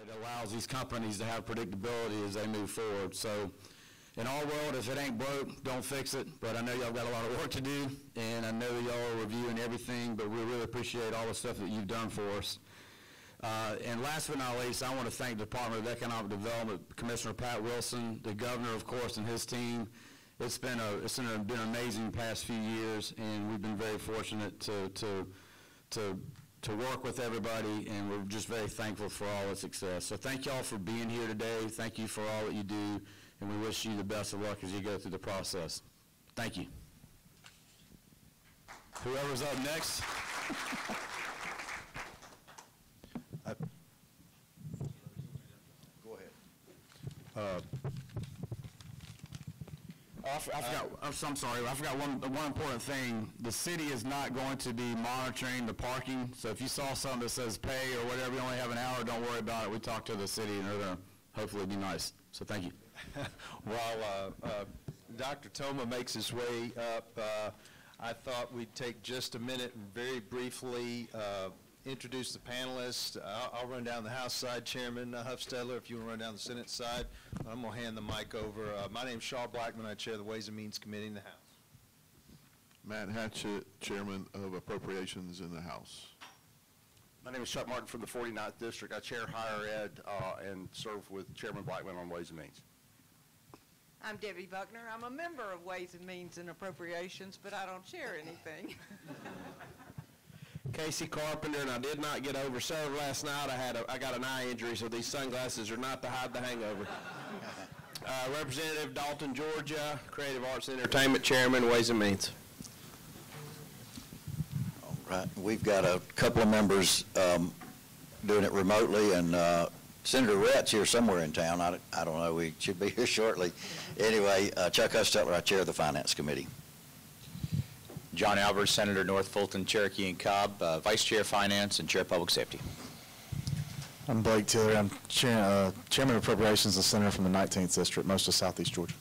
It allows these companies to have predictability as they move forward. So in our world, if it ain't broke, don't fix it. But I know y'all got a lot of work to do, and I know y'all are reviewing everything, but we really appreciate all the stuff that you've done for us. Uh, And last but not least, I want to thank the Department of Economic Development, Commissioner Pat Wilson, the governor, of course, and his team. It's been a, it's been a- been amazing past few years, and we've been very fortunate to, to, to, to work with everybody, and we're just very thankful for all the success. So thank y'all for being here today. Thank you for all that you do, and we wish you the best of luck as you go through the process. Thank you. Whoever's up next. Uh, go ahead. Oh, I I forgot, I'm I'm sorry, I forgot one, one important thing. The city is not going to be monitoring the parking, so if you saw something that says pay or whatever, you only have an hour, don't worry about it. We talked to the city, and they're gonna hopefully be nice. So thank you. While uh, uh, Dr. Toma makes his way up, uh, I thought we'd take just a minute and very briefly uh, introduce the panelists. I'll I'll run down the House side, Chairman uh, Hufstetler, if you want to run down the Senate side. I'm going to hand the mic over. Uh, My name's Shaw Blackmon, I chair the Ways and Means Committee in the House. Matt Hatchett, Chairman of Appropriations in the House. My name is Chuck Martin from the 49th District. I chair higher ed uh, and serve with Chairman Blackmon on Ways and Means. I'm Debbie Buckner. I'm a member of Ways and Means and Appropriations, but I don't share anything. Kasey Carpenter, and I did not get overserved last night. I had a, I got an eye injury, so these sunglasses are not to hide the hangover. Uh, Representative Dalton, Georgia, Creative Arts and Entertainment Chairman, Ways and Means. All right, we've got a couple of members um, doing it remotely, and uh, Senator Rhett's here somewhere in town. I I don't know, we should be here shortly. Anyway, uh, Chuck Hufstetler, I chair the Finance Committee. John Albers, Senator North Fulton, Cherokee and Cobb, uh, Vice Chair Finance and Chair Public Safety. I'm Blake Tillery. I'm uh, Chairman of Appropriations and Senator from the 19th District, most of Southeast Georgia.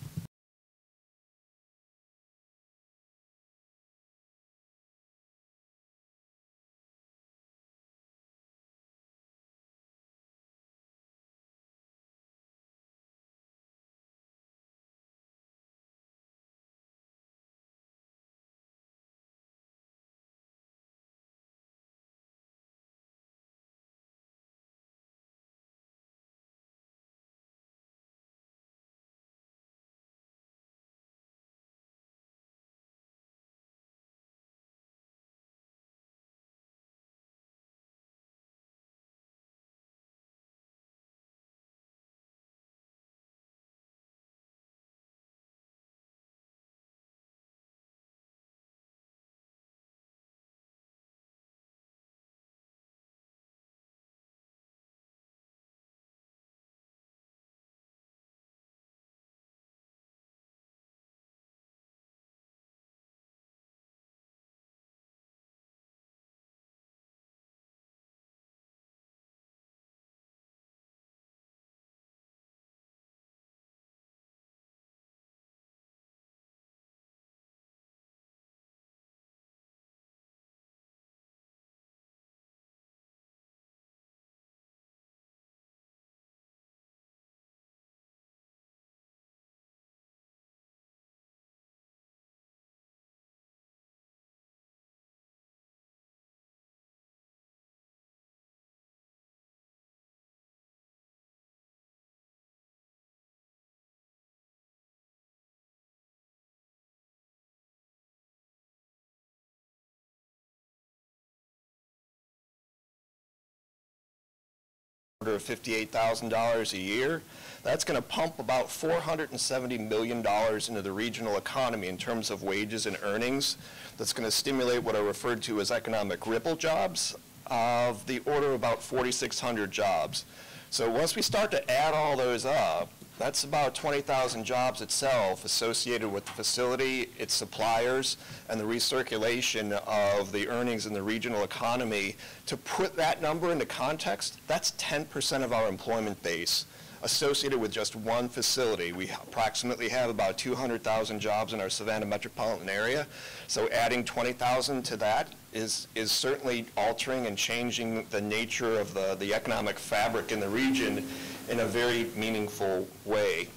Order of $58,000 a year. That's going to pump about $470 million into the regional economy in terms of wages and earnings. That's going to stimulate what are referred to as economic ripple jobs of the order of about 4,600 jobs. So once we start to add all those up, that's about 20,000 jobs itself associated with the facility, its suppliers, and the recirculation of the earnings in the regional economy. To put that number into context, that's 10% of our employment base. associated with just one facility. We approximately have about 200,000 jobs in our Savannah metropolitan area, so adding 20,000 to that is, is certainly altering and changing the nature of the, the economic fabric in the region in a very meaningful way.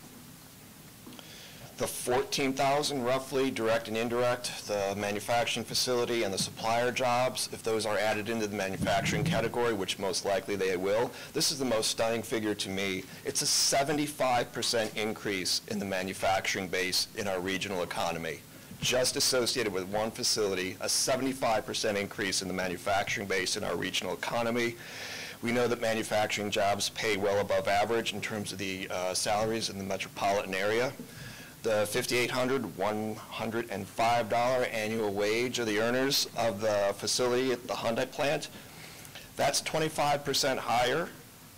The 14,000 roughly, direct and indirect, the manufacturing facility and the supplier jobs, if those are added into the manufacturing category, which most likely they will, this is the most stunning figure to me. It's a 75% increase in the manufacturing base in our regional economy. Just associated with one facility, a 75% increase in the manufacturing base in our regional economy. We know that manufacturing jobs pay well above average in terms of the uh, salaries in the metropolitan area. The $5,800, $105 annual wage of the earners of the facility at the Hyundai plant, that's 25% higher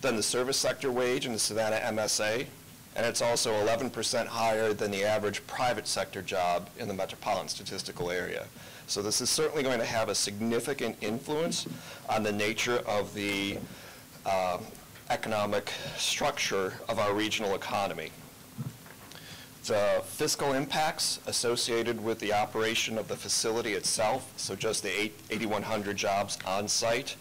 than the service sector wage in the Savannah MSA, and it's also 11% higher than the average private sector job in the metropolitan statistical area. So this is certainly going to have a significant influence on the nature of the uh, economic structure of our regional economy. The fiscal impacts associated with the operation of the facility itself, so just the eight- 8,100 jobs on site.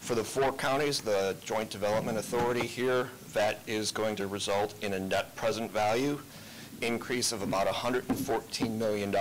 For the four counties, the Joint Development Authority here, that is going to result in a net present value increase of about $114 million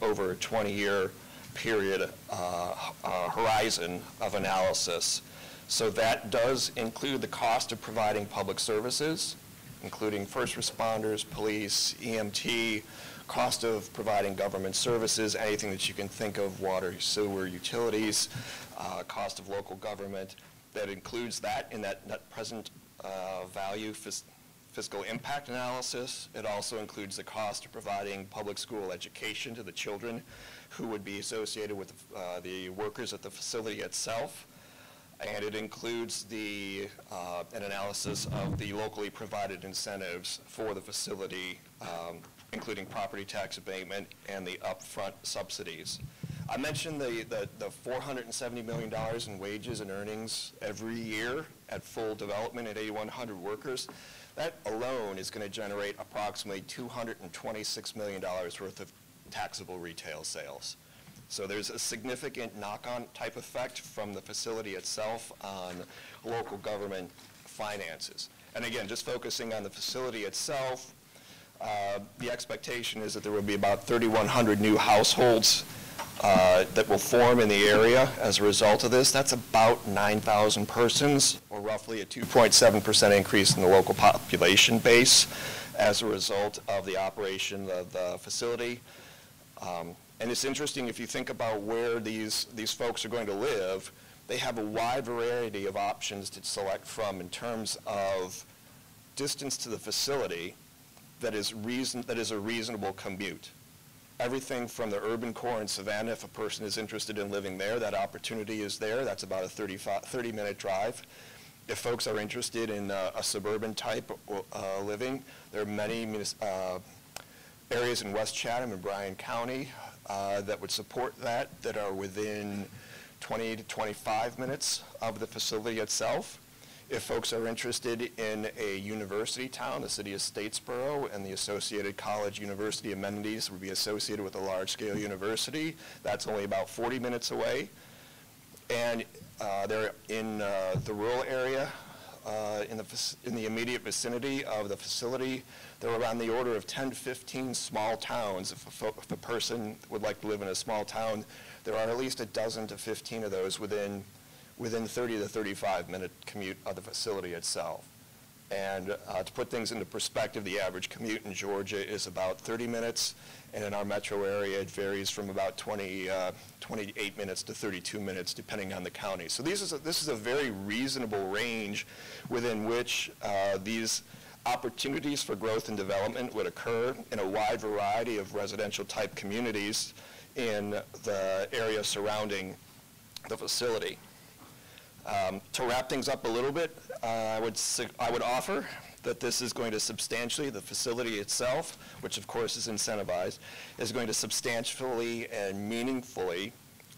over a 20-year period uh, uh, horizon of analysis. So that does include the cost of providing public services, including first responders, police, EMT, cost of providing government services, anything that you can think of, water, sewer, utilities, uh, cost of local government. That includes that in that present uh, value fis- fiscal impact analysis. It also includes the cost of providing public school education to the children who would be associated with uh, the workers at the facility itself and it includes the, uh, an analysis of the locally provided incentives for the facility, um, including property tax abatement and the upfront subsidies. I mentioned the, the, the $470 million in wages and earnings every year at full development at 8,100 workers. That alone is going to generate approximately $226 million worth of taxable retail sales. So there's a significant knock-on type effect from the facility itself on local government finances. And again, just focusing on the facility itself, uh, the expectation is that there will be about 3,100 new households uh, that will form in the area as a result of this. That's about 9,000 persons, or roughly a 2.7% increase in the local population base as a result of the operation of the facility. Um, and it's interesting if you think about where these, these folks are going to live, they have a wide variety of options to select from in terms of distance to the facility that is, reason, that is a reasonable commute. Everything from the urban core in Savannah, if a person is interested in living there, that opportunity is there. That's about a 30-minute drive. If folks are interested in uh, a suburban type uh, living, there are many uh, areas in West Chatham and Bryan County uh, that would support that, that are within 20 to 25 minutes of the facility itself. If folks are interested in a university town, the city of Statesboro and the associated college university amenities would be associated with a large-scale university. That's only about 40 minutes away. And uh, they're in uh, the rural area, uh, in, the, in the immediate vicinity of the facility. There are around the order of 10 to 15 small towns. If a, if a person would like to live in a small town, there are at least a dozen to 15 of those within, within 30 to 35 minute commute of the facility itself. And uh, to put things into perspective, the average commute in Georgia is about 30 minutes, and in our metro area, it varies from about 20, uh, 28 minutes to 32 minutes, depending on the county. So these is a, this is a very reasonable range within which uh, these opportunities for growth and development would occur in a wide variety of residential type communities in the area surrounding the facility. Um, to wrap things up a little bit, uh, I, would I would offer that this is going to substantially, the facility itself, which of course is incentivized, is going to substantially and meaningfully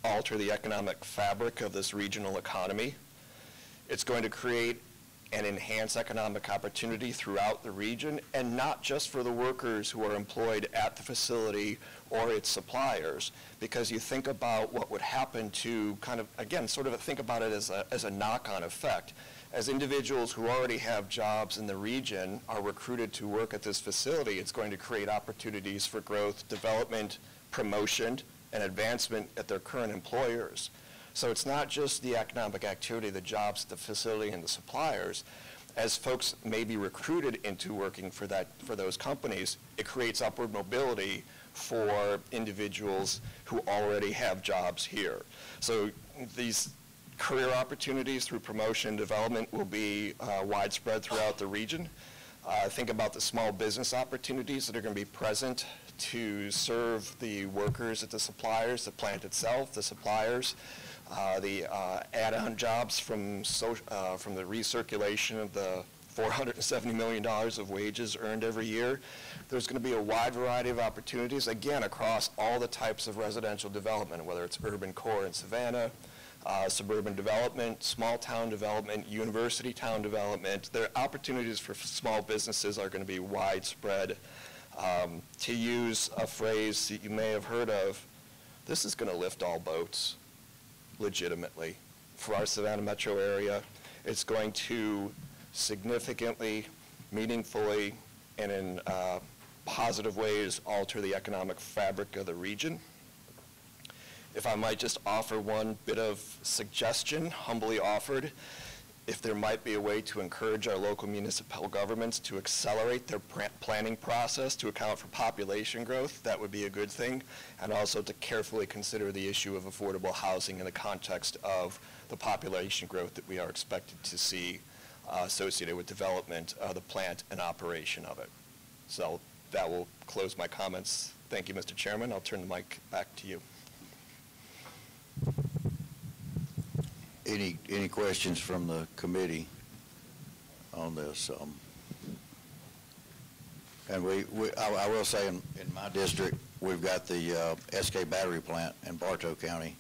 alter the economic fabric of this regional economy. It's going to create and enhance economic opportunity throughout the region, and not just for the workers who are employed at the facility or its suppliers, because you think about what would happen to kind of, again, sort of think about it as a, as a knock-on effect. As individuals who already have jobs in the region are recruited to work at this facility, it's going to create opportunities for growth, development, promotion, and advancement at their current employers. So it's not just the economic activity, the jobs, the facility, and the suppliers. As folks may be recruited into working for that, for those companies, it creates upward mobility for individuals who already have jobs here. So these career opportunities through promotion and development will be uh, widespread throughout the region. Uh, think about the small business opportunities that are going to be present to serve the workers at the suppliers, the plant itself, the suppliers, the uh, add-on jobs from, so, uh, from the recirculation of the $470 million of wages earned every year. There's going to be a wide variety of opportunities, again, across all the types of residential development, whether it's urban core in Savannah, uh, suburban development, small town development, university town development. Their opportunities for small businesses are going to be widespread. Um, to use a phrase that you may have heard of, this is going to lift all boats legitimately for our Savannah metro area. It's going to significantly, meaningfully, and in uh, positive ways alter the economic fabric of the region. If I might just offer one bit of suggestion, humbly offered, if there might be a way to encourage our local municipal governments to accelerate their planning process to account for population growth, that would be a good thing, and also to carefully consider the issue of affordable housing in the context of the population growth that we are expected to see uh, associated with development of the plant and operation of it. So that will close my comments. Thank you, Mr. Chairman. I'll turn the mic back to you. Any, any questions from the committee on this? Um, And we, we, I, I will say in, in my district, we've got the, uh, SK battery plant in Bartow County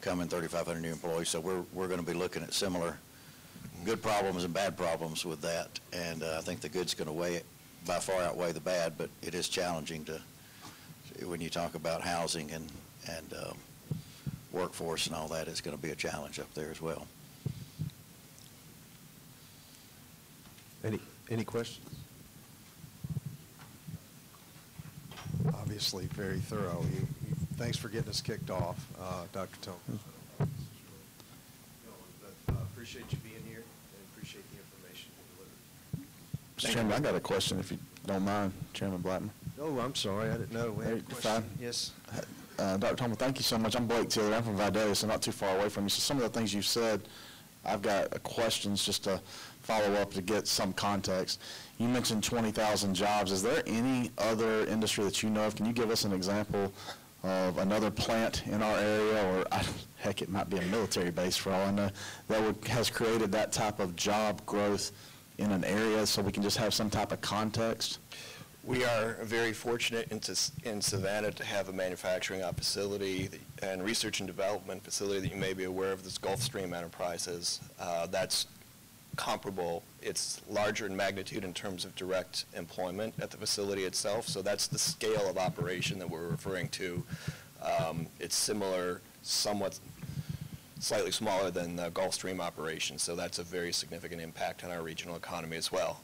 coming, 3,500 new employees, so we're, we're gonna be looking at similar good problems and bad problems with that. And, uh, I think the good's gonna weigh, by far outweigh the bad, but it is challenging to, when you talk about housing and, and, um, workforce and all that is going to be a challenge up there as well. Any, any questions? obviously very thorough. You, you, thanks for getting us kicked off, uh, Dr. Tillman. uh, Appreciate you being here and appreciate the information you delivered. Mr. Chairman, I got a question, if you don't mind, Chairman Blackmon. Oh, I'm sorry, I didn't know. We had a question. Yes. Uh, Dr. Toma, thank you so much. I'm Blake Tillery. I'm from Vidalia, so not too far away from you. So some of the things you said, I've got questions just to follow up to get some context. You mentioned 20,000 jobs. Is there any other industry that you know of? Can you give us an example of another plant in our area, or I- heck, it might be a military base for all I know, that would, has created that type of job growth in an area so we can just have some type of context? We are very fortunate in, in Savannah to have a manufacturing facility and research and development facility that you may be aware of, this Gulfstream Enterprises. Uh, That's comparable. It's larger in magnitude in terms of direct employment at the facility itself, so that's the scale of operation that we're referring to. Um, It's similar, somewhat slightly smaller than the Gulfstream operation, so that's a very significant impact on our regional economy as well.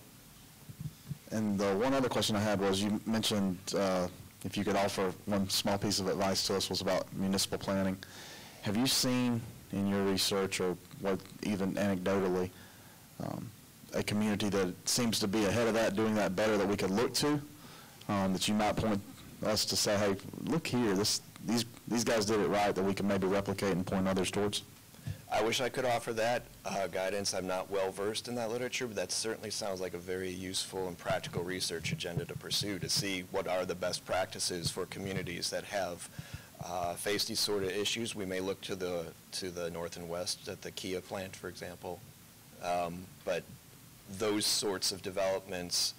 And the one other question I had was, you mentioned uh, if you could offer one small piece of advice to us was about municipal planning. Have you seen in your research, or what, even anecdotally, um, a community that seems to be ahead of that, doing that better, that we could look to, um, that you might point us to say, hey, look here, this, these, these guys did it right, that we can maybe replicate and point others towards? I wish I could offer that uh, guidance. I'm not well-versed in that literature, but that certainly sounds like a very useful and practical research agenda to pursue, to see what are the best practices for communities that have uh, faced these sort of issues. We may look to the, to the north and west at the Kia plant, for example. Um, But those sorts of developments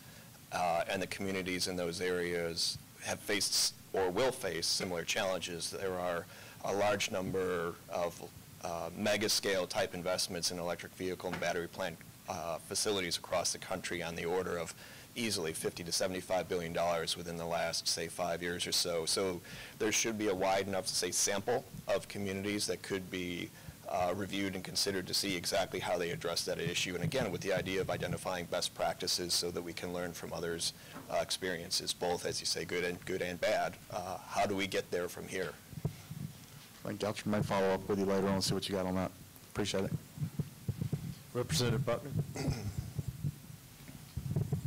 uh, and the communities in those areas have faced or will face similar challenges. There are a large number of uh, mega-scale type investments in electric vehicle and battery plant uh, facilities across the country on the order of easily 50 to 75 billion dollars within the last, say, five years or so. So there should be a wide enough, say, sample of communities that could be uh, reviewed and considered to see exactly how they address that issue. And again, with the idea of identifying best practices so that we can learn from others' uh, experiences, both, as you say, good and, good and bad. Uh, How do we get there from here? Thank you. I may follow up with you later on and see what you got on that. Appreciate it. Representative Buckner?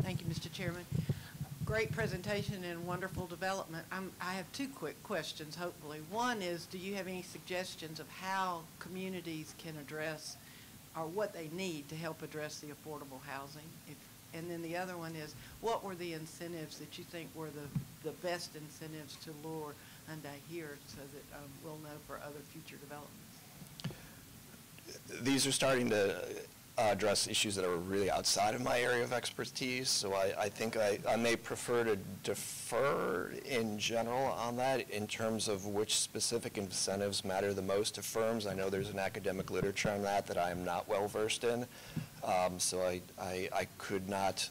Thank you, Mr. Chairman. Great presentation and wonderful development. I'm, I have two quick questions, hopefully. One is, do you have any suggestions of how communities can address, or what they need to help address the affordable housing? If- And then the other one is, what were the incentives that you think were the, the best incentives to lure Hyundai here so that um, we'll know for other future developments? These are starting to uh, address issues that are really outside of my area of expertise, so I, I think I, I may prefer to defer in general on that in terms of which specific incentives matter the most to firms. I know there's an academic literature on that that I am not well versed in, um, so I, I, I could not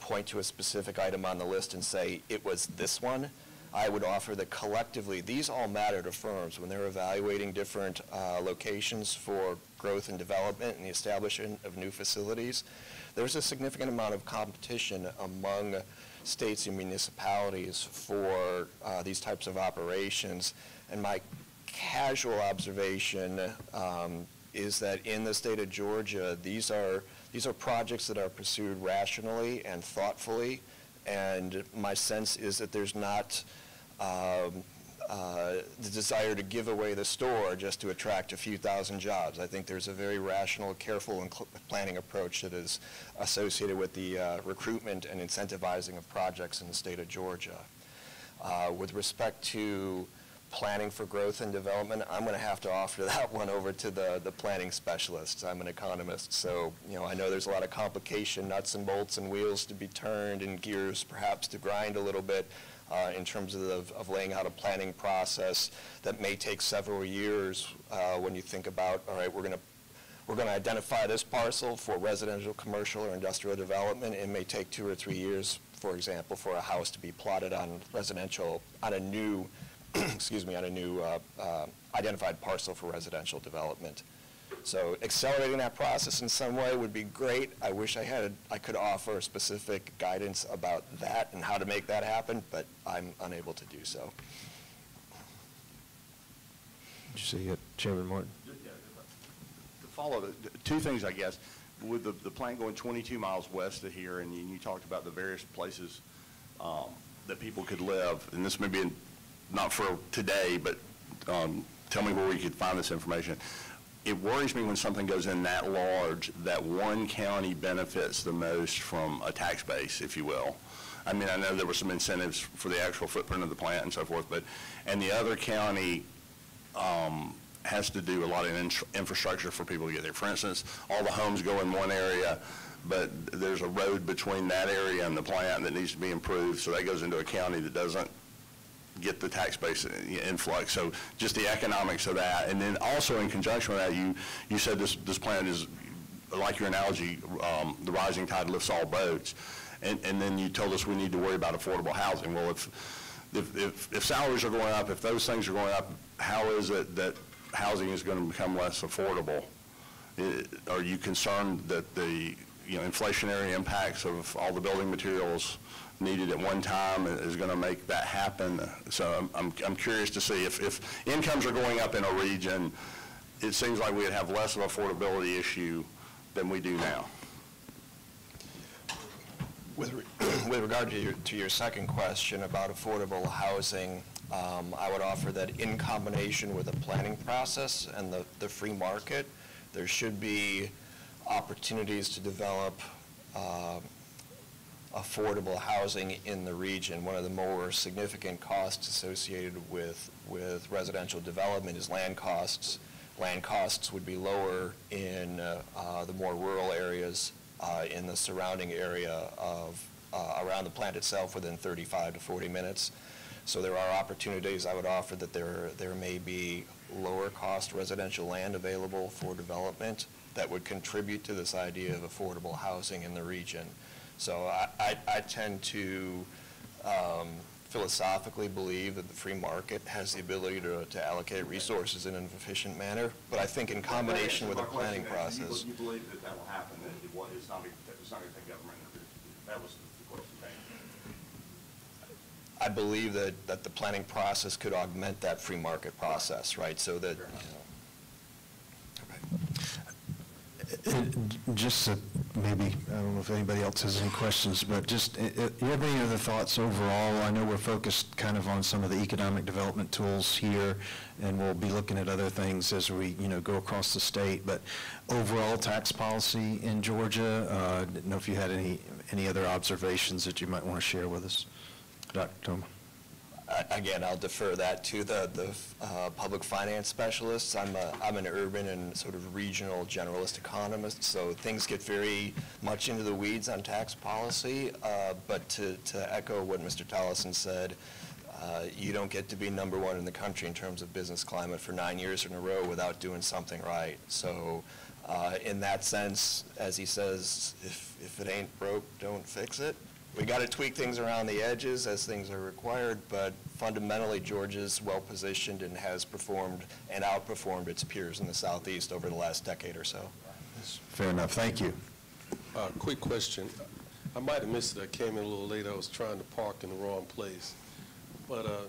point to a specific item on the list and say it was this one. I would offer that collectively, these all matter to firms when they're evaluating different uh, locations for growth and development and the establishment of new facilities. There's a significant amount of competition among states and municipalities for uh, these types of operations. And my casual observation um, is that in the state of Georgia, these are, these are projects that are pursued rationally and thoughtfully. And my sense is that there's not um, uh, the desire to give away the store just to attract a few thousand jobs. I think there's a very rational, careful, and planning approach that is associated with the uh, recruitment and incentivizing of projects in the state of Georgia. Uh, With respect to planning for growth and development, I'm going to have to offer that one over to the, the planning specialists. I'm an economist, so, you know, I know there's a lot of complication, nuts and bolts and wheels to be turned and gears perhaps to grind a little bit uh, in terms of, of laying out a planning process that may take several years uh, when you think about, all right, we're going to we're going to identify this parcel for residential, commercial, or industrial development. It may take two or three years, for example, for a house to be plotted on residential, on a new, excuse me, on a new uh, uh, identified parcel for residential development. So accelerating that process in some way would be great. I wish I had, I could offer specific guidance about that and how to make that happen, but I'm unable to do so. Did you see it, Chairman Martin? To follow, the- two things, I guess. With the, the plant going 22 miles west of here, and you you talked about the various places um, that people could live, and this may be in- not for today, but um, tell me where we could find this information. It worries me when something goes in that large, that one county benefits the most from a tax base, if you will. I mean, I know there were some incentives for the actual footprint of the plant and so forth, but, and the other county um, has to do a lot of in- infrastructure for people to get there. For instance, all the homes go in one area, but there's a road between that area and the plant that needs to be improved, so that goes into a county that doesn't get the tax base influx. So just the economics of that. And then also in conjunction with that, you, you said this, this plant is, like your analogy, um, the rising tide lifts all boats. And, and then you told us we need to worry about affordable housing. Well, if, if, if, if salaries are going up, if those things are going up, how is it that housing is going to become less affordable? I- Are you concerned that the, you know, inflationary impacts of all the building materials needed at one time is going to make that happen? So I'm- I'm, I'm curious to see if, if incomes are going up in a region, it seems like we'd have less of an affordability issue than we do now. With, re- with regard to your, to your second question about affordable housing, um, I would offer that in combination with the planning process and the, the free market, there should be opportunities to develop uh, affordable housing in the region. One of the more significant costs associated with, with residential development is land costs. Land costs would be lower in uh, uh, the more rural areas, uh, in the surrounding area of, uh, around the plant itself within 35 to 40 minutes. So there are opportunities I would offer that there, there may be lower-cost residential land available for development that would contribute to this idea of affordable housing in the region. So I, I, I tend to um, philosophically believe that the free market has the ability to, to allocate resources in an efficient manner, but I think in combination with a question planning is, do you- process. You believe that that will happen, that it it's not, gonna- it's not going to take government, that was the question, thank. I believe that, that the planning process could augment that free market process, right? So that, you know. It- Just uh, maybe, I don't know if anybody else has any questions, but just, uh, uh, you have any other thoughts overall? I know we're focused kind of on some of the economic development tools here, and we'll be looking at other things as we, you know, go across the state, but overall tax policy in Georgia, uh, didn't know if you had any, any other observations that you might want to share with us? Dr. Toma? Again, I'll defer that to the, the uh, public finance specialists. I'm a, I'm an urban and sort of regional generalist economist, so things get very much into the weeds on tax policy. Uh, But to, to echo what Mr. Tallison said, uh, you don't get to be number one in the country in terms of business climate for nine years in a row without doing something right. So uh, in that sense, as he says, if, if it ain't broke, don't fix it. We got to tweak things around the edges as things are required, but fundamentally, Georgia's well-positioned and has performed and outperformed its peers in the southeast over the last decade or so. Fair enough, thank you. Uh, quick question. I might have missed it. I came in a little late. I was trying to park in the wrong place. But, uh,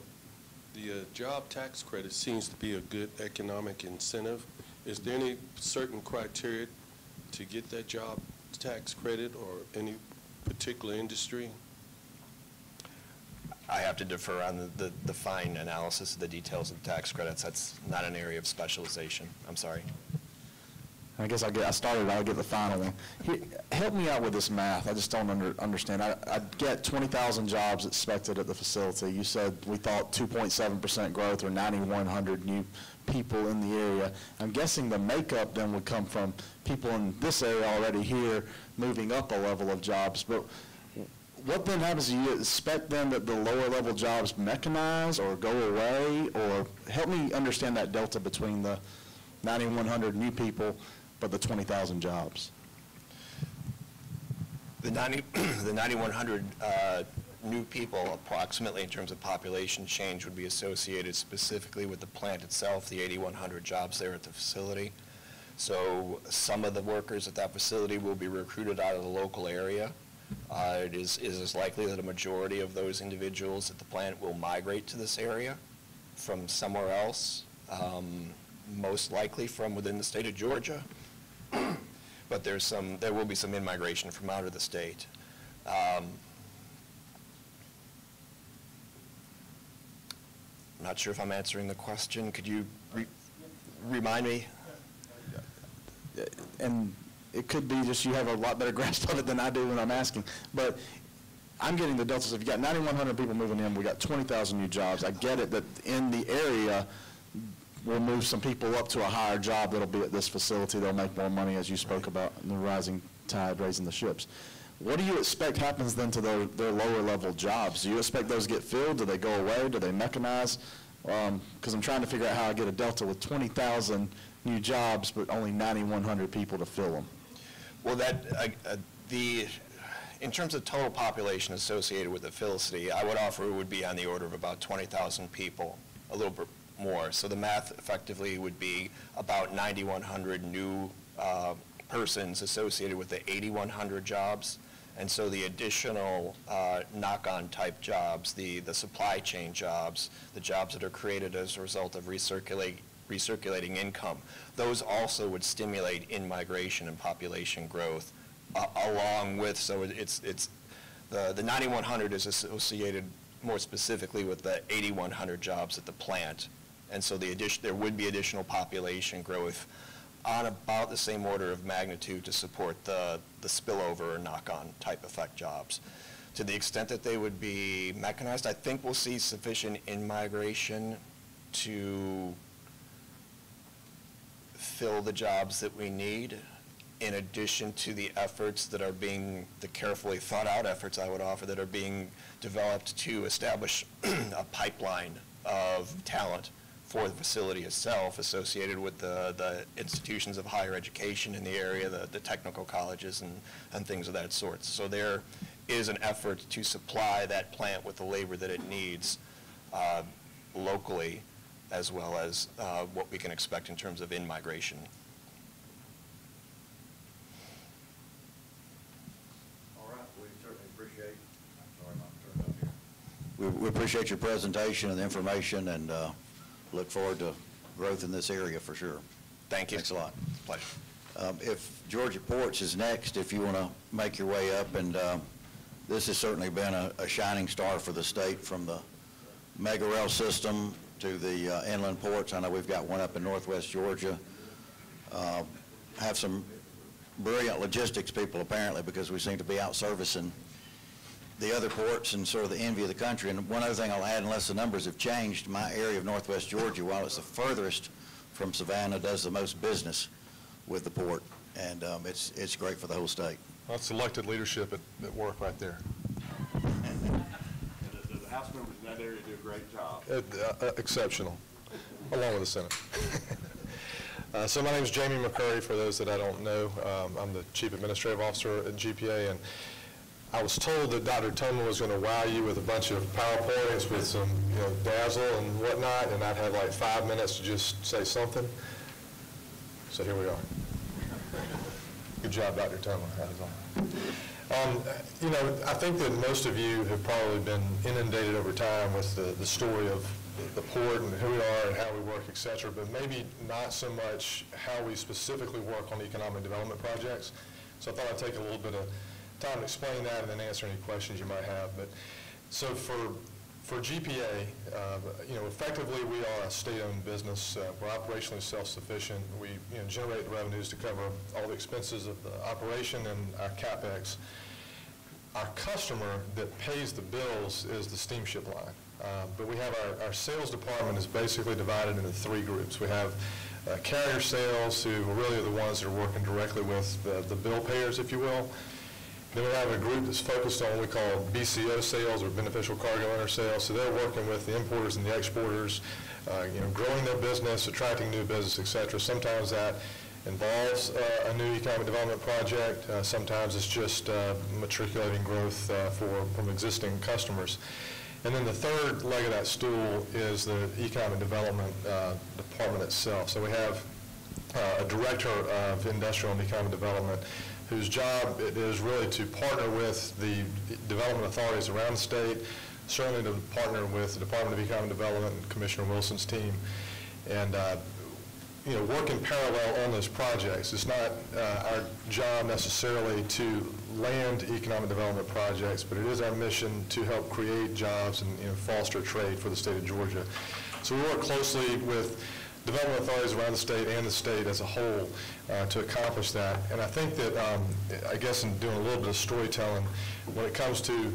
the, uh, job tax credit seems to be a good economic incentive. Is there any certain criteria to get that job tax credit or any particular industry? I have to defer on the, the, the fine analysis of the details of the tax credits. That's not an area of specialization. I'm sorry. I guess I'll get, I started, I'll get the final one. Here, help me out with this math, I just don't under, understand. I, I get twenty thousand jobs expected at the facility. You said we thought two point seven percent growth or ninety-one hundred new people in the area. I'm guessing the makeup then would come from people in this area already here moving up a level of jobs, but what then happens, do you expect then that the lower level jobs mechanize or go away? Or help me understand that delta between the 9,100 new people, but the 20,000 jobs. The 90, the 9,100 uh, new people approximately in terms of population change would be associated specifically with the plant itself, the 8,100 jobs there at the facility. So some of the workers at that facility will be recruited out of the local area. Uh, It is, is as likely that a majority of those individuals at the plant will migrate to this area from somewhere else, um, most likely from within the state of Georgia. But there's some, there will be some in-migration from out of the state. Um, I'm not sure if I'm answering the question. Could you re- remind me? And it could be just you have a lot better grasp of it than I do when I'm asking. But I'm getting the deltas. If you got 9,100 people moving in, we got 20,000 new jobs. I get it that in the area, we'll move some people up to a higher job that'll be at this facility. They'll make more money, as you spoke about, the rising tide raising the ships. What do you expect happens then to their, their lower level jobs? Do you expect those get filled? Do they go away? Do they mechanize? Um, because I'm trying to figure out how I get a delta with 20,000 new jobs, but only 9,100 people to fill them. Well, that, uh, uh, the, in terms of total population associated with the facility, I would offer it would be on the order of about 20,000 people, a little bit more. So the math effectively would be about 9,100 new uh, persons associated with the 8,100 jobs. And so the additional uh, knock-on type jobs, the, the supply chain jobs, the jobs that are created as a result of recirculate, recirculating income, those also would stimulate in-migration and population growth uh, along with, so it- it's, it's, the, the 9,100 is associated more specifically with the 8,100 jobs at the plant. And so the addition, there would be additional population growth on about the same order of magnitude to support the, the spillover or knock-on type effect jobs. To the extent that they would be mechanized, I think we'll see sufficient in-migration to fill the jobs that we need. in addition to the efforts that are being, the carefully thought-out efforts, I would offer, that are being developed to establish a pipeline of talent for the facility itself associated with the, the institutions of higher education in the area, the, the technical colleges and, and things of that sort. So there is an effort to supply that plant with the labor that it needs uh, locally, as well as uh, what we can expect in terms of in-migration. All right, we certainly appreciate, sorry, I'm turned up here. We, we appreciate your presentation and the information, and uh, look forward to growth in this area for sure. Thank you. Thanks a lot. Pleasure. Um, If Georgia Ports is next, if you want to make your way up, and um, this has certainly been a a shining star for the state, from the mega rail system to the uh, inland ports. I know we've got one up in northwest Georgia. Uh, Have some brilliant logistics people apparently, because we seem to be out servicing the other ports and sort of the envy of the country. And one other thing I'll add, unless the numbers have changed, my area of northwest Georgia, while it's the furthest from Savannah, does the most business with the port, and um, it's, it's great for the whole state. That's elected leadership at, at work right there. House members in that area do a great job. Uh, uh, Exceptional, along with the Senate. Uh, So my name is Jamie McCurry, for those that I don't know. Um, I'm the Chief Administrative Officer at GPA, and I was told that Dr. Toma was going to wow you with a bunch of PowerPoints with some, you know, dazzle and whatnot, and I'd have like five minutes to just say something. So here we are. Good job, Dr. Toma. Um, You know, I think that most of you have probably been inundated over time with the, the story of the port and who we are and how we work, et cetera, but maybe not so much how we specifically work on economic development projects. So I thought I'd take a little bit of time to explain that and then answer any questions you might have. But, so for, for GPA, uh, you know, effectively, we are a state-owned business. Uh, We're operationally self-sufficient. We, you know, generate revenues to cover all the expenses of the operation and our CapEx. Our customer that pays the bills is the steamship line. Uh, But we have our, our sales department is basically divided into three groups. We have uh, carrier sales, who really are the ones that are working directly with the, the bill payers, if you will. Then we have a group that's focused on what we call BCO sales, or beneficial cargo owner sales. So they're working with the importers and the exporters, uh, you know, growing their business, attracting new business, et cetera. Sometimes that involves uh, a new economic development project. Uh, Sometimes it's just uh, matriculating growth uh, for, from existing customers. And then the third leg of that stool is the economic development uh, department itself. So we have a director of industrial and economic development whose job it is really to partner with the development authorities around the state, certainly to partner with the Department of Economic Development and Commissioner Wilson's team, and, uh, you know, work in parallel on those projects. It's not uh, our job necessarily to land economic development projects, but it is our mission to help create jobs and, you know, foster trade for the state of Georgia. So we work closely with development authorities around the state and the state as a whole uh, to accomplish that. And I think that, um, I guess in doing a little bit of storytelling, when it comes to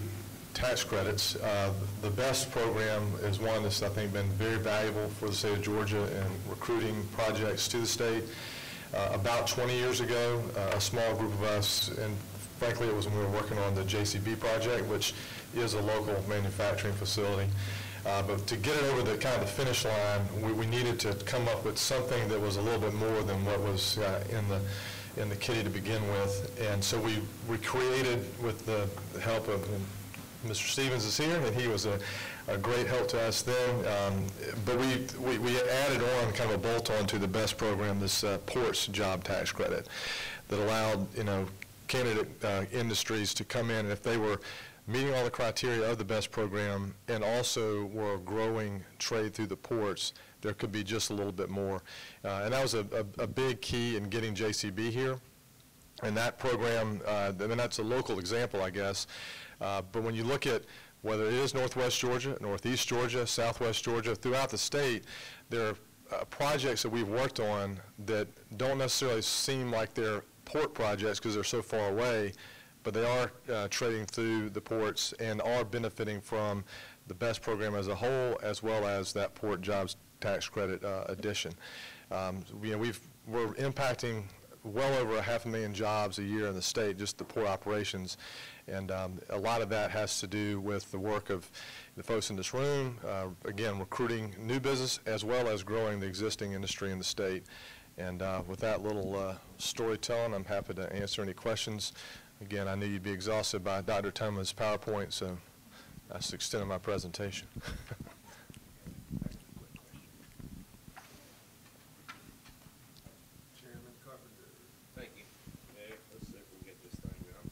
tax credits, uh, the BEST program is one that's, I think, been very valuable for the state of Georgia in recruiting projects to the state. Uh, About 20 years ago, uh, a small group of us, and frankly, it was when we were working on the JCB project, which is a local manufacturing facility, uh, But to get it over the kind of the finish line, we, we needed to come up with something that was a little bit more than what was uh, in the, in the kitty to begin with. And so we, we created, with the help of, Mr. Stevens is here, and he was a, a great help to us then. Um, But we, we, we added on kind of a bolt-on to the BEST program, this uh, ports job tax credit that allowed, you know, candidate uh, industries to come in, and if they were meeting all the criteria of the BEST program and also were growing trade through the ports, there could be just a little bit more. Uh, And that was a, a, a big key in getting JCB here. And that program, uh, I mean, that's a local example, I guess. Uh, But when you look at whether it is Northwest Georgia, Northeast Georgia, Southwest Georgia, throughout the state, there are uh, projects that we've worked on that don't necessarily seem like they're port projects because they're so far away, but they are uh, trading through the ports and are benefiting from the BEST program as a whole, as well as that port jobs tax credit uh, addition. Um, You know, we've, we're impacting well over a half a million jobs a year in the state, just the port operations. And um, a lot of that has to do with the work of the folks in this room, uh, again, recruiting new business as well as growing the existing industry in the state. And uh, with that little uh, storytelling, I'm happy to answer any questions. Again, I knew you'd be exhausted by Dr. Thomas' PowerPoint, so that's the extent of my presentation.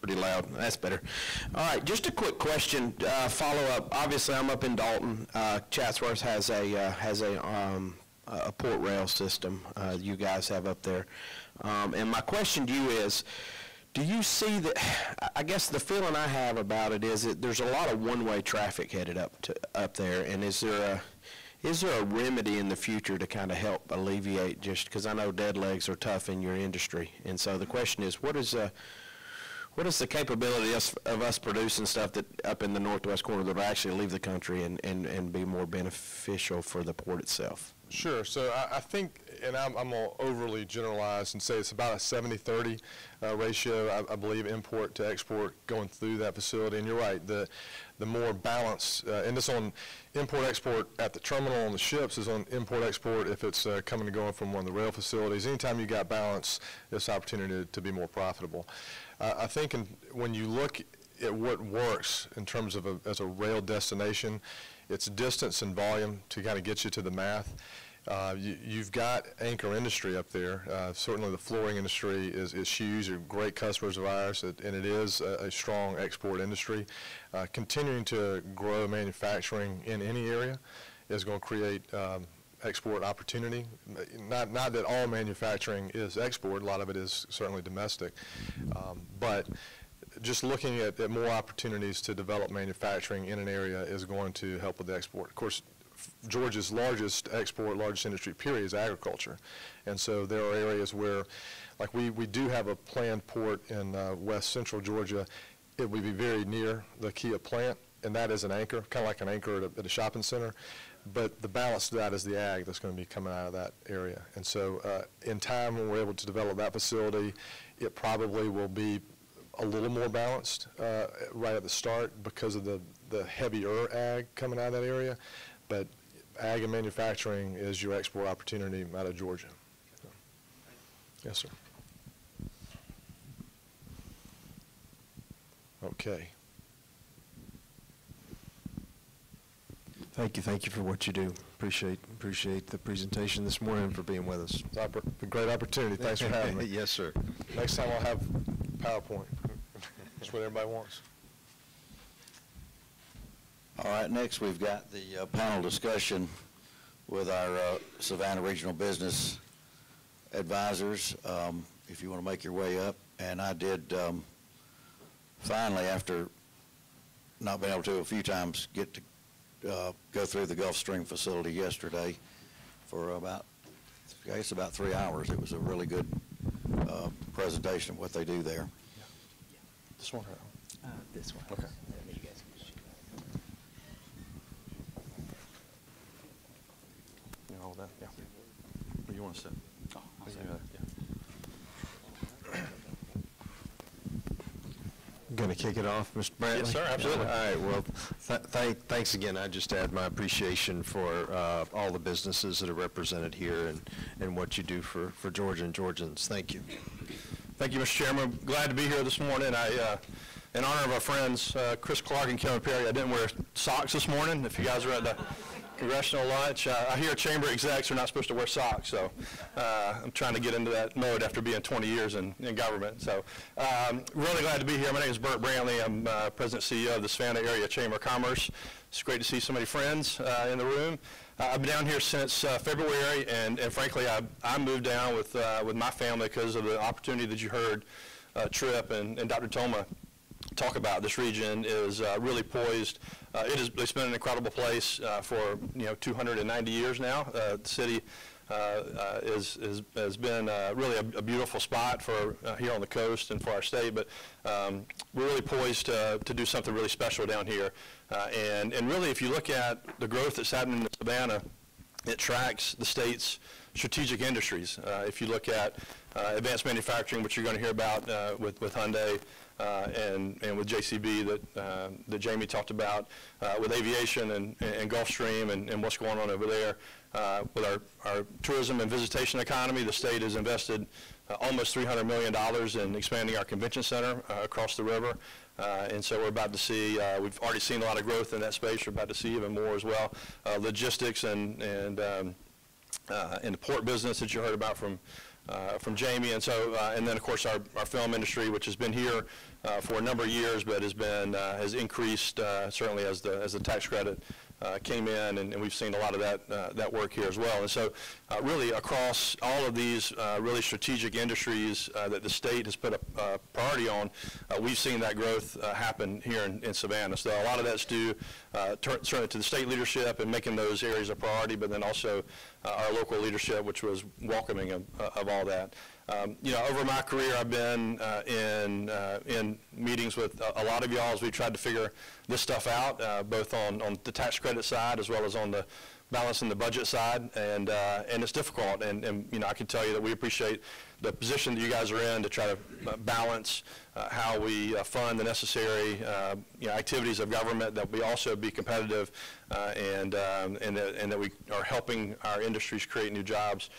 pretty loud. That's better. All right, just a quick question, uh, follow-up. Obviously, I'm up in Dalton. Uh, Chatsworth has a, uh, has a, um, a port rail system uh, you guys have up there. Um, And my question to you is, do you see that, I guess the feeling I have about it is that there's a lot of one-way traffic headed up to, up there, and is there a, is there a remedy in the future to kind of help alleviate just, because I know dead legs are tough in your industry, and so the question is, what is, uh, what is the capability us- of us producing stuff that, up in the northwest corner, that will actually leave the country and, and, and be more beneficial for the port itself? Sure. So I, I think, and I'm, I'm going to overly generalize and say it's about a 70-30 uh, ratio, I, I believe, import to export going through that facility. And you're right, the, the more balanced, uh, and this on import-export at the terminal on the ships is on import-export if it's uh, coming and going from one of the rail facilities. Anytime you got balance, it's opportunity to, to be more profitable. I think in, when you look at what works in terms of a, as a rail destination, it's distance and volume to kind of get you to the math. Uh, you, you've got anchor industry up there. Uh, certainly the flooring industry is, is huge. They're great customers of ours, and it is a, a strong export industry. Uh, continuing to grow manufacturing in any area is going to create um, export opportunity. Not, not that all manufacturing is export, a lot of it is certainly domestic. Um, But just looking at, at more opportunities to develop manufacturing in an area is going to help with the export. Of course, Georgia's largest export, largest industry period is agriculture. And so there are areas where, like we, we do have a planned port in uh, west central Georgia. It would be very near the Kia plant, and that is an anchor, kind of like an anchor at a, at a shopping center. But the balance to that is the ag that's going to be coming out of that area. And so uh, in time, when we're able to develop that facility, it probably will be a little more balanced uh, right at the start because of the, the heavier ag coming out of that area. But ag and manufacturing is your export opportunity out of Georgia. Yes, sir. Okay. Thank you, thank you for what you do. Appreciate, appreciate the presentation this morning for being with us. It's a great opportunity. Thanks for having me. Yes, sir. Next time I'll have PowerPoint. That's what everybody wants. All right, next, we've got the uh, panel discussion with our uh, Savannah Regional Business Advisors, um, if you want to make your way up. And I did um, finally, after not being able to a few times, get to uh, go through the Gulfstream facility yesterday for about, I guess about three hours. It was a really good uh, presentation of what they do there. This one? Uh, This one. Okay. You hold that, yeah. Where you want to sit? Going to kick it off, Mr. Brantley? Yes, sir, absolutely. All right, well, th- thank- thanks again. I just add my appreciation for uh, all the businesses that are represented here and and what you do for for Georgia and Georgians. Thank you. Thank you, Mr. Chairman. Glad to be here this morning. I, uh, in honor of our friends, uh, Chris Clark and Kevin Perry, I didn't wear socks this morning. If you guys were at the congressional lunch, I hear chamber execs are not supposed to wear socks, so uh, I'm trying to get into that mode after being 20 years in, in government. So um, really glad to be here. My name is Bert Brantley. I'm uh, President CEO of the Savannah Area Chamber of Commerce. It's great to see so many friends uh, in the room. Uh, I've been down here since uh, February, and, and frankly, I, I moved down with, with my family because of the opportunity that you heard Trip and, and Dr. Toma talk about. This region is uh, really poised. Uh, it is, it's been an incredible place uh, for, you know, 290 years now. Uh, the city uh, uh, is, is, has been really a, a beautiful spot for here on the coast and for our state, but um, we're really poised to, to do something really special down here. And, and really, if you look at the growth that's happening in Savannah, it tracks the state's strategic industries. If you look at advanced manufacturing, which you're going to hear about with with Hyundai and and with JCB that uh, that Jamie talked about, uh, with aviation and and Gulfstream and and what's going on over there, uh, with our our tourism and visitation economy, the state has invested uh, almost $300 million in expanding our convention center uh, across the river. Uh, And so we're about to see, uh, we've already seen a lot of growth in that space. We're about to see even more as well. Uh, Logistics and, and um, uh, in the port business that you heard about from, uh, from Jamie. And so, uh, and then, of course, our, our film industry, which has been here uh, for a number of years, but has been, uh, has increased uh, certainly as the, as the tax credit uh, came in, and, and we've seen a lot of that, that work here as well. And so, really, across all of these really strategic industries that the state has put a priority on, we've seen that growth happen here in, in Savannah. So a lot of that's due certainly to the state leadership and making those areas a priority, but then also our local leadership, which was welcoming of, of all that. Um, You know, over my career, I've been uh, in, uh, in meetings with a a lot of y'all as we tried to figure this stuff out, uh, both on, on the tax credit side as well as on the balancing the budget side, and, uh, and it's difficult. And, and, you know, I can tell you that we appreciate the position that you guys are in to try to uh, balance uh, how we fund the necessary, you know, activities of government, that we also be competitive, and, um, and that, and that we are helping our industries create new jobs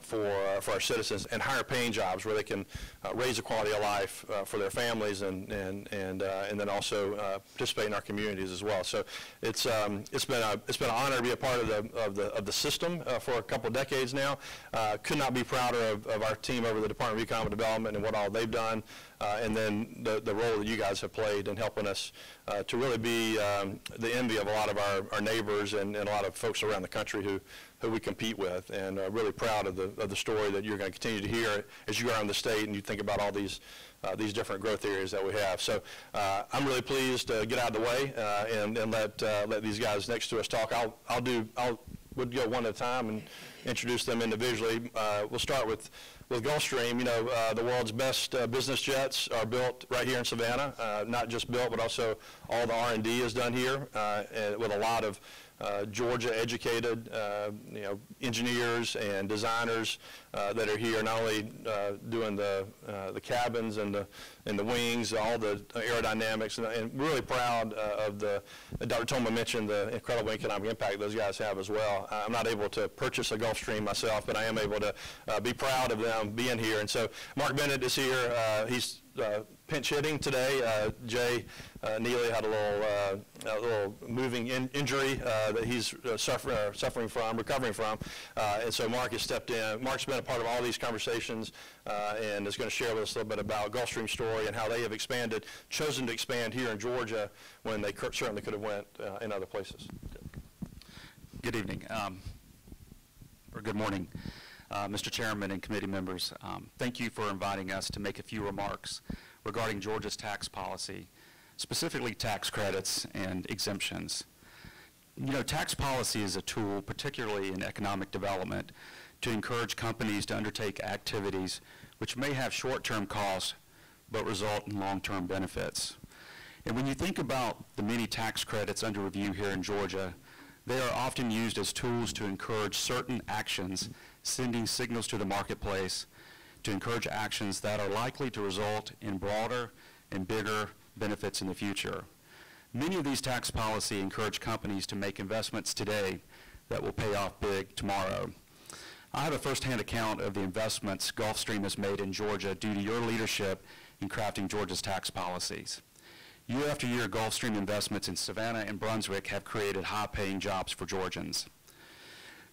for, uh, for our citizens and higher paying jobs where they can uh, raise the quality of life uh, for their families and, and, and, uh, and then also uh, participate in our communities as well. So it's, um, it's been a, it's been an honor to be a part of the, of the, of the system uh, for a couple of decades now. Uh, Could not be prouder of, of our team over the Department of Economic Development and what all they've done. Uh, and then the, the role that you guys have played in helping us uh, to really be um, the envy of a lot of our, our neighbors and, and a lot of folks around the country who, who we compete with, and uh, really proud of the, of the story that you're going to continue to hear as you go around the state and you think about all these, uh, these different growth areas that we have. So uh, I'm really pleased to get out of the way uh, and, and let, uh, let these guys next to us talk. I'll, I'll do, I'll, we'll go one at a time and introduce them individually. Uh, We'll start with, with Gulfstream. You know, the world's best business jets are built right here in Savannah. Not just built, but also all the R and D is done here with a lot of uh, Georgia-educated, uh, you know, engineers and designers uh, that are here, not only doing the, the cabins and the, and the wings, all the aerodynamics, and, and really proud of the, Dr. Toma mentioned the incredible economic impact those guys have as well. I'm not able to purchase a Gulfstream myself, but I am able to be proud of them being here. And so Mark Bennett is here. He's uh, pinch hitting today. Uh, Jay uh, Neely had a little, uh, a little moving in- injury uh, that he's uh, suffer- suffering from, recovering from, and so Mark has stepped in. Mark's been a part of all these conversations and is going to share with us a little bit about Gulfstream's story and how they have expanded, chosen to expand here in Georgia when they certainly could have went in other places. Good evening, um, or good morning, uh, Mr. Chairman and committee members. Um, Thank you for inviting us to make a few remarks regarding Georgia's tax policy, specifically tax credits and exemptions. You know, tax policy is a tool, particularly in economic development, to encourage companies to undertake activities which may have short-term costs but result in long-term benefits. And when you think about the many tax credits under review here in Georgia, they are often used as tools to encourage certain actions, sending signals to the marketplace to encourage actions that are likely to result in broader and bigger benefits in the future. Many of these tax policy encourage companies to make investments today that will pay off big tomorrow. I have a firsthand account of the investments Gulfstream has made in Georgia due to your leadership in crafting Georgia's tax policies. Year after year, Gulfstream investments in Savannah and Brunswick have created high-paying jobs for Georgians.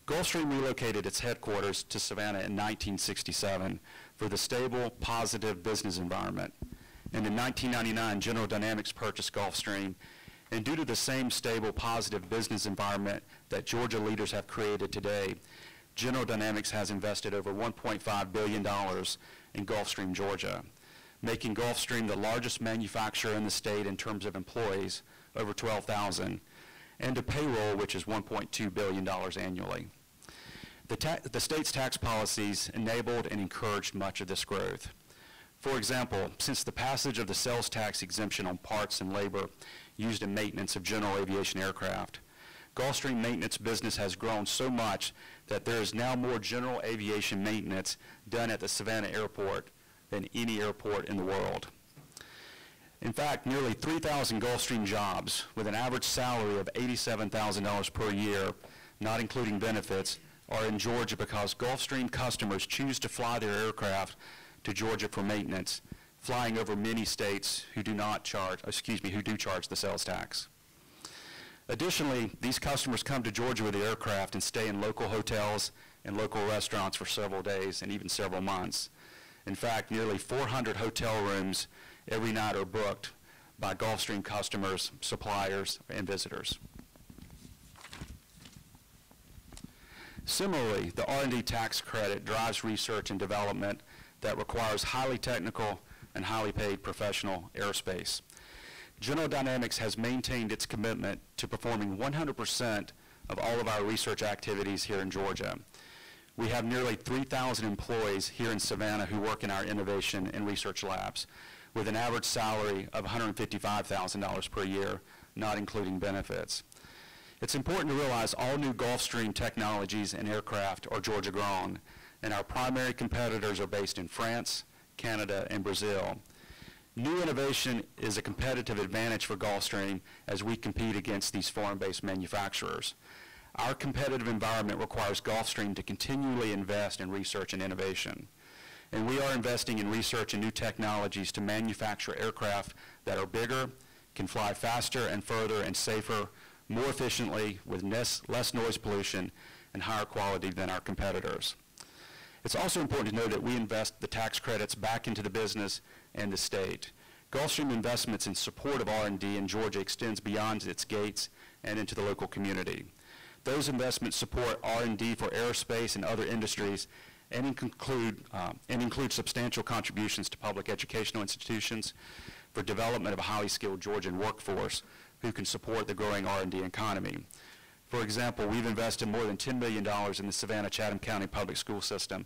Gulfstream relocated its headquarters to Savannah in 1967 for the stable, positive business environment. And in 1999, General Dynamics purchased Gulfstream. And due to the same stable, positive business environment that Georgia leaders have created today, General Dynamics has invested over $1.5 billion in Gulfstream, Georgia, making Gulfstream the largest manufacturer in the state in terms of employees, over 12,000, and a payroll which is $1.2 billion annually. The, the state's tax policies enabled and encouraged much of this growth. For example, since the passage of the sales tax exemption on parts and labor used in maintenance of general aviation aircraft, Gulfstream maintenance business has grown so much that there is now more general aviation maintenance done at the Savannah Airport than any airport in the world. In fact, nearly 3,000 Gulfstream jobs with an average salary of $87,000 per year, not including benefits, are in Georgia because Gulfstream customers choose to fly their aircraft to Georgia for maintenance, flying over many states who do not charge, excuse me, who do charge the sales tax. Additionally, these customers come to Georgia with the aircraft and stay in local hotels and local restaurants for several days and even several months. In fact, nearly 400 hotel rooms every night are booked by Gulfstream customers, suppliers, and visitors. Similarly, the R&D tax credit drives research and development that requires highly technical and highly paid professional aerospace. General Dynamics has maintained its commitment to performing 100% of all of our research activities here in Georgia. We have nearly 3,000 employees here in Savannah who work in our innovation and research labs with an average salary of $155,000 per year, not including benefits. It's important to realize all new Gulfstream technologies and aircraft are Georgia grown, and our primary competitors are based in France, Canada, and Brazil. New innovation is a competitive advantage for Gulfstream as we compete against these foreign-based manufacturers. Our competitive environment requires Gulfstream to continually invest in research and innovation. And we are investing in research and new technologies to manufacture aircraft that are bigger, can fly faster and further and safer, more efficiently, with less, noise pollution, and higher quality than our competitors. It's also important to know that we invest the tax credits back into the business and the state. Gulfstream investments in support of R&D in Georgia extends beyond its gates and into the local community. Those investments support R&D for aerospace and other industries and include, uh, and include substantial contributions to public educational institutions for development of a highly skilled Georgian workforce who can support the growing R&D economy. For example, we've invested more than $10 million in the Savannah-Chatham County public school system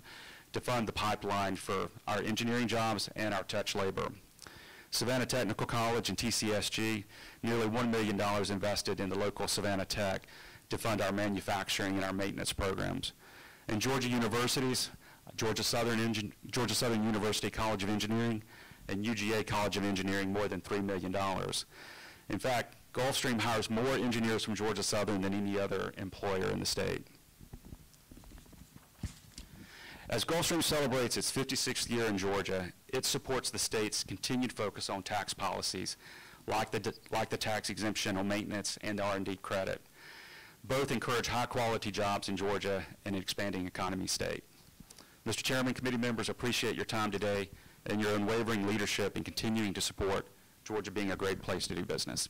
to fund the pipeline for our engineering jobs and our touch labor. Savannah Technical College and TCSG, nearly $1 million invested in the local Savannah Tech to fund our manufacturing and our maintenance programs. And Georgia universities, Georgia Southern, Georgia Southern University College of Engineering and UGA College of Engineering more than $3 million. In fact, Gulfstream hires more engineers from Georgia Southern than any other employer in the state. As Gulfstream celebrates its 56th year in Georgia, it supports the state's continued focus on tax policies like the, like the tax exemption on maintenance and R&D credit. Both encourage high-quality jobs in Georgia and an expanding economy state. Mr. Chairman, committee members, appreciate your time today and your unwavering leadership in continuing to support Georgia being a great place to do business.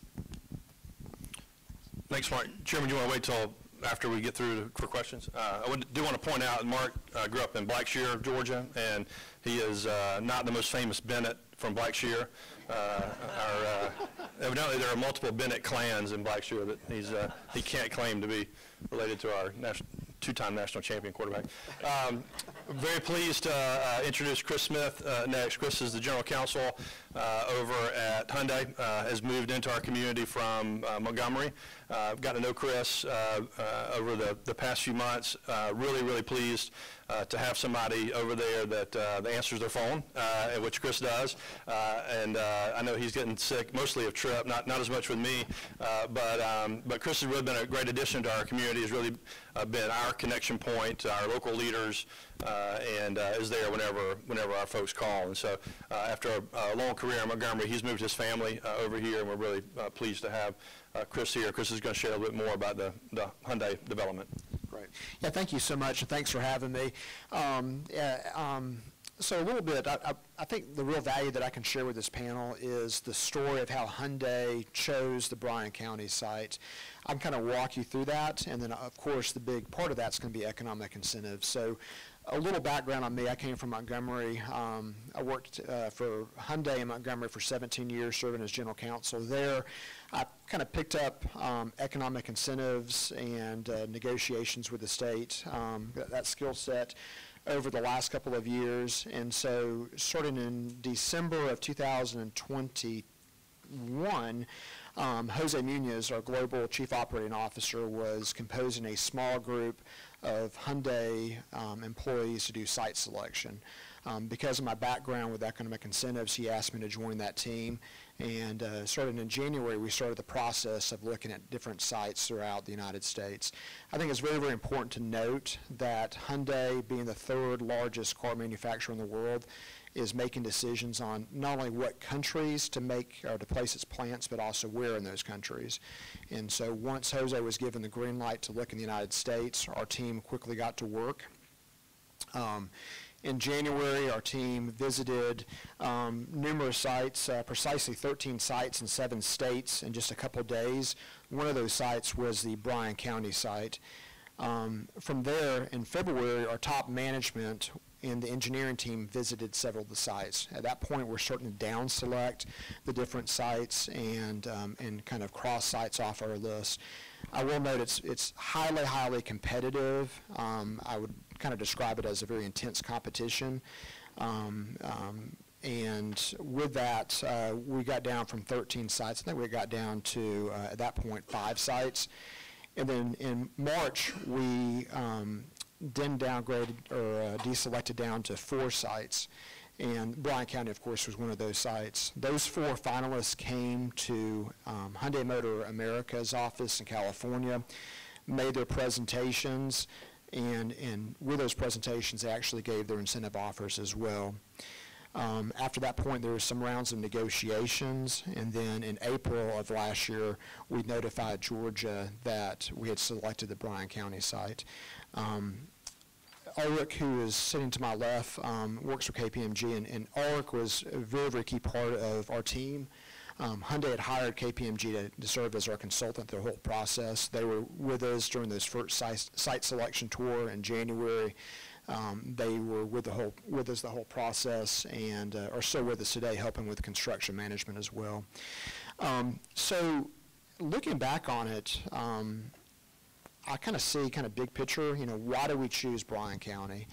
Thanks, Mark. Chairman, do you want to wait till after we get through for questions? Uh, I do want to point out, Mark uh, grew up in Blackshear, Georgia, and he is uh, not the most famous Bennett from Blackshear. Uh, our, uh, evidently, there are multiple Bennett clans in Blackshear that he's, uh, he can't claim to be related to our two-time national champion quarterback. Um, very pleased to uh, introduce Chris Smith uh, next. Chris is the general counsel uh, over at Hyundai, has moved into our community from Montgomery. I've got to know Chris over the, the past few months. really, really pleased uh, to have somebody over there that, uh, that answers their phone, uh, which Chris does. Uh, and uh, I know he's getting sick mostly of Trip, not, not as much with me. Uh, but, um, but Chris has really been a great addition to our community, has really been our connection point to our local leaders and is there whenever, whenever our folks call. And so after a, a, long career in Montgomery, he's moved his family over here, and we're really pleased to have Chris here. Chris is going to share a little bit more about the, the Hyundai development. Great. Yeah, thank you so much, and thanks for having me. Um, yeah, um, so a little bit, I, I, I, think the real value that I can share with this panel is the story of how Hyundai chose the Bryan County site. I can kind of walk you through that, and then of course the big part of that's going to be economic incentives. So a little background on me, I came from Montgomery. Um, I worked uh, for Hyundai in Montgomery for 17 years, serving as general counsel there. I kind of picked up um, economic incentives and uh, negotiations with the state, um, that, that skill set over the last couple of years. And so starting in December of 2021, um, Jose Munoz, our global chief operating officer, was composing a small group of Hyundai um, employees to do site selection. Um, because of my background with economic incentives, he asked me to join that team. And uh, started in January, we started the process of looking at different sites throughout the United States. I think it's very, very important to note that Hyundai, being the third largest car manufacturer in the world, is making decisions on not only what countries to make or to place its plants, but also where in those countries. And so once Jose was given the green light to look in the United States, our team quickly got to work. Um, in January, our team visited um, numerous sites, uh, precisely 13 sites in seven states in just a couple days. One of those sites was the Bryan County site. Um, from there, in February, our top management and the engineering team visited several of the sites. At that point, we're starting to down select the different sites and, um, and kind of cross sites off our list. I will note it's, it's highly, highly competitive. Um, I would kind of describe it as a very intense competition. Um, um, and with that, uh, we got down from 13 sites. I think we got down to, uh, at that point, five sites. And then in March, we um, then downgraded or uh, deselected down to four sites. And Bryan County, of course, was one of those sites. Those four finalists came to um, Hyundai Motor America's office in California, made their presentations, and, and with those presentations, they actually gave their incentive offers as well. Um, after that point, there were some rounds of negotiations, and then in April of last year, we notified Georgia that we had selected the Bryan County site. Um, Ulrich, who is sitting to my left, um, works for KPMG, and, and Ulrich was a very, very key part of our team. Um, Hyundai had hired KPMG to, to, serve as our consultant through the whole process. They were with us during this first site, site selection tour in January. Um, they were with the whole with us the whole process and uh, are still with us today, helping with construction management as well. Um, so, looking back on it, um, I kind of see kind of big picture. You know, why do we choose Bryan County?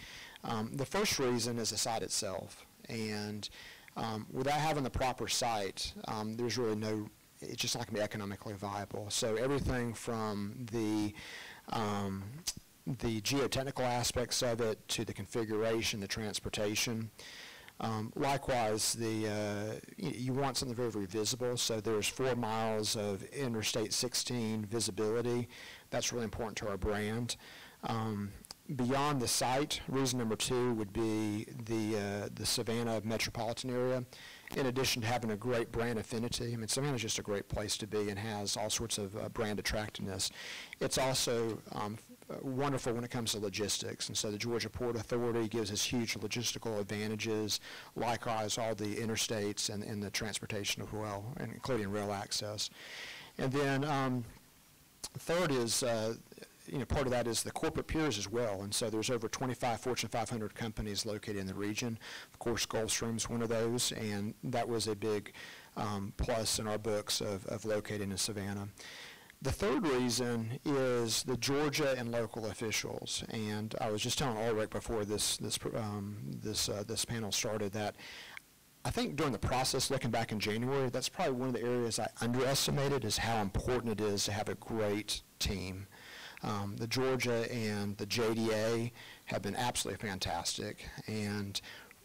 Um, the first reason is the site itself, and um, without having the proper site, um, there's really no, it's just not going to be economically viable. So everything from the, um, the geotechnical aspects of it to the configuration, the transportation. Um, likewise, the, uh, you, you, want something very, very visible. So there's four miles of Interstate 16 visibility. That's really important to our brand. Um, beyond the site, reason number two would be the, uh, the Savannah metropolitan area. In addition to having a great brand affinity, I mean, Savannah is just a great place to be and has all sorts of uh, brand attractiveness. It's also um, wonderful when it comes to logistics. And so the Georgia Port Authority gives us huge logistical advantages, likewise all the interstates and, and the transportation as well, including rail access. And then um, third is uh, you know, part of that is the corporate peers as well. And so there's over 25 Fortune 500 companies located in the region. Of course, Gulfstream's one of those, and that was a big um, plus in our books of, of locating in Savannah. The third reason is the Georgia and local officials. And I was just telling Ulrich before this, this, um, this, uh, this panel started that I think during the process, looking back in January, that's probably one of the areas I underestimated is how important it is to have a great team. Um, the Georgia and the JDA have been absolutely fantastic and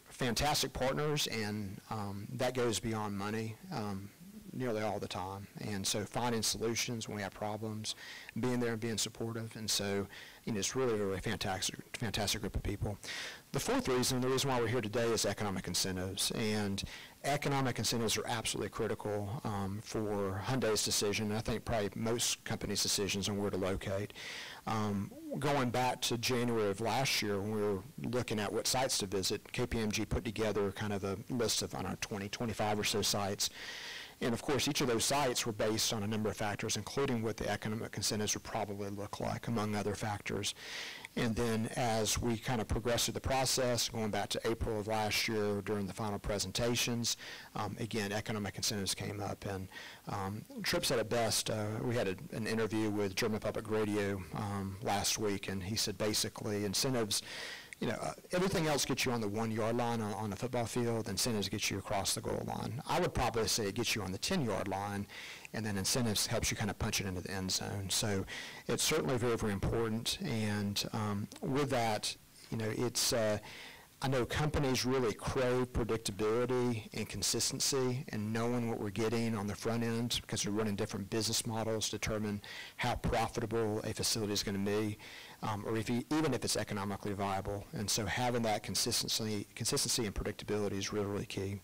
fantastic partners, and um, that goes beyond money um, nearly all the time. And so finding solutions when we have problems, being there and being supportive, and so you know, it's really, really a fantastic, fantastic group of people. The fourth reason, the reason why we're here today is economic incentives. And economic incentives are absolutely critical um, for Hyundai's decision, and I think probably most companies' decisions on where to locate. Um, going back to January of last year when we were looking at what sites to visit, KPMG put together kind of a list of, I don't know, 20, 25 or so sites. And of course, each of those sites were based on a number of factors, including what the economic incentives would probably look like, among other factors. And then as we kind of progressed through the process, going back to April of last year during the final presentations, um, again, economic incentives came up. And um, said it best. Uh, we had a, an interview with German Public Radio um, last week, and he said basically incentives you know, uh, everything else gets you on the one-yard line on, on a football field, incentives get you across the goal line. I would probably say it gets you on the 10-yard line, and then incentives helps you kind of punch it into the end zone. So it's certainly very, very important, and um, with that, you know, it's, uh, I know companies really crave predictability and consistency and knowing what we're getting on the front end because we're running different business models determine how profitable a facility is going to be, um, or if you, even if it's economically viable. And so having that consistency, consistency and predictability is really, really key.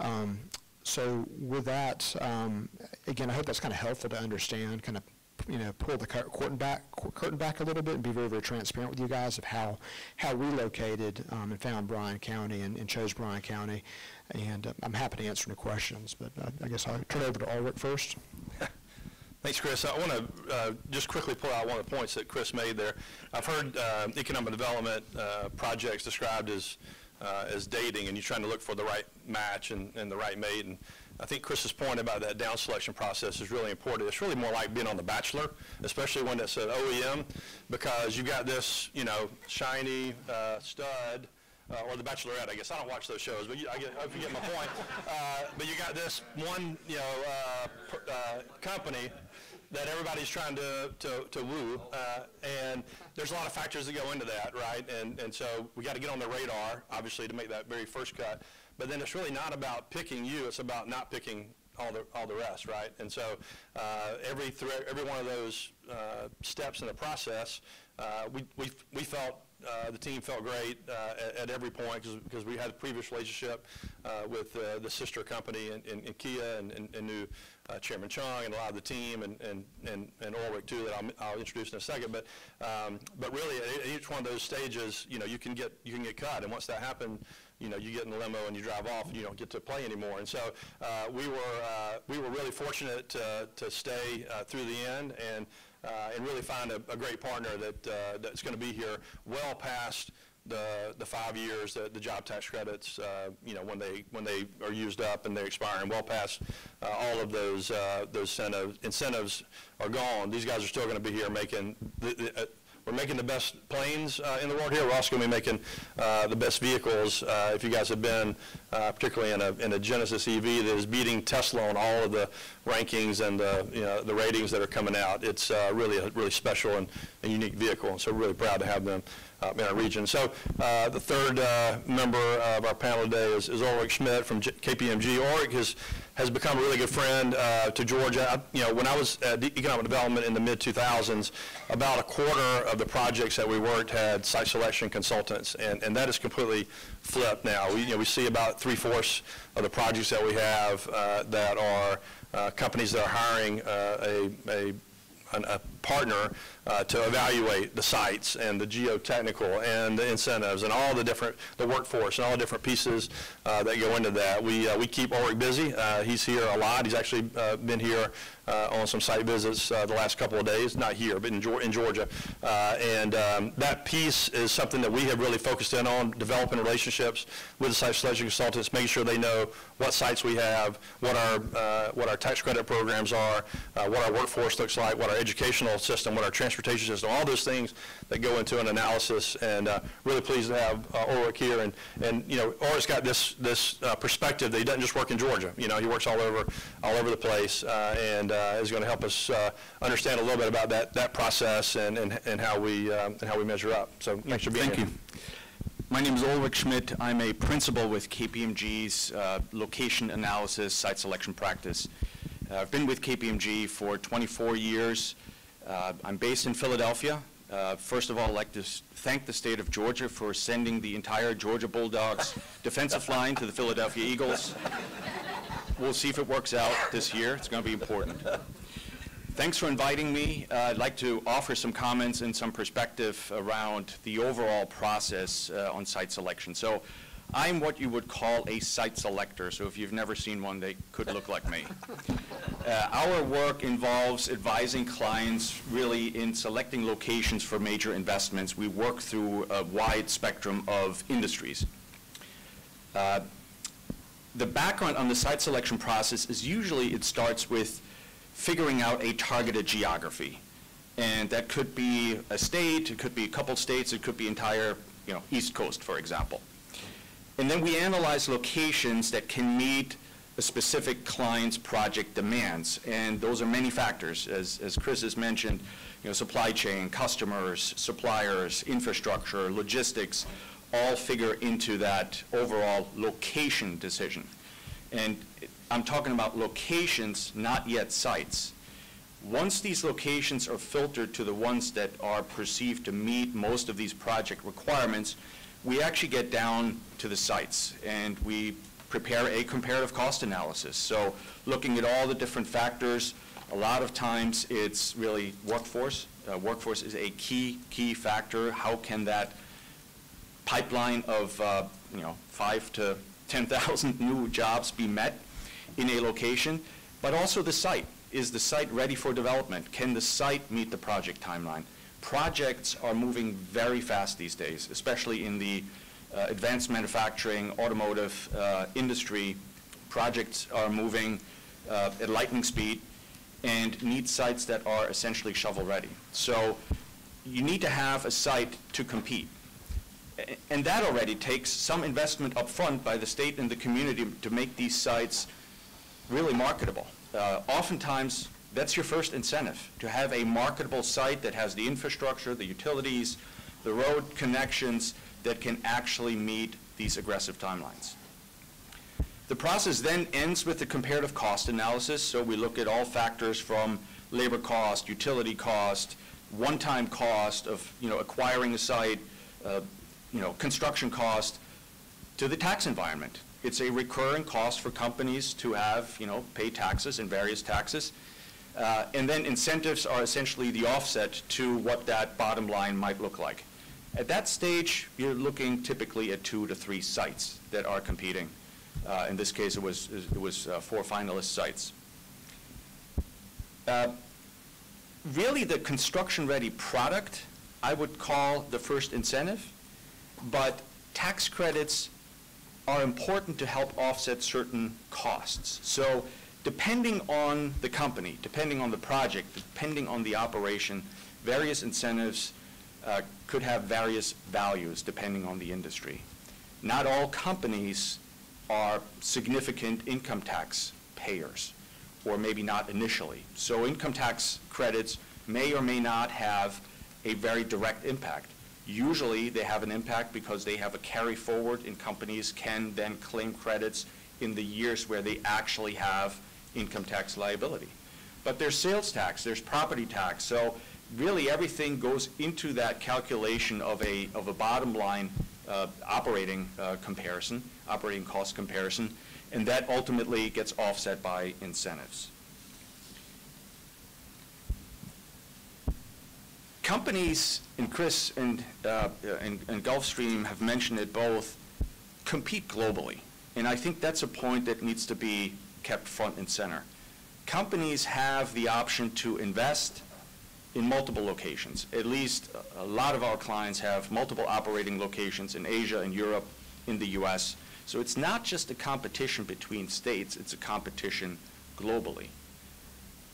Um, so with that, um, again, I hope that's kind of helpful to understand, kind of you know, pull the curtain back, curtain back a little bit and be very, very transparent with you guys of how, how we located um, and found Bryan County and, and chose Bryan County. And uh, I'm happy to answer any questions, but uh, I guess I'll turn over to Ulrich first. Thanks, Chris. I want to uh, just quickly pull out one of the points that Chris made there. I've heard uh, economic development uh, projects described as uh, as dating, and you're trying to look for the right match and, and the right mate. And I think Chris's point about that down selection process is really important. It's really more like being on The Bachelor, especially when it's an OEM, because you've got this, you know, shiny uh, stud, uh, or The Bachelorette, I guess. I don't watch those shows, but you, I, get, I hope you get my point. Uh, but you got this one, you know, uh, uh, company that everybody's trying to, to, to woo, uh, and there's a lot of factors that go into that, right? And, and so we got to get on the radar, obviously, to make that very first cut. But then it's really not about picking you, it's about not picking all the, all the rest, right? And so uh, every, every one of those uh, steps in the process, uh, we, we, we felt uh, the team felt great uh, at, at every point because we had a previous relationship uh, with uh, the sister company in, in, in Kia and, and, and knew uh, Chairman Chung and a lot of the team and, and, and, and Ulrich too that I'll, I'll introduce in a second. But, um, but really at each one of those stages, you know, you can get, you can get cut. And once that happened, you know, you get in the limo and you drive off and you don't get to play anymore. And so uh, we were uh, we were really fortunate to, to stay uh, through the end and uh, and really find a, a great partner that uh, that's going to be here well past the the five years that the job tax credits uh, you know when they when they are used up and they expire and well past uh, all of those uh, those incentives incentives are gone. These guys are still going to be here making the, the, we're making the best planes uh, in the world here. We're also going to be making uh, the best vehicles. Uh, if you guys have been, uh, particularly in a, in a Genesis EV that is beating Tesla on all of the rankings and the, you know, the ratings that are coming out, it's uh, really a really special and, and unique vehicle. And so really proud to have them uh, in our region. So uh, the third uh, member of our panel today is, is Ulrich Schmidt from J- KPMG. Ulrich has, has become a really good friend uh, to Georgia. I- You know, when I was at economic development in the mid-2000s, about a quarter of the projects that we worked had site selection consultants, and, and that is completely flipped now. We, you know, we see about three-fourths of the projects that we have uh, that are uh, companies that are hiring uh, a, a an- a partner uh, to evaluate the sites and the geotechnical and the incentives and all the different, the workforce and all the different pieces uh, that go into that. We, uh, we keep Ulrich busy. Uh, He's here a lot. He's actually uh, been here uh, on some site visits the last couple of days, not here, but in in Georgia. And um, that piece is something that we have really focused in on, developing relationships with the site selection consultants, making sure they know what sites we have, what our, what our tax credit programs are, what our workforce looks like, what our educational system, what our system, all those things that go into an analysis. And uh, really pleased to have uh, Ulrich here. And, and, you know, Ulrich's got this, this uh, perspective that he doesn't just work in Georgia. You know, he works all over, all over the place uh, and uh, is going to help us uh, understand a little bit about that, that process and, and, and how we, um, and how we measure up. So thanks for being Thank here. you. My name is Ulrich Schmidt. I'm a principal with KPMG's uh, Location Analysis Site Selection Practice. Uh, I've been with KPMG for 24 years. Uh, I'm based in Philadelphia. Uh, First of all, I'd like to thank the state of Georgia for sending the entire Georgia Bulldogs defensive line to the Philadelphia Eagles. We'll see if it works out this year. It's going to be important. Thanks for inviting me. Uh, I'd like to offer some comments and some perspective around the overall process uh, on site selection. So I'm what you would call a site selector, so if you've never seen one, they could look like me. Uh, Our work involves advising clients really in selecting locations for major investments. We work through a wide spectrum of industries. Uh, The background on the site selection process is usually it starts with figuring out a targeted geography. And that could be a state, it could be a couple states, it could be entire you know, East Coast, for example. And then we analyze locations that can meet a specific client's project demands. And those are many factors, as, as Chris has mentioned, you know, supply chain, customers, suppliers, infrastructure, logistics, all figure into that overall location decision. And I'm talking about locations, not yet sites. Once these locations are filtered to the ones that are perceived to meet most of these project requirements, we actually get down to the sites and we prepare a comparative cost analysis. So looking at all the different factors, a lot of times it's really workforce. Uh, workforce is a key, key factor. How can that pipeline of, uh, you know, five to 10,000 new jobs be met in a location? But also the site. Is the site ready for development? Can the site meet the project timeline? Projects are moving very fast these days, especially in the uh, advanced manufacturing, automotive uh, industry. Projects are moving uh, at lightning speed and need sites that are essentially shovel-ready. So you need to have a site to compete. And that already takes some investment up front by the state and the community to make these sites really marketable. Uh, Oftentimes, that's your first incentive, to have a marketable site that has the infrastructure, the utilities, the road connections that can actually meet these aggressive timelines. The process then ends with the comparative cost analysis, so we look at all factors from labor cost, utility cost, one-time cost of, you know, acquiring a site, uh, you know, construction cost, to the tax environment. It's a recurring cost for companies to have, you know, pay taxes and various taxes. Uh, And then incentives are essentially the offset to what that bottom line might look like. At that stage, you're looking typically at two to three sites that are competing. Uh, In this case, it was, it was uh, four finalist sites. Uh, Really, the construction-ready product, I would call the first incentive, but tax credits are important to help offset certain costs. So depending on the company, depending on the project, depending on the operation, various incentives uh, could have various values depending on the industry. Not all companies are significant income tax payers, or maybe not initially. So income tax credits may or may not have a very direct impact. Usually, they have an impact because they have a carry forward, and companies can then claim credits in the years where they actually have income tax liability. But there's sales tax, there's property tax, so really everything goes into that calculation of a, of a bottom line uh, operating uh, comparison, operating cost comparison, and that ultimately gets offset by incentives. Companies, and Chris and, uh, and and Gulfstream have mentioned it both, compete globally. And I think that's a point that needs to be kept front and center. Companies have the option to invest in multiple locations. At least a- lot of our clients have multiple operating locations in Asia and Europe, in the US. So it's not just a competition between states, it's a competition globally.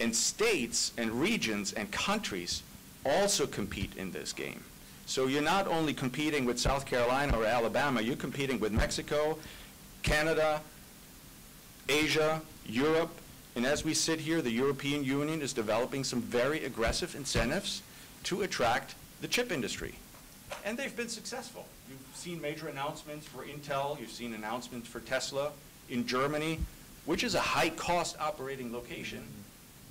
And states and regions and countries also compete in this game. So you're not only competing with South Carolina or Alabama, you're competing with Mexico, Canada, Asia, Europe, and as we sit here, the European Union is developing some very aggressive incentives to attract the chip industry. And they've been successful. You've seen major announcements for Intel, you've seen announcements for Tesla in Germany, which is a high-cost operating location,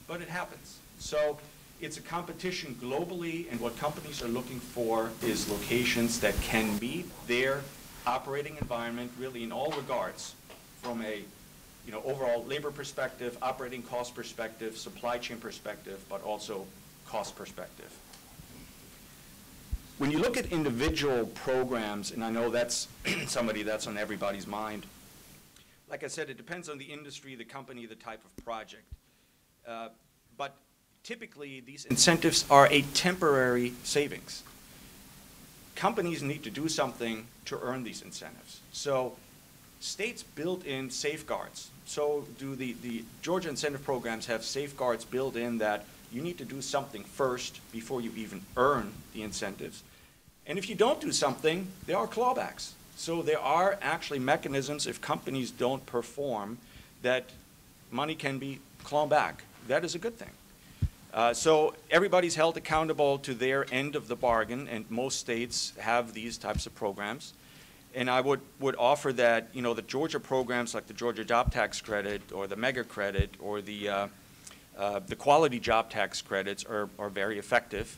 but it happens. So it's a competition globally, and what companies are looking for is locations that can meet their operating environment really in all regards, from a, you know, overall labor perspective, operating cost perspective, supply chain perspective, but also cost perspective. When you look at individual programs, and I know that's somebody that's on everybody's mind, like I said, it depends on the industry, the company, the type of project. Uh, But typically, these incentives are a temporary savings. Companies need to do something to earn these incentives. So states build in safeguards. So do the, the Georgia incentive programs have safeguards built in that you need to do something first before you even earn the incentives. And if you don't do something, there are clawbacks. So there are actually mechanisms, if companies don't perform, that money can be clawed back. That is a good thing. Uh, So everybody's held accountable to their end of the bargain, and most states have these types of programs. And I would, would offer that, you know, the Georgia programs like the Georgia Job Tax Credit or the Mega Credit or the, uh, uh, the Quality Job Tax Credits are, are very effective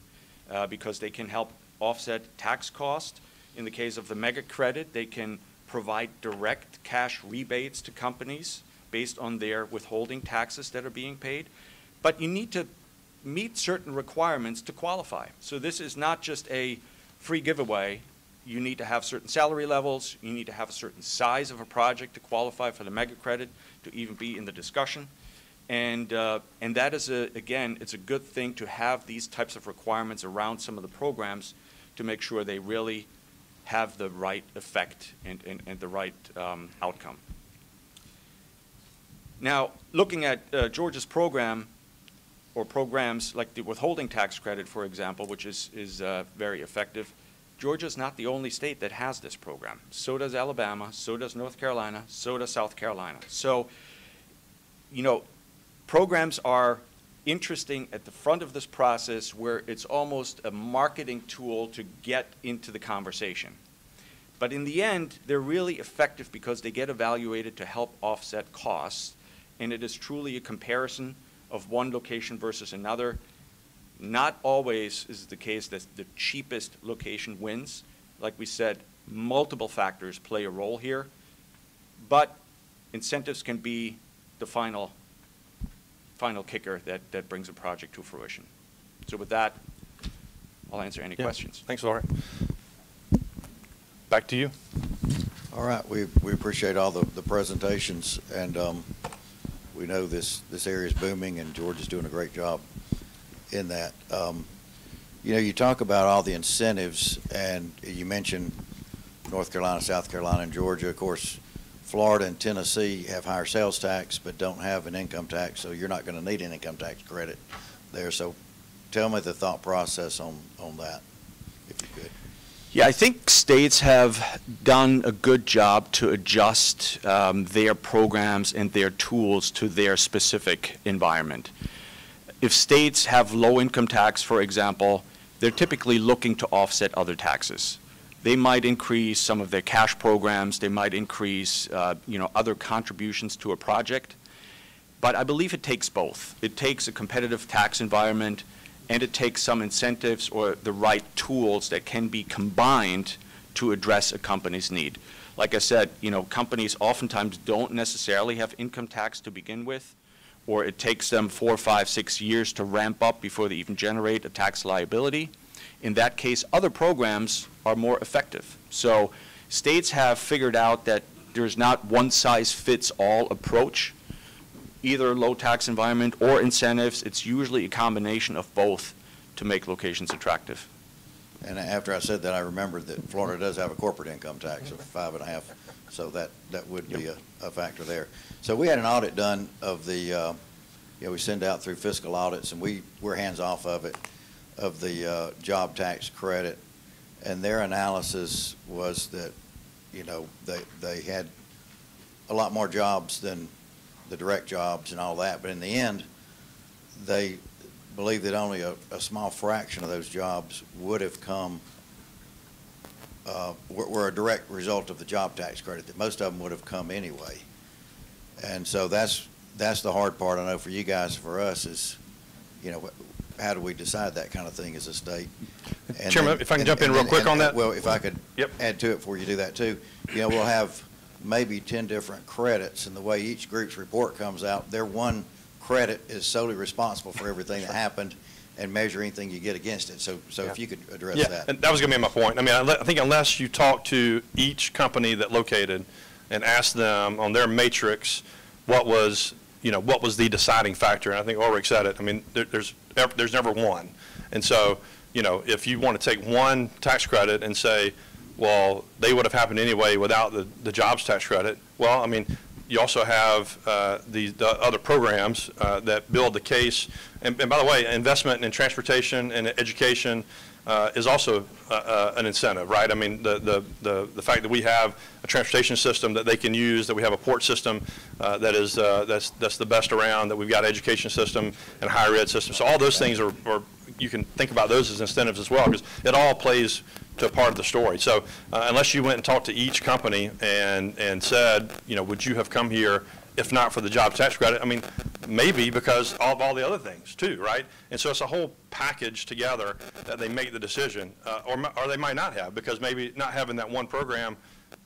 uh, because they can help offset tax cost. In the case of the Mega Credit, they can provide direct cash rebates to companies based on their withholding taxes that are being paid. But you need to meet certain requirements to qualify. So this is not just a free giveaway. You need to have certain salary levels, you need to have a certain size of a project to qualify for the mega credit, to even be in the discussion. And, uh, and that is, a, again, it's a good thing to have these types of requirements around some of the programs to make sure they really have the right effect and, and, and the right um, outcome. Now, looking at uh, Georgia's program, or programs like the withholding tax credit, for example, which is, is uh, very effective, Georgia's not the only state that has this program. So does Alabama, so does North Carolina, so does South Carolina. So, you know, programs are interesting at the front of this process where it's almost a marketing tool to get into the conversation. But in the end, they're really effective because they get evaluated to help offset costs, and it is truly a comparison of one location versus another. Not always is the case that the cheapest location wins. Like we said, multiple factors play a role here, but incentives can be the final, final kicker that, that brings a project to fruition. So with that, I'll answer any Yeah. questions. Thanks, Laurie. Back to you. All right, we, we appreciate all the, the presentations, and um, we know this, this area is booming, and George is doing a great job in that. Um, You know, you talk about all the incentives, and you mentioned North Carolina, South Carolina, and Georgia. Of course, Florida and Tennessee have higher sales tax, but don't have an income tax, so you're not going to need an income tax credit there. So tell me the thought process on, on that, if you could. Yeah, I think states have done a good job to adjust um, their programs and their tools to their specific environment. If states have low income tax, for example, they're typically looking to offset other taxes. They might increase some of their cash programs, they might increase, uh, you know, other contributions to a project. But I believe it takes both. It takes a competitive tax environment and it takes some incentives or the right tools that can be combined to address a company's need. Like I said, you know, companies oftentimes don't necessarily have income tax to begin with, or it takes them four, five, six years to ramp up before they even generate a tax liability. In that case, other programs are more effective. So states have figured out that there's not one-size-fits-all approach either low tax environment or incentives. It's usually a combination of both to make locations attractive. And after I said that, I remembered that Florida does have a corporate income tax of five and a half, so that, that would be a, a factor there. So we had an audit done of the, uh, you know, we send out through fiscal audits, and we, we're hands off of it, of the uh, job tax credit. And their analysis was that, you know, they, they had a lot more jobs than the direct jobs and all that, but in the end, they believe that only a, a small fraction of those jobs would have come, uh, were, were a direct result of the job tax credit, that most of them would have come anyway. And so that's, that's the hard part, I know, for you guys, for us, is, you know, how do we decide that kind of thing as a state? And Chairman, then- if I can and- jump in and real quick on that? Well, if I could Yep. add to it before you do that too, you know, we'll have maybe 10 different credits, and the way each group's report comes out, their one credit is solely responsible for everything that happened and measure anything you get against it. So, so if you could address Yeah, that. and that was going to be my point. I mean, I I think unless you talk to each company that located and ask them on their matrix, what was, you know, what was the deciding factor? And I think Ulrich said it. I mean, there, there's, there's never one. And so, you know, if you want to take one tax credit and say, well, they would have happened anyway without the, the jobs tax credit, well, I mean, you also have uh, the, the other programs uh, that build the case. And, and by the way, investment in transportation and education, uh, is also uh, uh, an incentive, right? I mean, the, the, the, the fact that we have a transportation system that they can use, that we have a port system uh, that is, uh, that's, that's the best around, that we've got an education system and higher ed system. So all those things are, are you can think about those as incentives as well, because it all plays to a part of the story. So uh, unless you went and talked to each company and, and said, you know, would you have come here if not for the job tax credit? I mean, maybe because of all the other things too, right? And so it's a whole package together that they make the decision, uh, or, or they might not have, because maybe not having that one program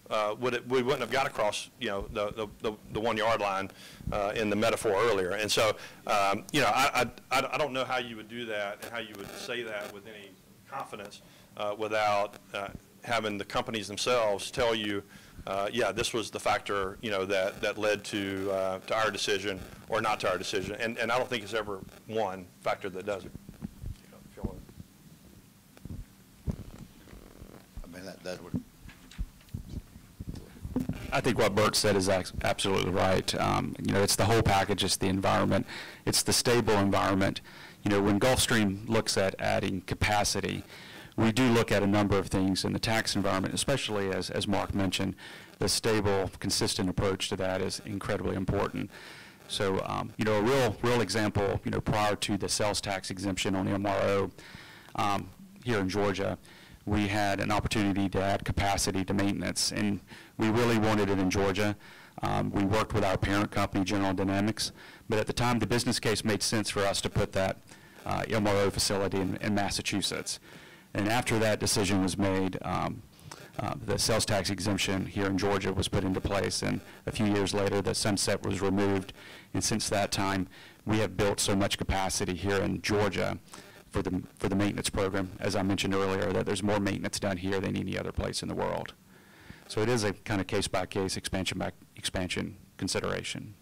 uh, would it, we wouldn't have got across, you know, the, the, the, the one yard line uh, in the metaphor earlier. And so, um, you know, I, I, I don't know how you would do that and how you would say that with any confidence uh, without uh, having the companies themselves tell you, uh, yeah, this was the factor, you know, that, that led to, uh, to our decision or not to our decision. And, and I don't think it's ever one factor that does it. I mean, that, that would, I think what Bert said is absolutely right. Um, You know, it's the whole package, it's the environment, it's the stable environment. You know, when Gulfstream looks at adding capacity, we do look at a number of things in the tax environment, especially as, as Mark mentioned, the stable, consistent approach to that is incredibly important. So, um, you know, a real, real example, you know, prior to the sales tax exemption on MRO, um, here in Georgia, we had an opportunity to add capacity to maintenance, and we really wanted it in Georgia. Um, we worked with our parent company, General Dynamics, but at the time, the business case made sense for us to put that uh, MRO facility in, in Massachusetts. And after that decision was made, um, uh, the sales tax exemption here in Georgia was put into place, and a few years later, the sunset was removed. And since that time, we have built so much capacity here in Georgia for the, for the maintenance program, as I mentioned earlier, that there's more maintenance done here than any other place in the world. So it is a kind of case-by-case, expansion-by-expansion consideration.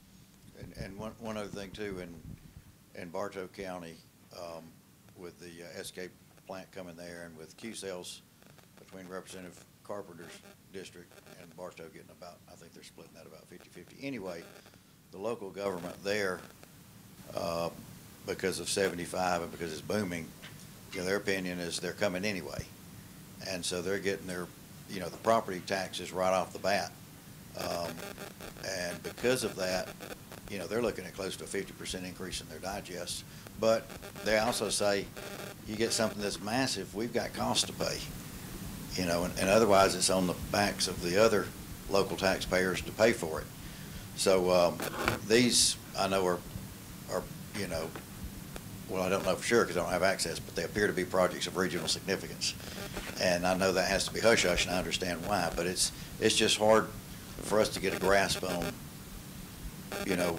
and, and one, one other thing too, in, in Bartow County, um, with the uh, SK plant coming there and with Q-Cells between Representative Carpenter's district and Bartow getting about, I think they're splitting that about 50-50. Anyway, the local government there, uh, because of 75 and because it's booming, you know, their opinion is they're coming anyway. And so they're getting their, you know, the property taxes right off the bat. Um, And because of that, you know, they're looking at close to a 50% increase in their digests. But they also say, you get something that's massive, we've got costs to pay. You know, and, and otherwise it's on the backs of the other local taxpayers to pay for it. So, um, these, I know are, are, you know, well, I don't know for sure because I don't have access, but they appear to be projects of regional significance. And I know that has to be hush-hush, and I understand why, but it's, it's just hard for us to get a grasp on, you know,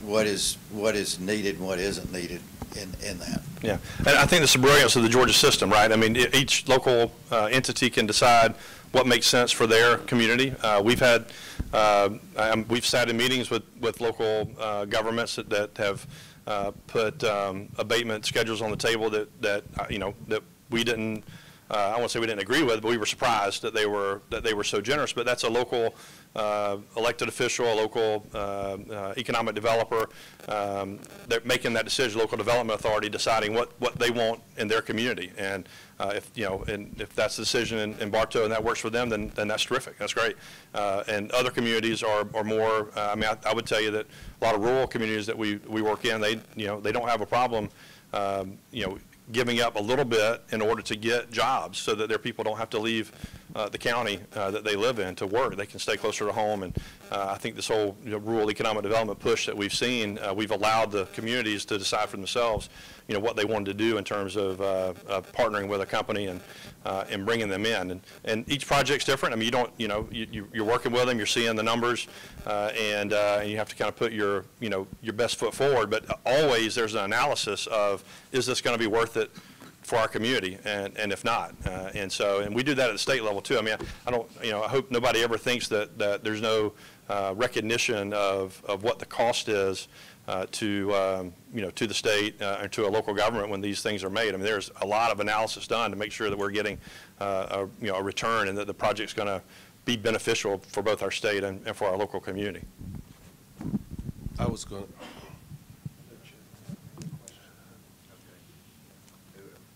what is, what is needed and what isn't needed in, in that. Yeah, and I think that's the brilliance of the Georgia system, right? I mean, each local uh, entity can decide what makes sense for their community. Uh, We've had, uh, we've sat in meetings with, with local uh, governments that- that have uh, put um, abatement schedules on the table that, that, uh, you know, that we didn't, I won't say we didn't agree with, but we were surprised that they were, that they were so generous. But that's a local elected official, a local uh, uh, economic developer, um, they're making that decision, local development authority deciding what, what they want in their community. And uh, if, you know, and if that's the decision in, in Bartow and that works for them, then, then that's terrific, that's great. Uh, And other communities are, are more, uh, I mean, I, I would tell you that a lot of rural communities that we, we work in, they, you know, they don't have a problem, um, you know, giving up a little bit in order to get jobs so that their people don't have to leave uh, the county uh, that they live in to work. They can stay closer to home. And uh, I think this whole you know, rural economic development push that we've seen, uh, we've allowed the communities to decide for themselves, you know, what they wanted to do in terms of uh, partnering with a company and, uh, and bringing them in. And, and each project's different. I mean, you don't, you know, you, you- you're working with them, you're seeing the numbers, uh, and, uh, and you have to kind of put your, you know, your best foot forward. But always there's an analysis of, is this going to be worth it for our community, and, and if not. Uh, And so, and we do that at the state level too. I mean, I don't, you know, I hope nobody ever thinks that, that there's no uh, recognition of, of what the cost is uh, to, um, you know, to the state uh, and to a local government when these things are made. I mean, there's a lot of analysis done to make sure that we're getting, uh, a, you know, a return and that the project's going to be beneficial for both our state and, and for our local community. I was going,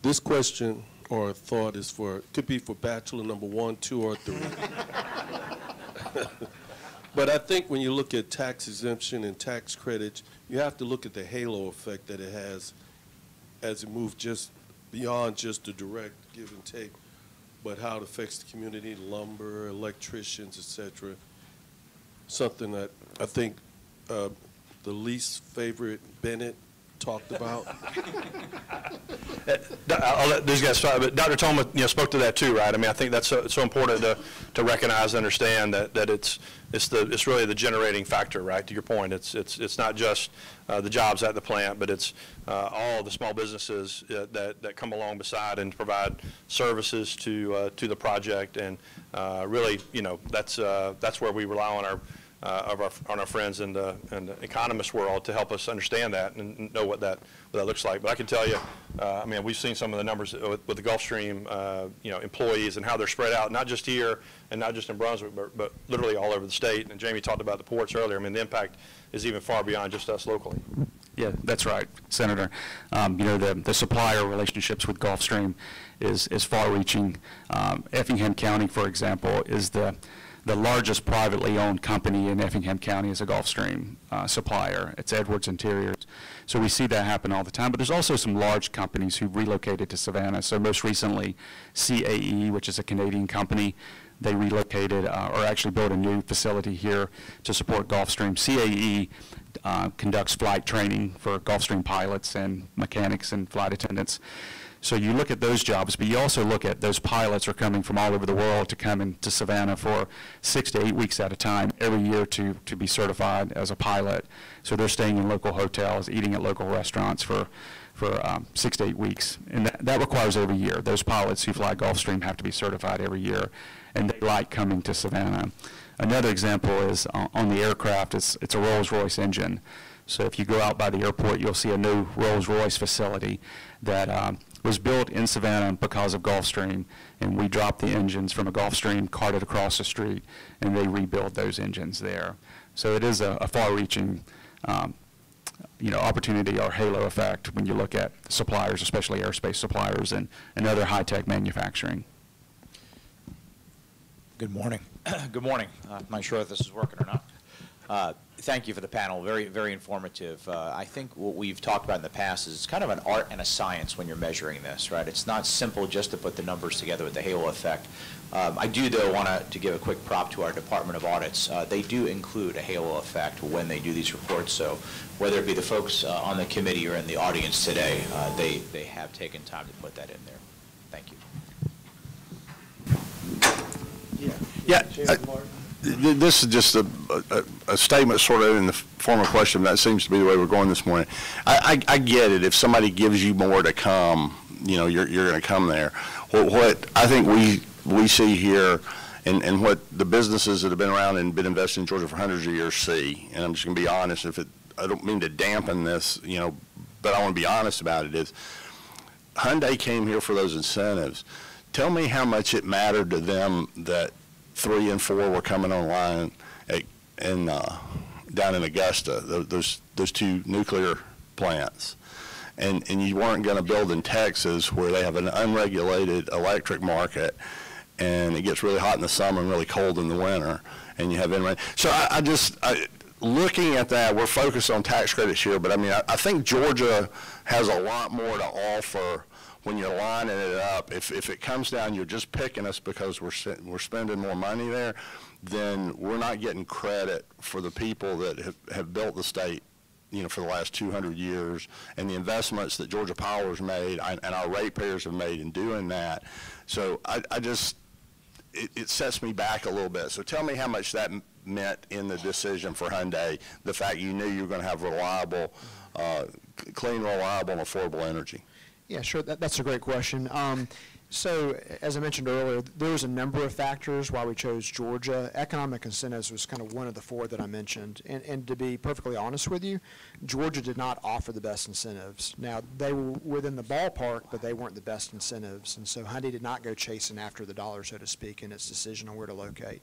This question or thought is for, could be for bachelor number one, two, or three. But I think when you look at tax exemption and tax credits, you have to look at the halo effect that it has as it moves just beyond just the direct give and take, but how it affects the community, lumber, electricians, et cetera. Something that I think uh, the least favorite Bennett talked about. I'll let these guys start, but Dr. Toma, you know, spoke to that too, right? I mean, I think that's so, so important to, to recognize and understand that, that it's, it's the, it's really the generating factor, right? To your point, it's, it's, it's not just uh, the jobs at the plant, but it's uh, all the small businesses uh, that, that come along beside and provide services to, uh, to the project. And uh, really, you know, that's, uh, that's where we rely on our, of our, on our friends in the, in the economist world to help us understand that and know what that, what that looks like. But I can tell you, uh, I mean, we've seen some of the numbers with, with the Gulfstream, uh, you know, employees and how they're spread out, not just here and not just in Brunswick, but, but literally all over the state. And Jamie talked about the ports earlier. I mean, the impact is even far beyond just us locally. Yeah, that's right, Senator. Um, you know, the, the supplier relationships with Gulfstream is, is far-reaching. Um, Effingham County, for example, is the, the largest privately owned company in Effingham County is a Gulfstream uh, supplier. It's Edwards Interiors. So we see that happen all the time. But there's also some large companies who've relocated to Savannah. So most recently, CAE, which is a Canadian company, they relocated uh, or actually built a new facility here to support Gulfstream. CAE uh, conducts flight training for Gulfstream pilots and mechanics and flight attendants. So you look at those jobs, but you also look at those pilots are coming from all over the world to come into Savannah for six to eight weeks at a time every year to, to be certified as a pilot. So they're staying in local hotels, eating at local restaurants for, for um, six to eight weeks. And that, that requires every year. Those pilots who fly Gulfstream have to be certified every year, and they like coming to Savannah. Another example is on, on the aircraft, it's, it's a Rolls-Royce engine. So if you go out by the airport, you'll see a new Rolls-Royce facility that um, was built in Savannah because of Gulfstream, and we dropped the engines from a Gulfstream, carted across the street, and they rebuilt those engines there. So it is a, a far-reaching, um, you know, opportunity or halo effect when you look at suppliers, especially aerospace suppliers and, and other high-tech manufacturing. Good morning. Good morning. Uh, I'm not sure if this is working or not. Uh, Thank you for the panel. Very, very informative. Uh, I think what we've talked about in the past is it's kind of an art and a science when you're measuring this, right? It's not simple just to put the numbers together with the halo effect. Um, I do, though, want to give a quick prop to our Department of Audits. Uh, they do include a halo effect when they do these reports. So whether it be the folks uh, on the committee or in the audience today, uh, they, they have taken time to put that in there. Thank you. Yeah, I- th- this is just a, a- a statement sort of in the form of question, that seems to be the way we're going this morning. I, I, I get it, if somebody gives you more to come, you know, you're, you're gonna come there. What, what I think we, we see here, and, and what the businesses that have been around and been invested in Georgia for hundreds of years see, and I'm just gonna be honest, if it, I don't mean to dampen this, you know, but I wanna be honest about it, is Hyundai came here for those incentives. Tell me how much it mattered to them that three and four were coming online at, in, uh, down in Augusta, tho- those, those two nuclear plants. And, and you weren't going to build in Texas where they have an unregulated electric market and it gets really hot in the summer and really cold in the winter and you have in So I, I just, I, looking at that, we're focused on tax credits here, but I mean, I, I think Georgia has a lot more to offer when you're lining it up, if, if it comes down, you're just picking us because we're, we're spending more money there, then we're not getting credit for the people that have, have built the state, you know, for the last 200 years, and the investments that Georgia Power's made and and our ratepayers have made in doing that. So I, I just, it, it sets me back a little bit. So tell me how much that meant in the decision for Hyundai, the fact you knew you were going to have reliable, uh, clean, reliable, and affordable energy. Yeah, sure. That, that's a great question. Um, so, as I mentioned earlier, there was a number of factors why we chose Georgia. Economic incentives was kind of one of the four that I mentioned. And, and to be perfectly honest with you, Georgia did not offer the best incentives. Now, they were within the ballpark, but they weren't the best incentives. And so Hyundai did not go chasing after the dollar, so to speak, in its decision on where to locate.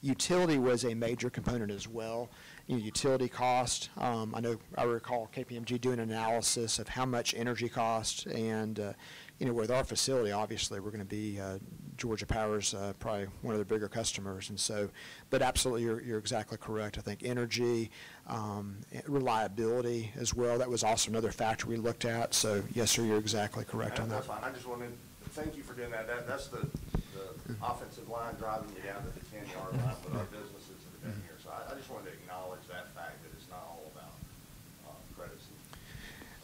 Utility was a major component as well you know, utility cost. Um, I know, I recall KPMG doing an analysis of how much energy cost and uh, you know, with our facility, obviously, we're going to be uh, Georgia Power's uh, probably one of their bigger customers. And so, but absolutely, you're, you're exactly correct. I think energy, um, reliability as well, that was also another factor we looked at. So, yes, sir, you're exactly correct on that. Fine. I just wanted, to thank you for doing that. That, that's the, the offensive line driving you down to the ten-yard line with our businesses that have been here. So I, I just wanted to acknowledge that fact that it's not all about, uh, credits.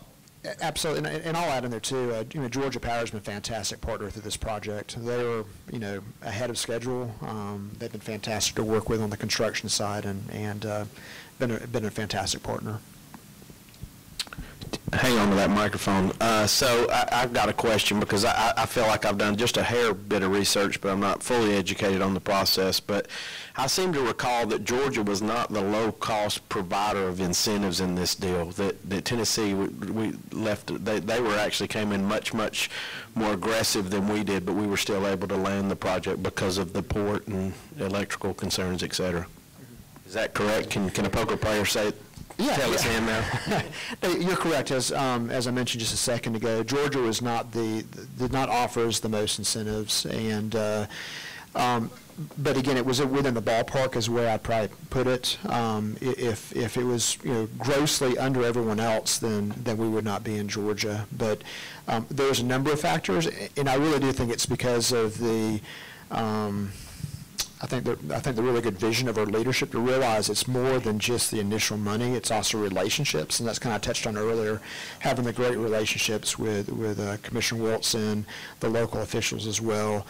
A- Absolutely, and, and I'll add in there too, uh, you know, Georgia Power's been a fantastic partner through this project. They were, you know, ahead of schedule. Um, they've been fantastic to work with on the construction side and, and, uh, been a, been a fantastic partner. Hang on to that microphone. Uh, so I, I've got a question because I, I- I feel like I've done just a hair bit of research, but I'm not fully educated on the process. But I seem to recall that Georgia was not the low-cost provider of incentives in this deal. That, that Tennessee, we, we left, they, they were actually came in much, much more aggressive than we did, but we were still able to land the project because of the port and electrical concerns, et cetera. Is that correct? Can, can a poker player say, Yeah, yeah. now? You're correct. As, um, as I mentioned just a second ago, Georgia was not the, did not offer us the most incentives. And, uh, um, but again, it was within the ballpark is where I'd probably put it. Um, if, if it was, you know, grossly under everyone else, then, then we would not be in Georgia. But, um, there's a number of factors, and I really do think it's because of the, um, I think I think the really good vision of our leadership to realize it's more than just the initial money, it's also relationships, and that's kind of touched on earlier, having the great relationships with, with uh, Commissioner Wilson, the local officials as well.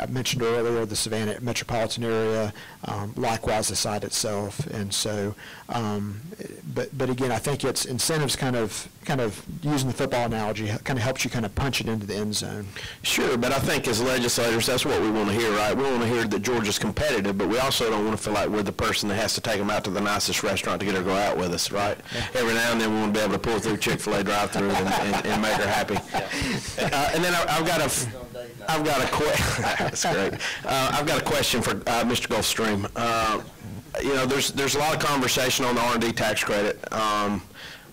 I mentioned earlier the Savannah metropolitan area, um, likewise the site itself, and so, um, but, but again, I think it's incentives kind of, kind of, using the football analogy, kind of helps you kind of punch it into the end zone. Sure, but I think as legislators, that's what we want to hear, right? We want to hear that Georgia's competitive, but we also don't want to feel like we're the person that has to take them out to the nicest restaurant to get her to go out with us, right? Every now and then, we want to be able to pull through Chick-fil-A drive-through and, and, and make her happy. Uh, and then I, I've got a, I've got a que, that's great. Uh, I've got a question for, uh, Mr. Gulfstream. Uh, you know, there's, there's a lot of conversation on the R and D tax credit. Um,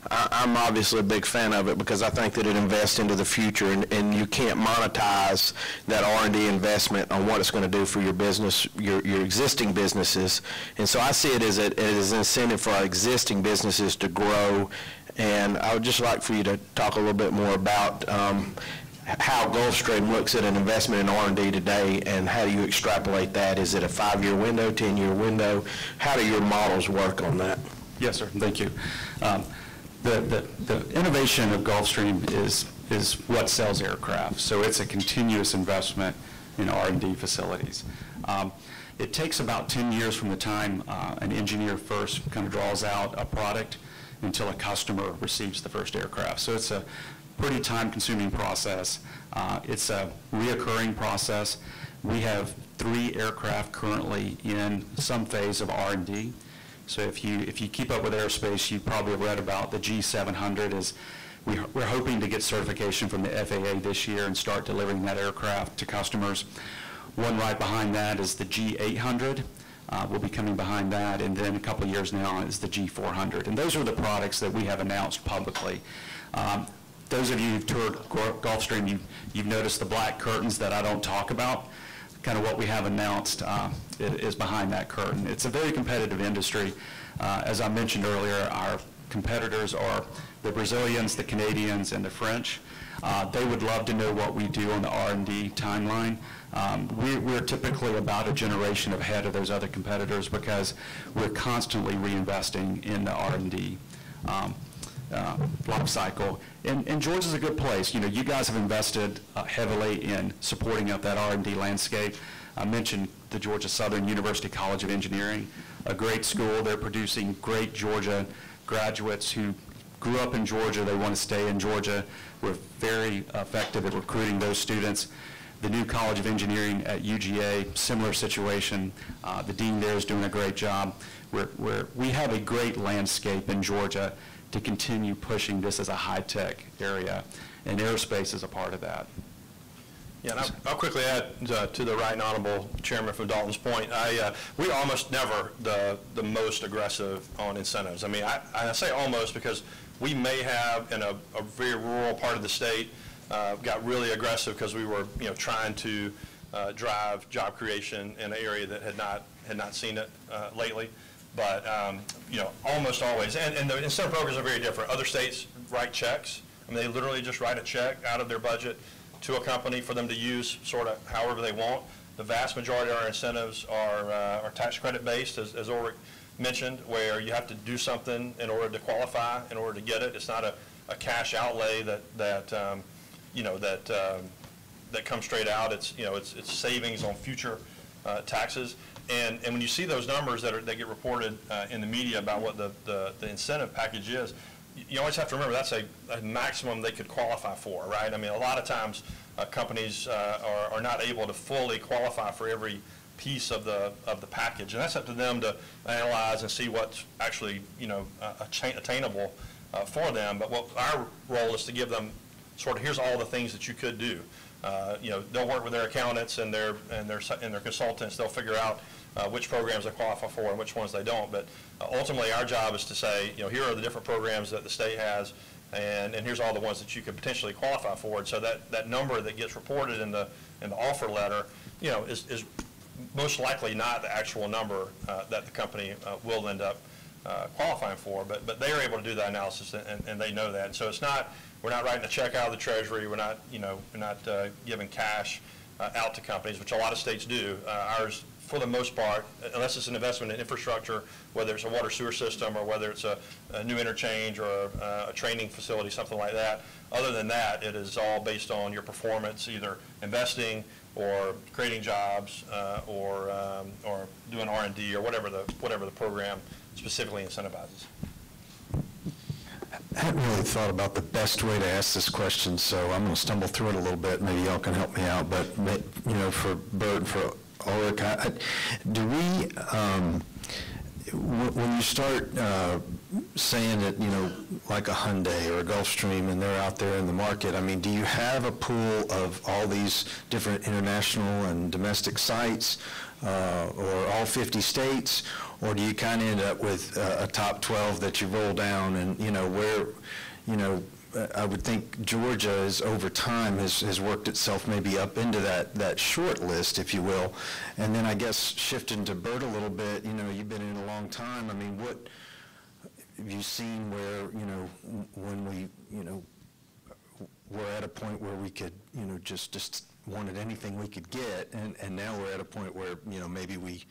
I, I'm obviously a big fan of it because I think that it invests into the future and, and you can't monetize that R and D investment on what it's going to do for your business, your, your existing businesses. And so I see it as a, as an incentive for our existing businesses to grow. And I would just like for you to talk a little bit more about, um, how Gulfstream looks at an investment in R and D today, and how do you extrapolate that? Is it a five-year window, 10-year window? How do your models work on that? Yes, sir, thank you. Um, The, the, the innovation of Gulfstream is, is what sells aircraft, so it's a continuous investment in R and D facilities. Um, It takes about 10 years from the time uh, an engineer first kind of draws out a product until a customer receives the first aircraft. So it's a pretty time-consuming process. Uh, It's a reoccurring process. We have three aircraft currently in some phase of R and D. So if you, if you keep up with aerospace, you probably have read about the G700 is, we- we're hoping to get certification from the FAA this year and start delivering that aircraft to customers. One right behind that is the G800. Uh, We'll be coming behind that, and then a couple years now is the G400. And those are the products that we have announced publicly. Um, Those of you who've toured Gulfstream, you- you've noticed the black curtains that I don't talk about kind of what we have announced uh, is behind that curtain. It's a very competitive industry. Uh, As I mentioned earlier, our competitors are the Brazilians, the Canadians, and the French. Uh, They would love to know what we do on the R and D timeline. Um, we- We're typically about a generation ahead of those other competitors because we're constantly reinvesting in the R and D um, uh, life cycle. And, and Georgia's a good place. You know, you guys have invested uh, heavily in supporting up that R and D landscape. I mentioned the Georgia Southern University College of Engineering, a great school. They're producing great Georgia graduates who grew up in Georgia. They want to stay in Georgia. We're very effective at recruiting those students. The new College of Engineering at UGA, similar situation. Uh, The dean there is doing a great job. We're, we're, we have a great landscape in Georgia to continue pushing this as a high-tech area, and aerospace is a part of that. Yeah, and I'll- I'll quickly add uh, to the right and honorable chairman from Dalton's point. I, uh, we almost never the, the most aggressive on incentives. I mean, I, I say almost because we may have in a, a very rural part of the state, uh, got really aggressive because we were, you know, trying to uh, drive job creation in an area that had not, had not seen it uh, lately. But, um, you know, almost always, and, and the incentive programs are very different. Other states write checks. I mean, they literally just write a check out of their budget to a company for them to use sort of however they want. The vast majority of our incentives are, uh, are tax credit based, as, as Ulrich mentioned, where you have to do something in order to qualify, in order to get it. It's not a, a cash outlay that, that, um, you know, that, um, that comes straight out. It's, you know, it's, it's savings on future uh, taxes. And, and when you see those numbers that are, that get reported uh, in the media about what the, the, the incentive package is, you- always have to remember that's a, a maximum they could qualify for, right? I mean, a lot of times, uh, companies uh, are, are not able to fully qualify for every piece of the, of the package. And that's up to them to analyze and see what's actually, you know, uh, attainable for them. But what our role is to give them sort of, here's all the things that you could do. Uh, You know, they'll work with their accountants and their, and their, and their consultants, they'll figure out uh, which programs they qualify for and which ones they don't. But uh, ultimately, our job is to say, you know, here are the different programs that the state has, and, and here's all the ones that you could potentially qualify for. And so that, that number that gets reported in the, in the offer letter, you know, is, is most likely not the actual number uh, that the company uh, will end up uh, qualifying for, but, but they are able to do that analysis, and, and they know that. And so it's not, we're not writing a check out of the treasury, we're not, you know, we're not uh, giving cash out to companies, which a lot of states do. Ours, for the most part, unless it's an investment in infrastructure, whether it's a water sewer system, or whether it's a, a new interchange, or a, a training facility, something like that, other than that, it is all based on your performance, either investing, or creating jobs, uh, or, um, or doing R and D, or whatever the, whatever the program specifically incentivizes. I hadn't really thought about the best way to ask this question, so I'm going to stumble through it a little bit. Maybe y'all can help me out. But, you know, for Bert and for I- do we, um, when you start uh, saying that, you know, like a Hyundai or a Gulfstream, and they're out there in the market, I mean, do you have a pool of all these different international and domestic sites, uh, or all 50 states, or do you kind of end up with uh, a top 12 that you roll down, and, you know, where, you know, I would think Georgia is, over time, has, has worked itself maybe up into that, that short list, if you will. And then I guess shifting to Bert a little bit, you know, you've been in a long time, I mean, what, have you seen where, you know, when we, you know, we're at a point where we could, you know, just, just wanted anything we could get, and, and now we're at a point where, you know, maybe we,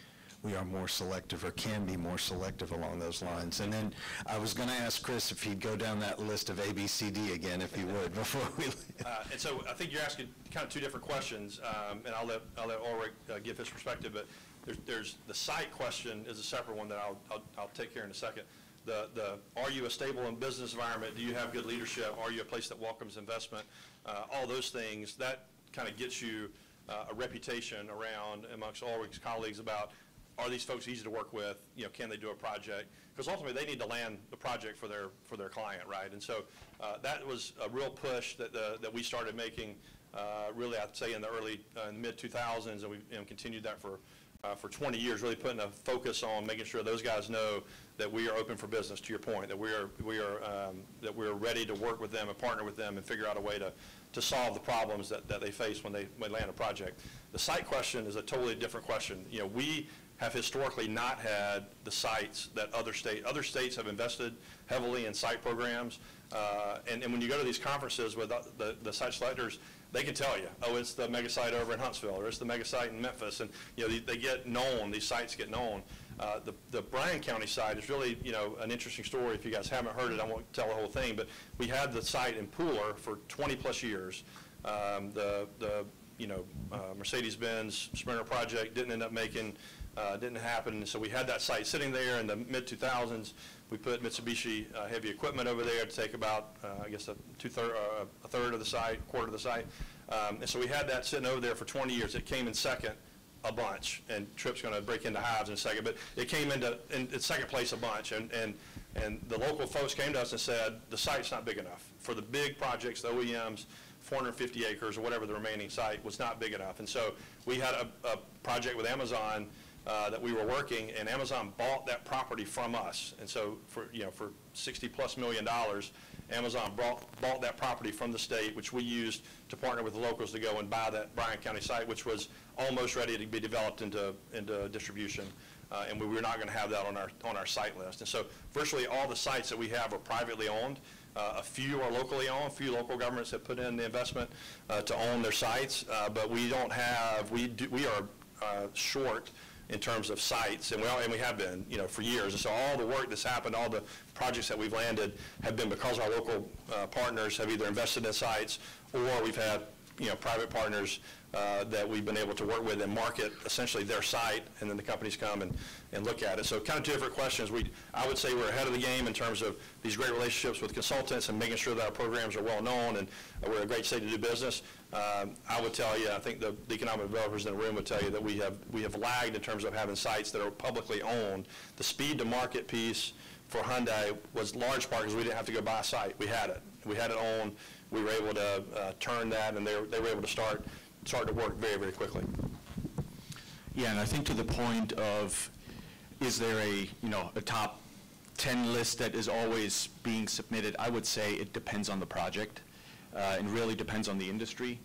we are more selective or can be more selective along those lines. And then I was going to ask Chris if he'd go down that list of A, B, C, D again, if he would, before we, Uh, And so I think you're asking kind of two different questions, um, and I'll let, I'll let Ulrich uh, give his perspective, but there's, there's, the site question is a separate one that I'll, I'll, I'll take care in a second. The, the, are you a stable and business environment? Do you have good leadership? Are you a place that welcomes investment? Uh, All those things, that kind of gets you uh, a reputation around amongst Ulrich's colleagues about, are these folks easy to work with? You know, can they do a project? Because ultimately, they need to land the project for their, for their client, right? And so uh, that was a real push that, the- that we started making, uh, really, I'd say, in the early, uh, mid-2000s, and we you know, continued that for, uh, for 20 years, really putting a focus on making sure those guys know that we are open for business, to your point, that we are, we are, um, that we're ready to work with them and partner with them and figure out a way to, to solve the problems that, that they face when they, when land a project. The site question is a totally different question. You know, we have historically not had the sites that other state, other states have invested heavily in site programs. Uh, and, and when you go to these conferences with the, the, the site selectors, they can tell you, oh, it's the mega site over in Huntsville, or it's the mega site in Memphis, and, you know, they, they get known, these sites get known. Uh, the, the Bryan County site is really, you know, an interesting story. If you guys haven't heard it, I won't tell the whole thing, but we had the site in Pooler for 20-plus years. Um, the, the, you know, uh, Mercedes-Benz Sprinter project didn't end up making, uh, didn't happen, so we had that site sitting there in the mid-2000s. We put Mitsubishi uh, heavy equipment over there to take about, uh, I guess, a two-third, uh, a third of the site, quarter of the site. Um, And so we had that sitting over there for 20 years. It came in second a bunch, and Trip's going to break into hives in a second, but it came into, in in second place a bunch, and, and, and the local folks came to us and said, the site's not big enough. For the big projects, the OEMs, 450 acres or whatever the remaining site was not big enough. And so we had a, a project with Amazon uh, that we were working, and Amazon bought that property from us. And so for, you know, for 60-plus million dollars, Amazon bought, bought that property from the state, which we used to partner with the locals to go and buy that Bryan County site, which was almost ready to be developed into, into distribution. Uh, and we were not going to have that on our, on our site list. And so virtually all the sites that we have are privately owned. Uh, A few are locally owned, a few local governments have put in the investment uh, to own their sites, uh, but we don't have, we do, we are uh, short in terms of sites, and we, all- and we have been, you know, for years. And so all the work that's happened, all the projects that we've landed have been because our local uh, partners have either invested in sites, or we've had, you know, private partners uh, that we've been able to work with and market essentially their site, and then the companies come and, and look at it. So kind of two different questions. We, I would say we're ahead of the game in terms of these great relationships with consultants and making sure that our programs are well-known, and we're a great state to do business. Um, I would tell you, I think the the economic developers in the room would tell you that we have, we have lagged in terms of having sites that are publicly owned. The speed-to-market piece for Hyundai was large part because we didn't have to go buy a site. We had it. We had it owned. We were able to uh, turn that, and they they were able to start, start to work very, very quickly. Yeah, and I think to the point of, is there a, you know, a top 10 list that is always being submitted? I would say it depends on the project, uh, and really depends on the industry.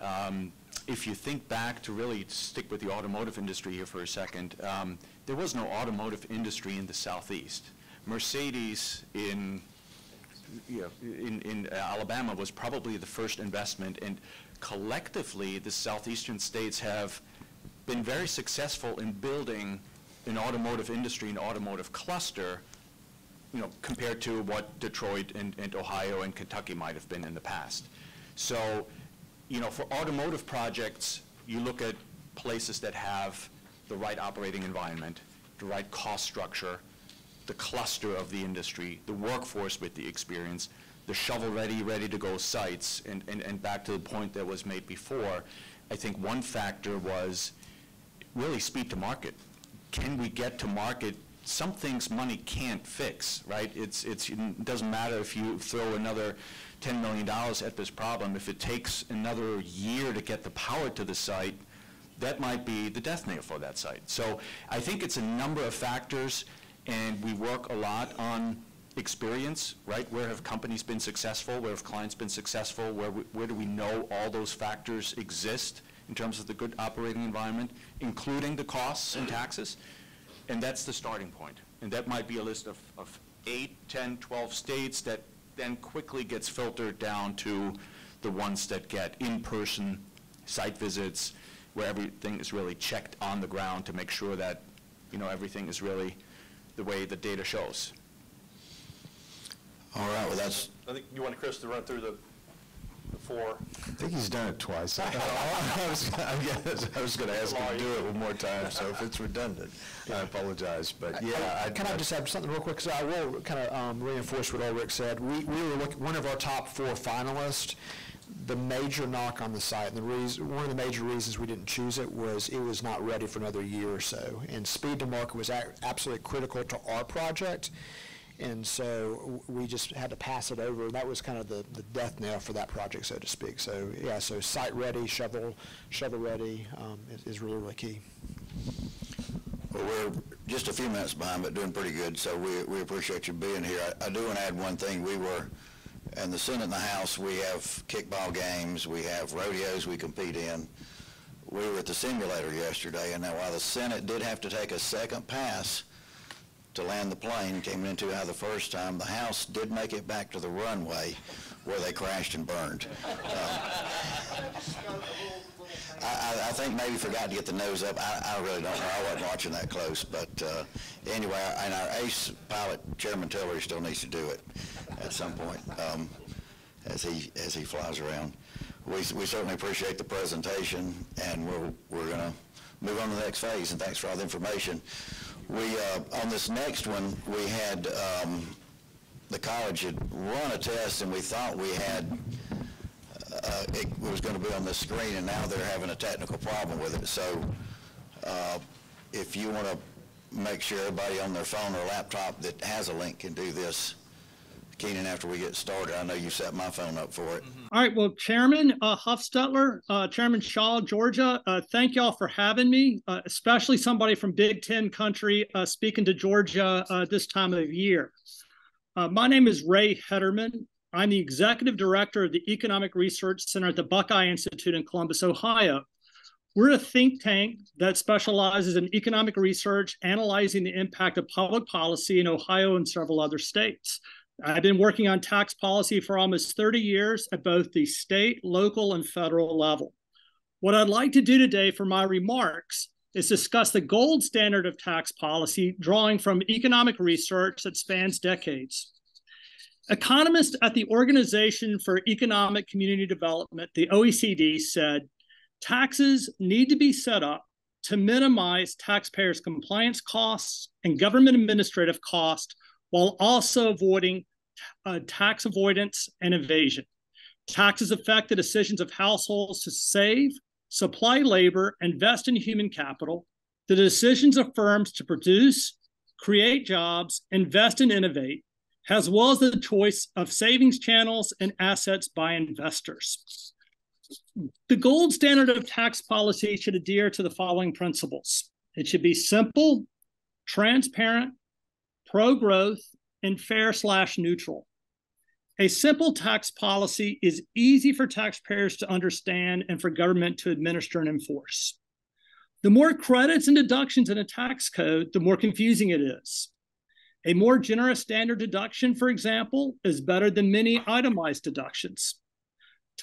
Um, If you think back to really stick with the automotive industry here for a second, um, there was no automotive industry in the southeast. Mercedes in, you know, in, in Alabama was probably the first investment, and collectively, the southeastern states have been very successful in building an automotive industry, an automotive cluster, you know, compared to what Detroit and, and Ohio and Kentucky might have been in the past. So, you know, for automotive projects, you look at places that have the right operating environment, the right cost structure, the cluster of the industry, the workforce with the experience, the shovel-ready, ready-to-go sites, and, and, and back to the point that was made before, I think one factor was really speed to market. Can we get to market? Some things money can't fix, right? It's, it's, it doesn't matter if you throw another $10 million at this problem. If it takes another year to get the power to the site, that might be the death knell for that site. So I think it's a number of factors, and we work a lot on experience, right? Where have companies been successful? Where have clients been successful? Where, we- where do we know all those factors exist in terms of the good operating environment, including the costs and taxes? And that's the starting point. And that might be a list of, of eight, 10, 12 states that then quickly gets filtered down to the ones that get in-person site visits, where everything is really checked on the ground to make sure that, you know, everything is really the way the data shows. All right, well, that's, I think you wanted Chris to run through the, the four. I think he's done it twice. I was, I guess, I was going to ask him to do it one more time, so if it's redundant, I apologize, but yeah. I- Can I just add something real quick? Because I will kind of um, reinforce what Ulrich said. We, we were looking, one of our top four finalists, the major knock on the site, and the reason, one of the major reasons we didn't choose it was it was not ready for another year or so. And speed to market was a- absolutely critical to our project. And so we just had to pass it over. That was kind of the, the death knell for that project, so to speak. So, yeah, so site ready, shovel, shovel ready um, is, is really, really key. well, we're just a few minutes behind, but doing pretty good, so we, we appreciate you being here. I, I do want to add one thing. We were, in the Senate and the House, we have kickball games, we have rodeos we compete in. We were at the simulator yesterday, and now while the Senate did have to take a second pass to land the plane, came into how the first time, the House did make it back to the runway where they crashed and burned. I, I, I think maybe forgot to get the nose up. I, I really don't know. I wasn't watching that close. But uh, anyway, and our ace pilot, Chairman Tillery, still needs to do it at some point um, as he as he flies around. We, we certainly appreciate the presentation, and we're, we're going to move on to the next phase, and thanks for all the information. We, uh, on this next one, we had, um, the college had run a test, and we thought we had uh, it was going to be on the screen, and now they're having a technical problem with it. So uh, if you want to make sure everybody on their phone or laptop that has a link can do this, Keenan after we get started. I know you set my phone up for it. All right, well, Chairman uh, Hufstetler, uh, Chairman Shaw, Georgia, uh, thank y'all for having me, uh, especially somebody from Big Ten country uh, speaking to Georgia uh, this time of year. My name is Rea Hederman. I'm the Executive Director of the Economic Research Center at the Buckeye Institute in Columbus, Ohio. We're a think tank that specializes in economic research, analyzing the impact of public policy in Ohio and several other states. I've been working on tax policy for almost 30 years at both the state, local, and federal level. What I'd like to do today for my remarks is discuss the gold standard of tax policy, drawing from economic research that spans decades. Economists at the Organization for Economic Community Development, the OECD, said taxes need to be set up to minimize taxpayers' compliance costs and government administrative costs while also avoiding uh, tax avoidance and evasion. Taxes affect the decisions of households to save, supply labor, invest in human capital, the decisions of firms to produce, create jobs, invest and innovate, as well as the choice of savings channels and assets by investors. The gold standard of tax policy should adhere to the following principles. It should be simple, transparent, pro-growth, and fair slash neutral. A simple tax policy is easy for taxpayers to understand and for government to administer and enforce. The more credits and deductions in a tax code, the more confusing it is. A more generous standard deduction, for example, is better than many itemized deductions.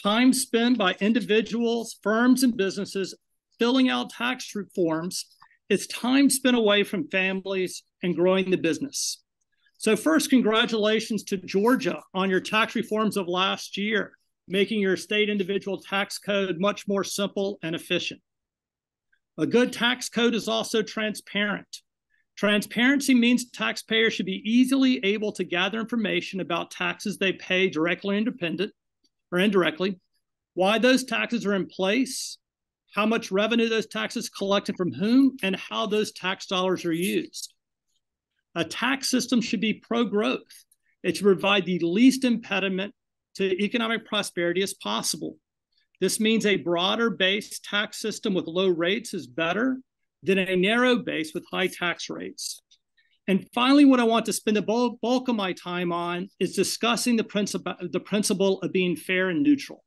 Time spent by individuals, firms, and businesses filling out tax reforms is time spent away from families and growing the business. So first, congratulations to Georgia on your tax reforms of last year, making your state individual tax code much more simple and efficient. A good tax code is also transparent. Transparency means taxpayers should be easily able to gather information about taxes they pay directly or independent or indirectly, why those taxes are in place, how much revenue those taxes collected from whom, and how those tax dollars are used. A tax system should be pro growth. It should provide the least impediment to economic prosperity as possible. This means a broader based tax system with low rates is better than a narrow base with high tax rates. And finally, what I want to spend the bulk of my time on is discussing the principle, the principle of being fair and neutral.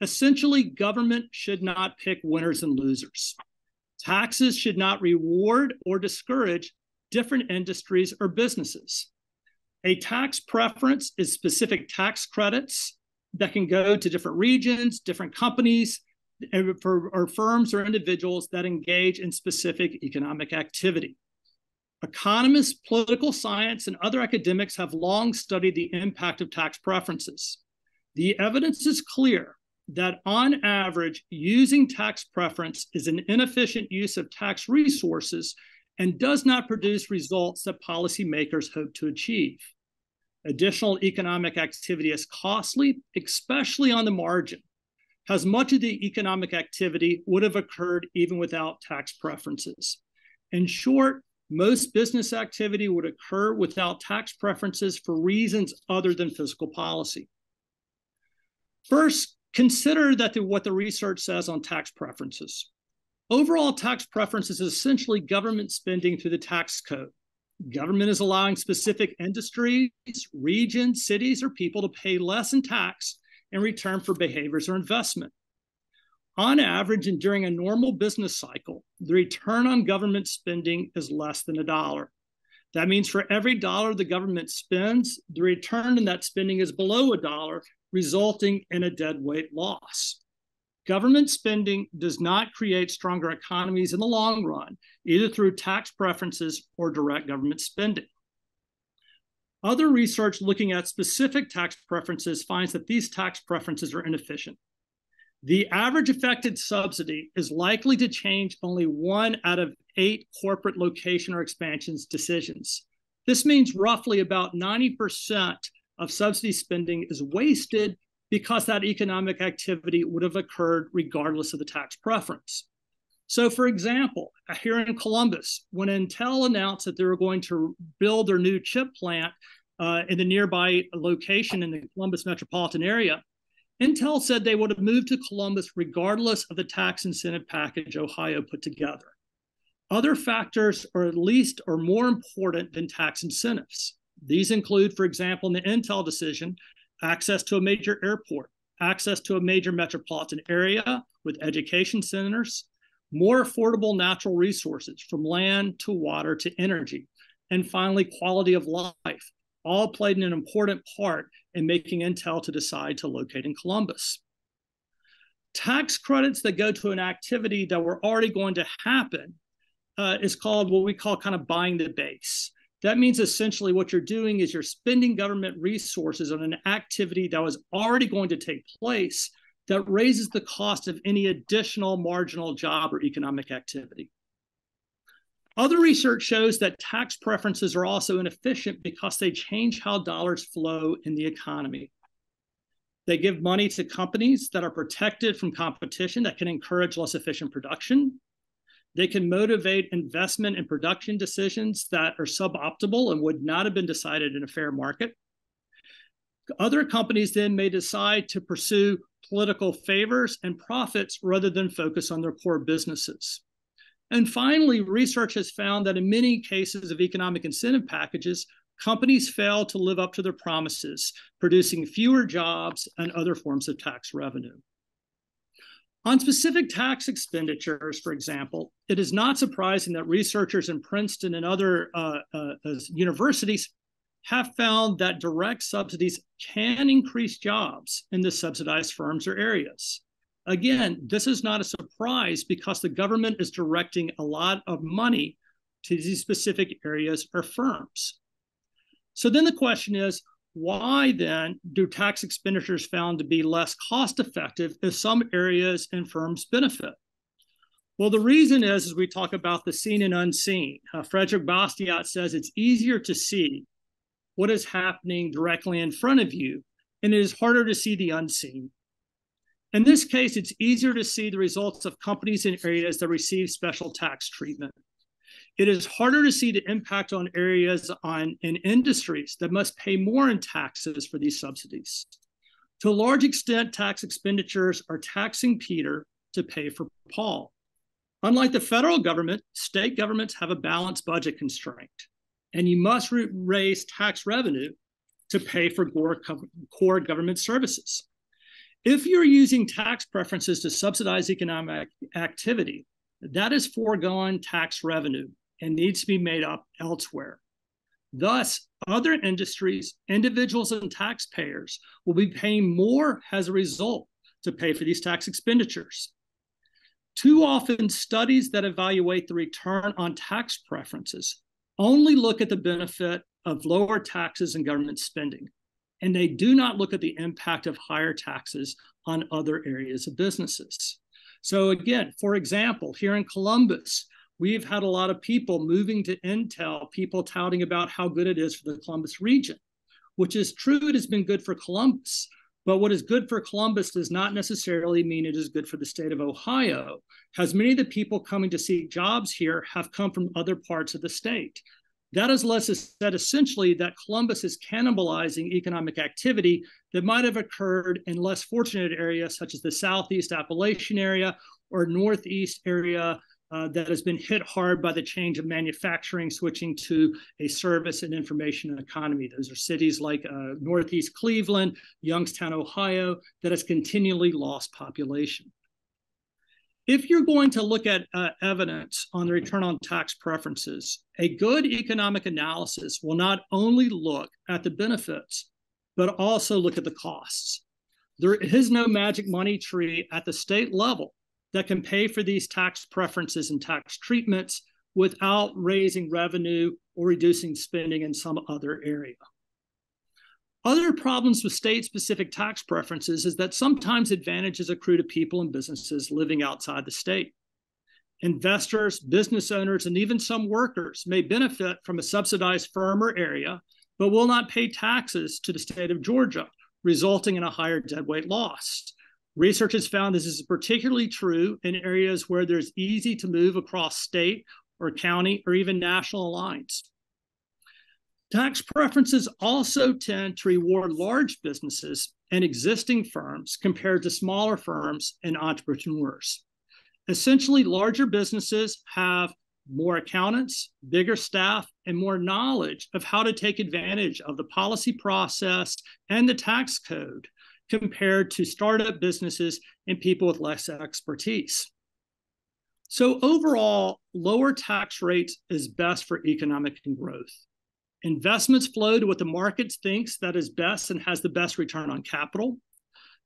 Essentially, government should not pick winners and losers. Taxes should not reward or discourage different industries or businesses. A tax preference is specific tax credits that can go to different regions, different companies, or firms or individuals that engage in specific economic activity. Economists, political science, and other academics have long studied the impact of tax preferences. The evidence is clear that on average, using tax preference is an inefficient use of tax resources and does not produce results that policymakers hope to achieve. Additional economic activity is costly, especially on the margin, as much of the economic activity would have occurred even without tax preferences. In short, most business activity would occur without tax preferences for reasons other than fiscal policy. First, consider that the, what the research says on tax preferences. Overall tax preference is essentially government spending through the tax code. Government is allowing specific industries, regions, cities, or people to pay less in tax in return for behaviors or investment. On average, and during a normal business cycle, the return on government spending is less than a dollar. That means for every dollar the government spends, the return in that spending is below a dollar, resulting in a deadweight loss. Government spending does not create stronger economies in the long run, either through tax preferences or direct government spending. Other research looking at specific tax preferences finds that these tax preferences are inefficient. The average affected subsidy is likely to change only one out of eight corporate location or expansions decisions. This means roughly about 90% of subsidy spending is wasted because that economic activity would have occurred regardless of the tax preference. So, for example, here in Columbus, when Intel announced that they were going to build their new chip plant uh, in the nearby location in the Columbus metropolitan area, Intel said they would have moved to Columbus regardless of the tax incentive package Ohio put together. Other factors are at least or more important than tax incentives. These include, for example, in the Intel decision, access to a major airport, access to a major metropolitan area with education centers, more affordable natural resources from land to water to energy, and finally, quality of life, all played an important part in making Intel to decide to locate in Columbus. Tax credits that go to an activity that were already going to happen uh, is called what we call kind of buying the base. That means essentially what you're doing is you're spending government resources on an activity that was already going to take place that raises the cost of any additional marginal job or economic activity. Other research shows that tax preferences are also inefficient because they change how dollars flow in the economy. They give money to companies that are protected from competition that can encourage less efficient production. They can motivate investment and production decisions that are suboptimal and would not have been decided in a fair market. Other companies then may decide to pursue political favors and profits rather than focus on their core businesses. And finally, research has found that in many cases of economic incentive packages, companies fail to live up to their promises, producing fewer jobs and other forms of tax revenue. On specific tax expenditures, for example, it is not surprising that researchers in Princeton and other uh, uh, universities have found that direct subsidies can increase jobs in the subsidized firms or areas. Again, this is not a surprise because the government is directing a lot of money to these specific areas or firms. So then the question is why then do tax expenditures found to be less cost effective if some areas and firms benefit? Well, the reason is, as we talk about the seen and unseen, uh, Frederick Bastiat says it's easier to see what is happening directly in front of you, and it is harder to see the unseen. In this case, it's easier to see the results of companies in areas that receive special tax treatment. It is harder to see the impact on areas on in industries that must pay more in taxes for these subsidies. To a large extent, tax expenditures are taxing Peter to pay for Paul. Unlike the federal government, state governments have a balanced budget constraint, and you must raise tax revenue to pay for core government services. If you're using tax preferences to subsidize economic activity, that is foregone tax revenue and needs to be made up elsewhere. Thus, other industries, individuals, and taxpayers will be paying more as a result to pay for these tax expenditures. Too often, studies that evaluate the return on tax preferences only look at the benefit of lower taxes and government spending, and they do not look at the impact of higher taxes on other areas of businesses. So, again, for example, here in Columbus, we've had a lot of people moving to Intel, people touting about how good it is for the Columbus region, which is true, it has been good for Columbus. But what is good for Columbus does not necessarily mean it is good for the state of Ohio, as many of the people coming to seek jobs here have come from other parts of the state. That is less said essentially that Columbus is cannibalizing economic activity that might have occurred in less fortunate areas such as the Southeast Appalachian area or Northeast area uh, that has been hit hard by the change of manufacturing switching to a service and information economy. Those are cities like uh, Northeast Cleveland, Youngstown, Ohio, that has continually lost population. If you're going to look at uh, evidence on the return on tax preferences, a good economic analysis will not only look at the benefits, but also look at the costs. There is no magic money tree at the state level that can pay for these tax preferences and tax treatments without raising revenue or reducing spending in some other area. Other problems with state specific tax preferences is that sometimes advantages accrue to people and businesses living outside the state. Investors, business owners, and even some workers may benefit from a subsidized firm or area, but will not pay taxes to the state of Georgia, resulting in a higher deadweight loss. Research has found this is particularly true in areas where there's easy to move across state or county or even national lines. Tax preferences also tend to reward large businesses and existing firms compared to smaller firms and entrepreneurs. Essentially, larger businesses have more accountants, bigger staff, and more knowledge of how to take advantage of the policy process and the tax code compared to startup businesses and people with less expertise. So overall, lower tax rates is best for economic growth. Investments flow to what the market thinks that is best and has the best return on capital.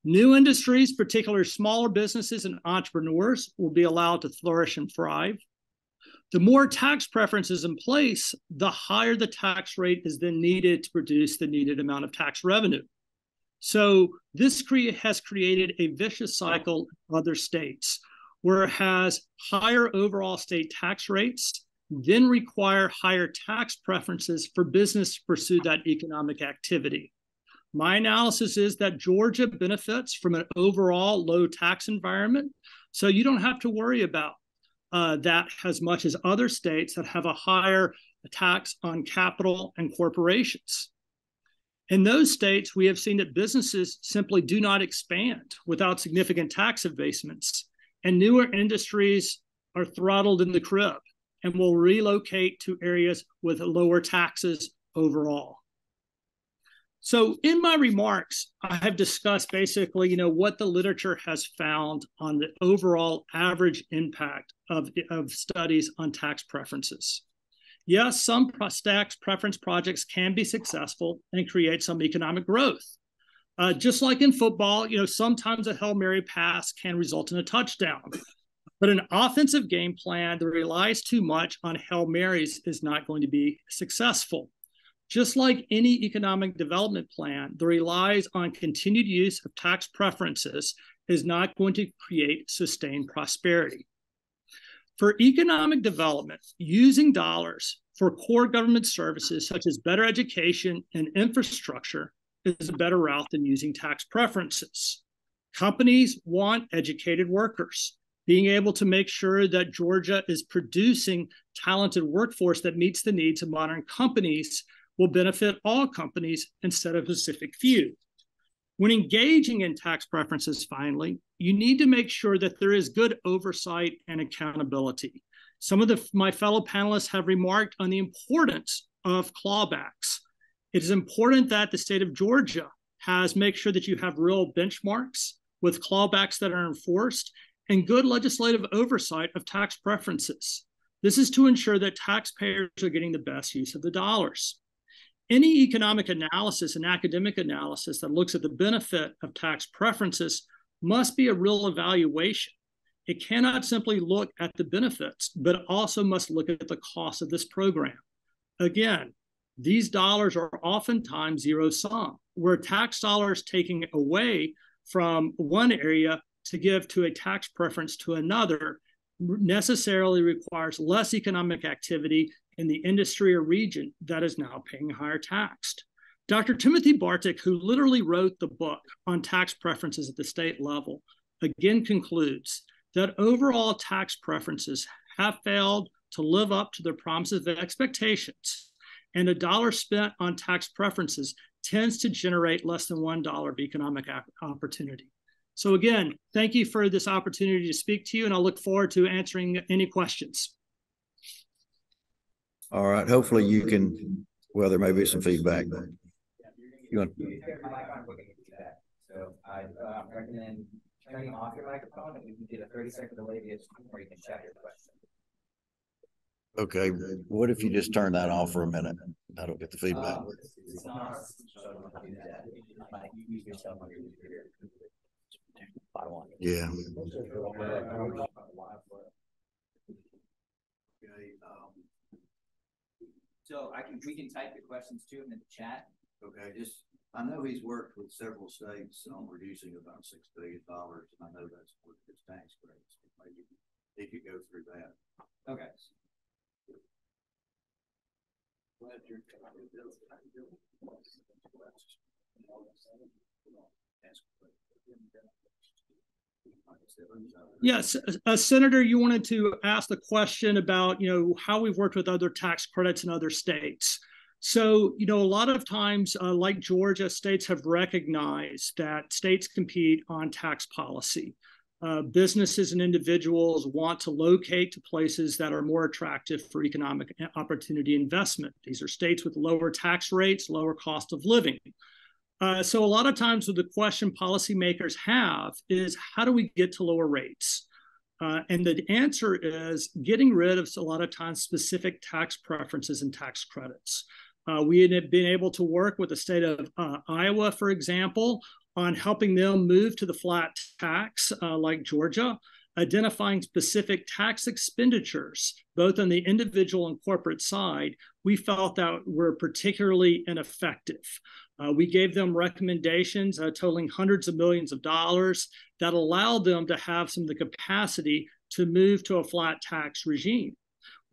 New industries, particularly smaller businesses and entrepreneurs, will be allowed to flourish and thrive. The more tax preferences in place, the higher the tax rate is then needed to produce the needed amount of tax revenue. So this has created a vicious cycle in other states where it has higher overall state tax rates, then require higher tax preferences for business to pursue that economic activity. My analysis is that Georgia benefits from an overall low tax environment, so you don't have to worry about uh, that as much as other states that have a higher tax on capital and corporations. In those states, we have seen that businesses simply do not expand without significant tax abatements, and newer industries are throttled in the crib and will relocate to areas with lower taxes overall. So in my remarks, I have discussed basically, you know, what the literature has found on the overall average impact of, of studies on tax preferences. Yes, some tax preference projects can be successful and create some economic growth. Uh, just like in football, you know, sometimes a Hail Mary pass can result in a touchdown. But an offensive game plan that relies too much on Hail Marys is not going to be successful. Just like any economic development plan that relies on continued use of tax preferences is not going to create sustained prosperity. For economic development, using dollars for core government services such as better education and infrastructure is a better route than using tax preferences. Companies want educated workers. Being able to make sure that Georgia is producing talented workforce that meets the needs of modern companies will benefit all companies instead of a specific few. When engaging in tax preferences, finally, you need to make sure that there is good oversight and accountability. Some of the, my fellow panelists have remarked on the importance of clawbacks. It is important that the state of Georgia has make sure that you have real benchmarks with clawbacks that are enforced and good legislative oversight of tax preferences. This is to ensure that taxpayers are getting the best use of the dollars. Any economic analysis and academic analysis that looks at the benefit of tax preferences must be a real evaluation. It cannot simply look at the benefits, but also must look at the cost of this program. Again, these dollars are oftentimes zero sum, where tax dollars taking away from one area to give to a tax preference to another necessarily requires less economic activity in the industry or region that is now paying higher taxed. Dr. Timothy Bartik, who literally wrote the book on tax preferences at the state level, again concludes that overall tax preferences have failed to live up to their promises and expectations, and a dollar spent on tax preferences tends to generate less than $1 of economic opportunity. So again, thank you for this opportunity to speak to you, and I look forward to answering any questions. All right, hopefully you can, well, there may be some feedback. You want? So I uh, recommend turning off your microphone and we can get a 30 second delay where you can chat your question. Okay, what if you just turn that off for a minute? I don't get the feedback. Yeah. Okay. Um so I can, we can type the questions to him in the chat. Okay, just, I know he's worked with several states on reducing about six billion dollars, and I know that's what his tax credits. Maybe he could go through that. Okay. Yes, uh, Senator, you wanted to ask the question about, you know, how we've worked with other tax credits in other states. So, you know, a lot of times, uh, like Georgia, states have recognized that states compete on tax policy. Uh, businesses and individuals want to locate to places that are more attractive for economic opportunity investment. These are states with lower tax rates, lower cost of living. Uh, so a lot of times the question policymakers have is how do we get to lower rates? Uh, and the answer is getting rid of a lot of times specific tax preferences and tax credits. Uh, we had been able to work with the state of uh, Iowa, for example, on helping them move to the flat tax, uh, like Georgia, identifying specific tax expenditures, both on the individual and corporate side, we felt that were particularly ineffective. Uh, we gave them recommendations uh, totaling hundreds of millions of dollars that allowed them to have some of the capacity to move to a flat tax regime.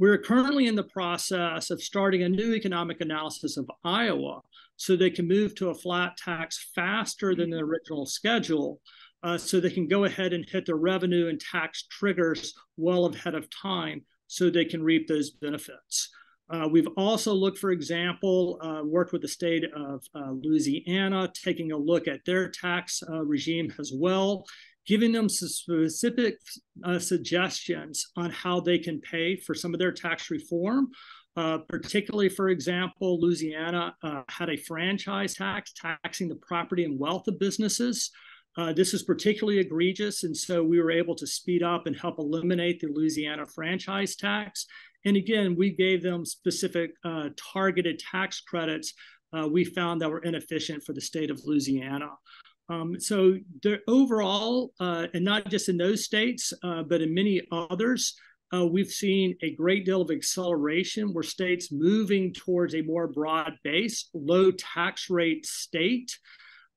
We're currently in the process of starting a new economic analysis of Iowa so they can move to a flat tax faster than the original schedule. Uh, so they can go ahead and hit the revenue and tax triggers well ahead of time so they can reap those benefits. Uh, we've also looked, for example, uh, worked with the state of uh, Louisiana, taking a look at their tax uh, regime as well giving them specific uh, suggestions on how they can pay for some of their tax reform. Uh, particularly, for example, Louisiana uh, had a franchise tax taxing the property and wealth of businesses. Uh, this is particularly egregious, and so we were able to speed up and help eliminate the Louisiana franchise tax. And again, we gave them specific uh, targeted tax credits uh, we found that were inefficient for the state of Louisiana. Um, so overall, uh, and not just in those states, uh, but in many others, uh, we've seen a great deal of acceleration where states moving towards a more broad base, low tax rate state,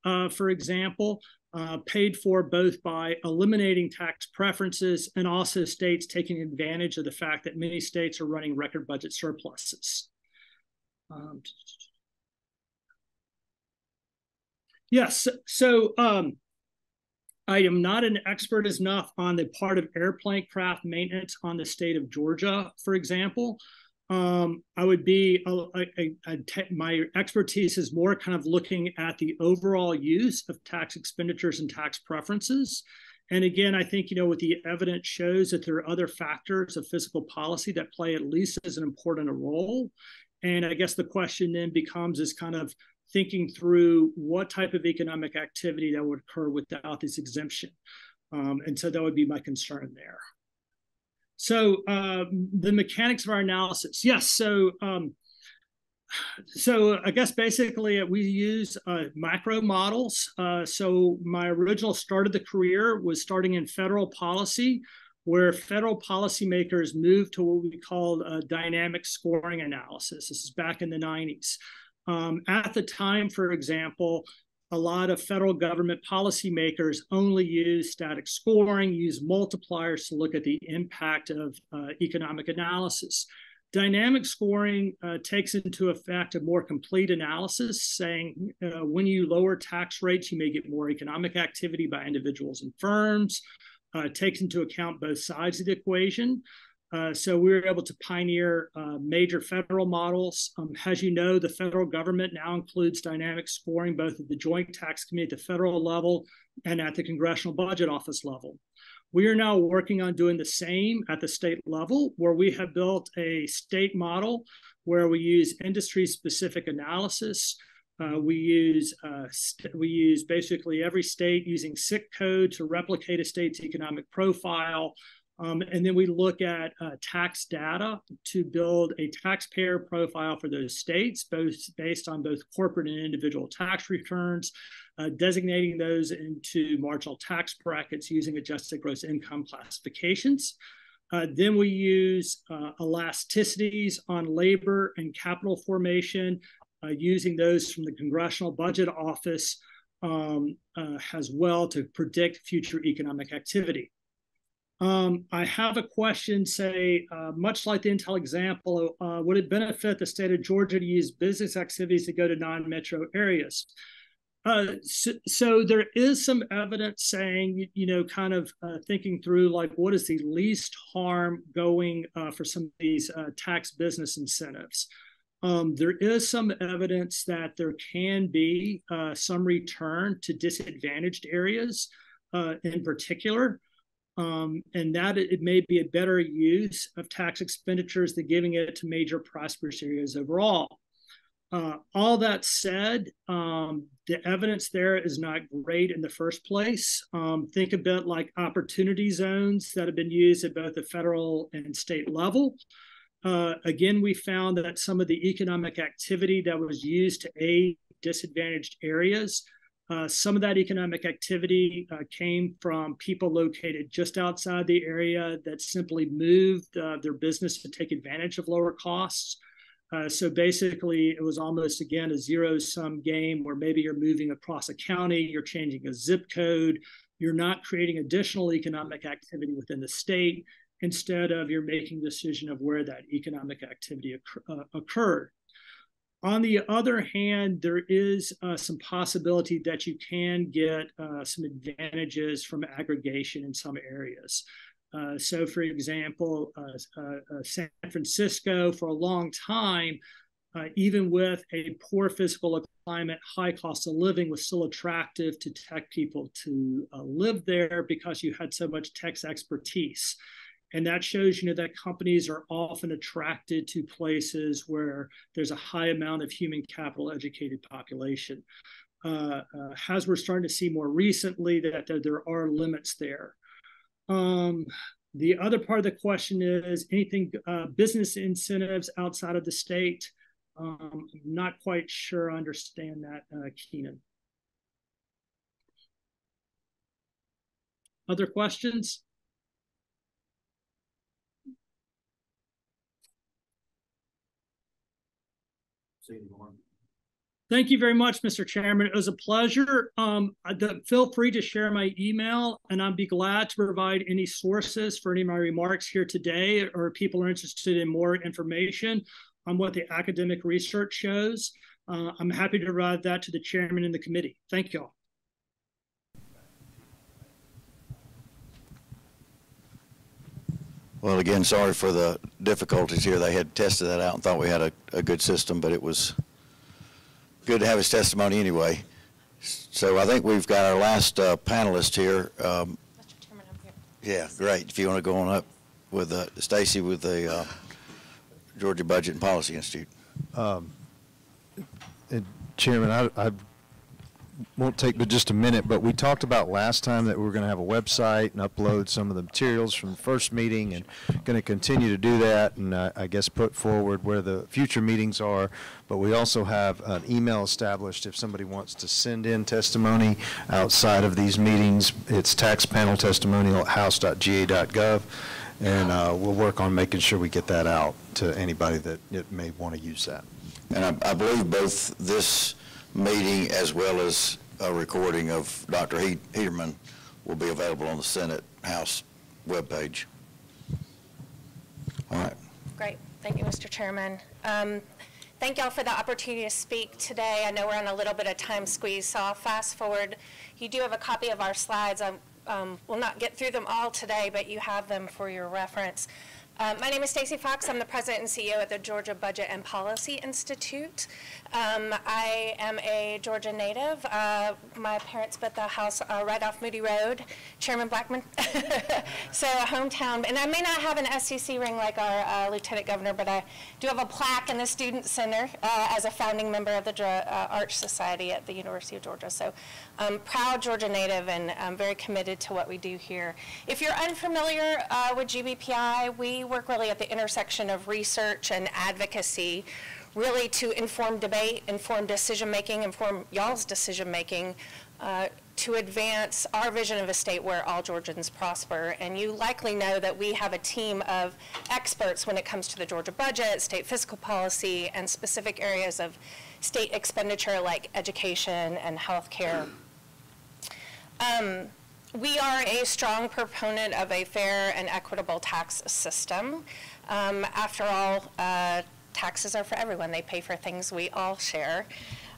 uh, for example, uh, paid for both by eliminating tax preferences and also states taking advantage of the fact that many states are running record budget surpluses. Um, Yes. So um, I am not an expert enough on the part of airplane craft maintenance on the state of Georgia, for example. Um, I would be a, a, a te- my expertise is more kind of looking at the overall use of tax expenditures and tax preferences. And again, I think you know what the evidence shows that there are other factors of fiscal policy that play at least as an important a role. And I guess the question then becomes is kind of thinking through what type of economic activity that would occur without this exemption. Um, and so that would be my concern there. So uh, the mechanics of our analysis, yes. So um, so I guess basically we use uh, macro models. Uh, so my original start of the career was starting in federal policy, where federal policymakers moved to what we called a dynamic scoring analysis. This is back in the 90s. Um, at the time, for example, a lot of federal government policymakers only use static scoring, use multipliers to look at the impact of uh, economic analysis. Dynamic scoring uh, takes into effect a more complete analysis, saying uh, when you lower tax rates, you may get more economic activity by individuals and firms. Uh, takes into account both sides of the equation. Uh, so we were able to pioneer uh, major federal models. Um, as you know, the federal government now includes dynamic scoring both at the Joint Tax Committee at the federal level and at the Congressional Budget Office level. We are now working on doing the same at the state level, where we have built a state model where we use industry-specific analysis. Uh, we use uh, we use basically every state using SIC code to replicate a state's economic profile. Um, and then we look at uh, tax data to build a taxpayer profile for those states, both based on both corporate and individual tax returns, uh, designating those into marginal tax brackets using adjusted gross income classifications. Uh, then we use uh, elasticities on labor and capital formation, uh, using those from the Congressional Budget Office um, uh, as well to predict future economic activity. Um, I have a question, say, uh, much like the Intel example, uh, would it benefit the state of Georgia to use business activities to go to non-metro areas? Uh, so, so, there is some evidence saying, you, know, kind of uh, thinking through like what is the least harm going uh, for some of these uh, tax business incentives. Um, there is some evidence that there can be some return to disadvantaged areas in particular, um, and that it, may be a better use of tax expenditures than giving it to major prosperous areas overall. Uh, all that said, um, the evidence there is not great in the first place. Um, think a bit like opportunity zones that have been used at both the federal and state level. Uh, again, we found that some of the economic activity that was used to aid disadvantaged areas, uh, some of that economic activity uh, came from people located just outside the area that simply moved uh, their business to take advantage of lower costs. Uh, so basically, it was almost again a zero sum game where maybe you're moving across a county, you're changing a zip code, you're not creating additional economic activity within the state. Instead of you're making decision of where that economic activity occur, uh, occurred. On the other hand, there is uh, some possibility that you can get uh, some advantages from aggregation in some areas. Uh, so, for example, uh, uh, uh, San Francisco, for a long time, even with a poor physical climate, high cost of living was still attractive to tech people to live there because you had so much tech expertise. And that shows, you know, that companies are often attracted to places where there's a high amount of human capital educated population. Uh, uh, as we're starting to see more recently, that, that there are limits there. Um, the other part of the question is anything uh, business incentives outside of the state. Um, I'm not quite sure I understand that, uh, Keenan. Other questions? Thank you very much, Mr. Chairman. It was a pleasure. Um, the, feel free to share my email, and I'd be glad to provide any sources for any of my remarks here today, or people are interested in more information on what the academic research shows. Uh, I'm happy to provide that to the chairman and the committee. Thank you all. Well, again, sorry for the difficulties here. They had tested that out and thought we had a, a good system, but it was good to have his testimony anyway. So I think we've got our last uh, panelist here. Um, yeah, great. If you want to go on up with uh, Stacy with the uh, Georgia Budget and Policy Institute. Um, Chairman, I, I won't take but just a minute, but we talked about last time that we are going to have a website and upload some of the materials from the first meeting and going to continue to do that and uh, I guess put forward where the future meetings are. But we also have an email established if somebody wants to send in testimony outside of these meetings. It's tax panel at. And uh, we'll work on making sure we get that out to anybody that it may want to use that. And I, I believe both this meeting as well as a recording of Dr. He- will be available on the Senate House webpage. All right. Great. Thank you, Mr. Chairman. Um, Thank y'all for the opportunity to speak today. I know we're on a little bit of time squeeze, so I'll fast forward. You do have a copy of our slides. I um, will not get through them all today, but you have them for your reference. Uh, my name is Stacy Fox. I'm the president and CEO at the Georgia Budget and Policy Institute. Um, I am a Georgia native. Uh, my parents built the house uh, right off Moody Road. Chairman Blackmon. so a hometown. And I may not have an SEC ring like our uh, Lieutenant Governor, but I do have a plaque in the Student Center uh, as a founding member of the uh, Arch Society at the University of Georgia. So I'm proud Georgia native and I'm very committed to what we do here. If you're unfamiliar with GBPI, we work really at the intersection of research and advocacy, really to inform debate, inform decision making, inform y'all's decision making. Uh, to advance our vision of a state where all Georgians prosper. And you likely know that we have a team of experts when it comes to the Georgia budget, state fiscal policy, and specific areas of state expenditure like education and health care. Um, we are a strong proponent of a fair and equitable tax system. Um, after all, uh, taxes are for everyone. They pay for things we all share.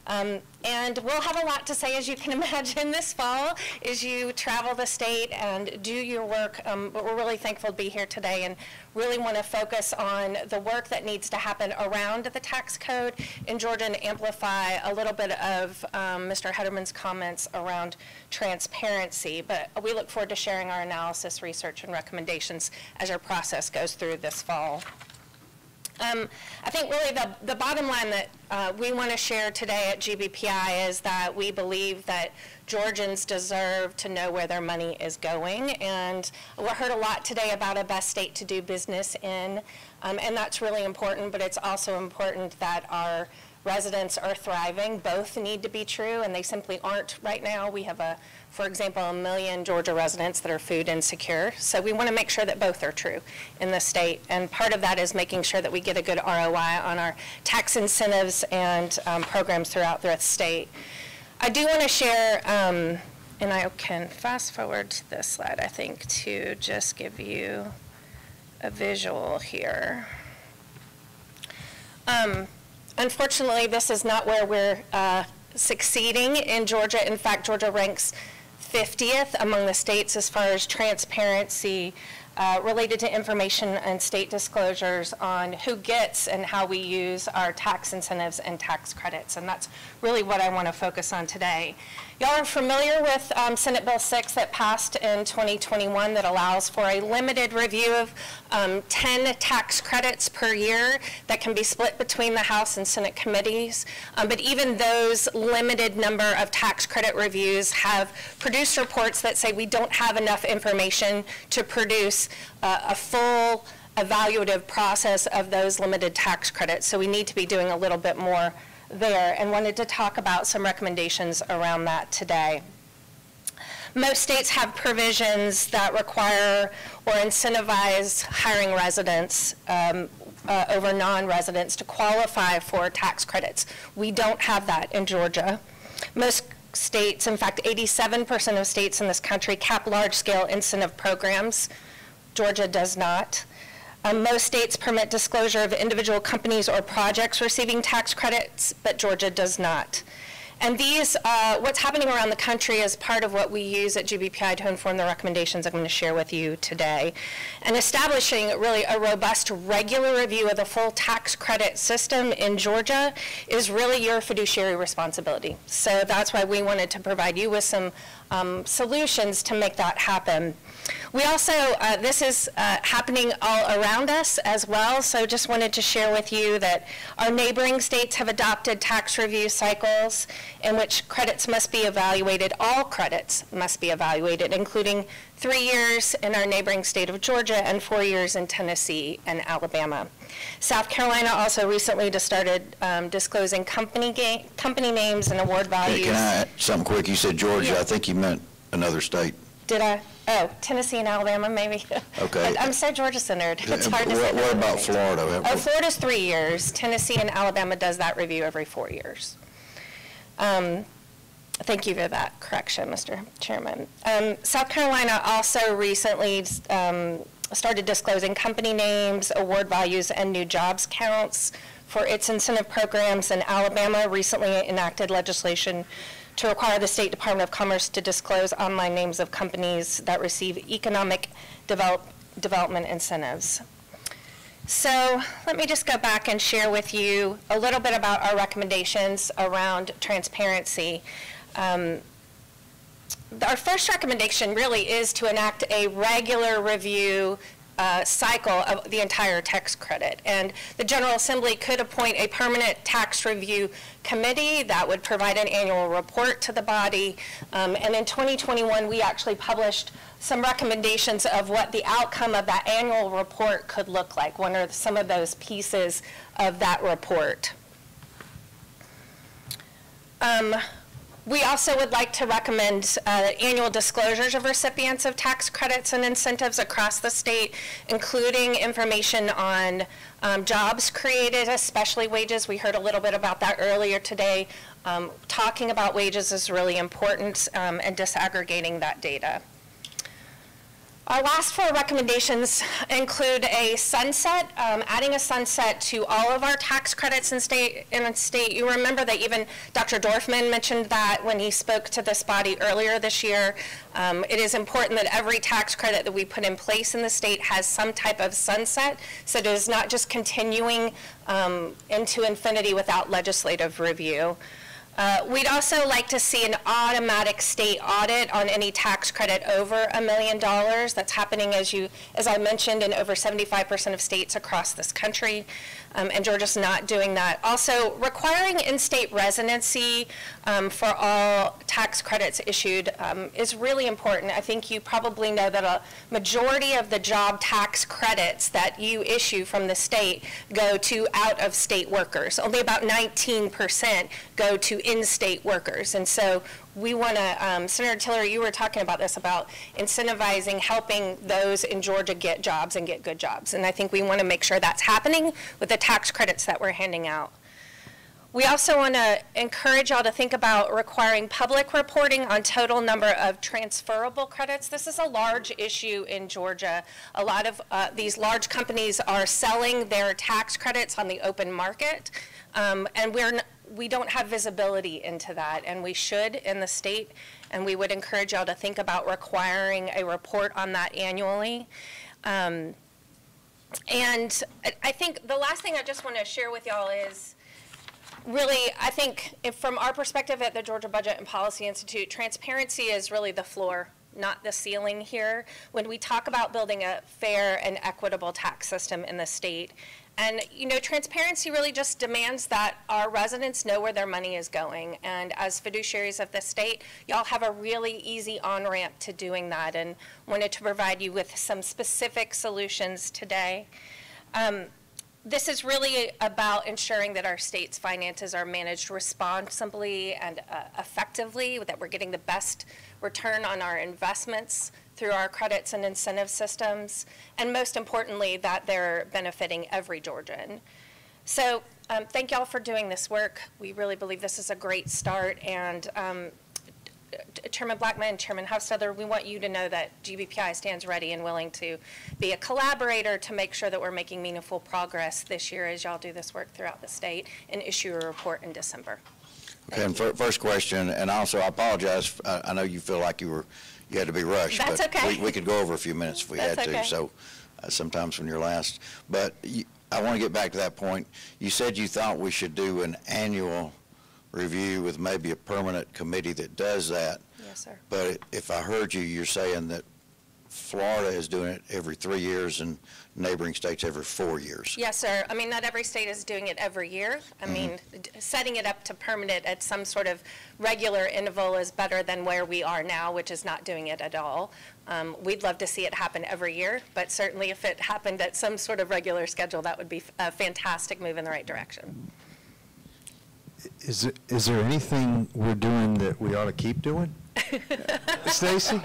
Um, and we'll have a lot to say, as you can imagine, this fall as you travel the state and do your work. Um, but we're really thankful to be here today and really want to focus on the work that needs to happen around the tax code in Georgia and amplify a little bit of um, Mr. Hederman's comments around transparency. But we look forward to sharing our analysis, research, and recommendations as our process goes through this fall. Um, I think really the, the bottom line that uh, we want to share today at GBPI is that we believe that Georgians deserve to know where their money is going. And we heard a lot today about a best state to do business in, um, and that's really important, but it's also important that our residents are thriving. Both need to be true, and they simply aren't right now. We have a for example, a million Georgia residents that are food insecure. So we want to make sure that both are true in the state. And part of that is making sure that we get a good ROI on our tax incentives and um, programs throughout the state. I do want to share, um, and I can fast forward to this slide, I think, to just give you a visual here. Um, unfortunately, this is not where we're uh, succeeding in Georgia. In fact, Georgia ranks 50th among the states as far as transparency uh, related to information and state disclosures on who gets and how we use our tax incentives and tax credits. And that's really what I want to focus on today. Y'all are familiar with um, Senate Bill 6 that passed in 2021 that allows for a limited review of um, 10 tax credits per year that can be split between the House and Senate committees. Um, but even those limited number of tax credit reviews have produced reports that say we don't have enough information to produce uh, a full evaluative process of those limited tax credits. So we need to be doing a little bit more there and wanted to talk about some recommendations around that today. Most states have provisions that require or incentivize hiring residents um, uh, over non-residents to qualify for tax credits. We don't have that in Georgia. Most states, in fact, 87% of states in this country cap large-scale incentive programs. Georgia does not. Um, most states permit disclosure of individual companies or projects receiving tax credits, but Georgia does not. And these, uh, what's happening around the country is part of what we use at GBPI to inform the recommendations I'm going to share with you today. And establishing really a robust regular review of the full tax credit system in Georgia is really your fiduciary responsibility. So that's why we wanted to provide you with some um, solutions to make that happen. We also, uh, this is uh, happening all around us as well, so just wanted to share with you that our neighboring states have adopted tax review cycles in which credits must be evaluated, all credits must be evaluated, including three years in our neighboring state of Georgia and four years in Tennessee and Alabama. South Carolina also recently just started um, disclosing company, company names and award values. Hey, can I add something quick? You said Georgia. Yeah. I think you meant another state. Did I? Oh, Tennessee and Alabama, maybe. Okay. I'm so Georgia-centered. It's hard to what, say. What about Florida? Oh, Florida's three years. Tennessee and Alabama does that review every four years. Um, thank you for that correction, Mr. Chairman. Um, South Carolina also recently um, started disclosing company names, award values, and new jobs counts for its incentive programs, and Alabama recently enacted legislation to require the State Department of Commerce to disclose online names of companies that receive economic develop, development incentives. So let me just go back and share with you a little bit about our recommendations around transparency. Um, our first recommendation really is to enact a regular review uh, cycle of the entire tax credit. And the General Assembly could appoint a permanent tax review committee that would provide an annual report to the body. Um, and in 2021, we actually published some recommendations of what the outcome of that annual report could look like. What are some of those pieces of that report? Um, we also would like to recommend uh, annual disclosures of recipients of tax credits and incentives across the state, including information on um, jobs created, especially wages. We heard a little bit about that earlier today. Um, talking about wages is really important um, and disaggregating that data. Our last four recommendations include a sunset, um, adding a sunset to all of our tax credits in state, in state. You remember that even Dr. Dorfman mentioned that when he spoke to this body earlier this year. Um, it is important that every tax credit that we put in place in the state has some type of sunset, so it is not just continuing um, into infinity without legislative review. Uh, We'd also like to see an automatic state audit on any tax credit over a million dollars. That's happening, as you, as I mentioned, in over 75% of states across this country, um, and Georgia's not doing that. Also, requiring in-state residency um, for all tax credits issued um, is really important. I think you probably know that a majority of the job tax credits that you issue from the state go to out-of-state workers. Only about 19% go to in-state workers. And so we want to, um, Senator Tillery, you were talking about this, about incentivizing, helping those in Georgia get jobs and get good jobs. And I think we want to make sure that's happening with the tax credits that we're handing out. We also want to encourage y'all to think about requiring public reporting on total number of transferable credits. This is a large issue in Georgia. A lot of uh, these large companies are selling their tax credits on the open market, um, and we're we don't have visibility into that, and we should in the state, and we would encourage y'all to think about requiring a report on that annually. Um, and I think the last thing I just want to share with y'all is really, I think from our perspective at the Georgia Budget and Policy Institute, transparency is really the floor not the ceiling here. When we talk about building a fair and equitable tax system in the state, and, you know, transparency really just demands that our residents know where their money is going. And as fiduciaries of the state, y'all have a really easy on-ramp to doing that and wanted to provide you with some specific solutions today. Um, this is really about ensuring that our state's finances are managed responsibly and uh, effectively, that we're getting the best return on our investments through our credits and incentive systems, and most importantly, that they're benefiting every Georgian. So um, thank y'all for doing this work. We really believe this is a great start, and um, Chairman Blackmon, Chairman Hufstetler, we want you to know that GBPI stands ready and willing to be a collaborator to make sure that we're making meaningful progress this year as y'all do this work throughout the state and issue a report in December. Okay, and first question, and also I apologize, I know you feel like you were you had to be rushed. That's but okay. we- We could go over a few minutes if we had to, okay. so uh, sometimes when you're last. But you- I want to get back to that point. You said you thought we should do an annual review with maybe a permanent committee that does that. Yes, sir. But if I heard you, you're saying that Florida is doing it every three years and neighboring states every four years. Yes, sir. I mean, not every state is doing it every year. I mean, setting it up to permanent at some sort of regular interval is better than where we are now, which is not doing it at all. Um, We'd love to see it happen every year, but certainly if it happened at some sort of regular schedule, that would be a fantastic move in the right direction. Is, it- is there anything we're doing that we ought to keep doing? Stacy?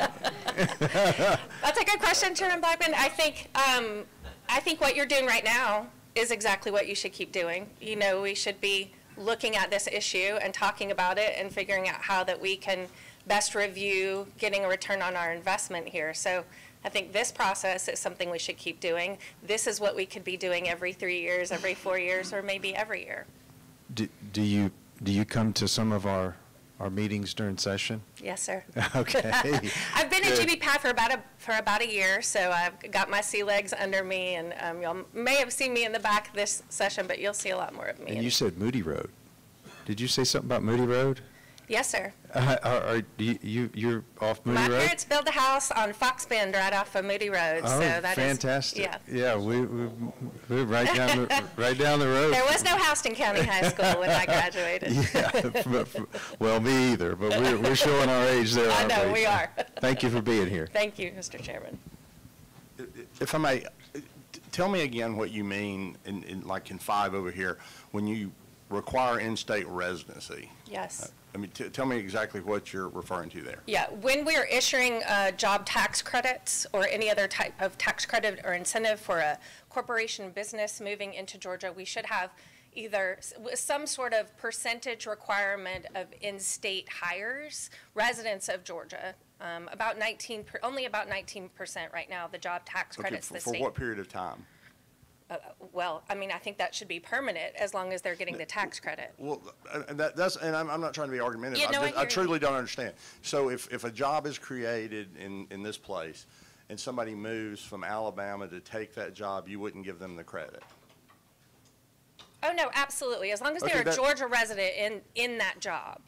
That's a good question, Chairman Blackmon. I think, um, I think what you're doing right now is exactly what you should keep doing. You know, we should be looking at this issue and talking about it and figuring out how that we can best review getting a return on our investment here. So I think this process is something we should keep doing. This is what we could be doing every three years, every four years, or maybe every year. Do do you, do you come to some of our, our meetings during session? Yes, sir. Okay. I've been at Good. GBPAT for about a, for about a year, so I've got my sea legs under me, and um, y'all may have seen me in the back this session, but you'll see a lot more of me. And you said Moody Road. Did you say something about Moody Road? Yes, sir. Uh, Are, are, you- you, you're off Moody My Road? parents built a house on Fox Bend right off of Moody Road, so Oh, that is. fantastic. Yeah. Yeah, we, we, we're right down, the right down the road. There was no Houston County High School when I graduated. Yeah, but- well, me either, but we're, we're showing our age there, I know, we are. Thank you for being here. Thank you, Mr. Chairman. If I may, tell me again what you mean in, in, like in five over here, when you require in-state residency. Yes. I mean, t- tell me exactly what you're referring to there. Yeah, when we're issuing uh, job tax credits or any other type of tax credit or incentive for a corporation business moving into Georgia, we should have either some sort of percentage requirement of in-state hires, residents of Georgia. Um, About 19, per- only about 19% right now, the job tax Okay, credits for- the For state. what period of time? Uh, Well, I mean, I think that should be permanent as long as they're getting the tax credit. Well, and that, that's, and I'm, I'm not trying to be argumentative. Yeah, no, I just- hear you. truly don't understand. So if, if a job is created in, in this place and somebody moves from Alabama to take that job, you wouldn't give them the credit? Oh, no, absolutely, as long as Okay, they're a Georgia resident in, in that job.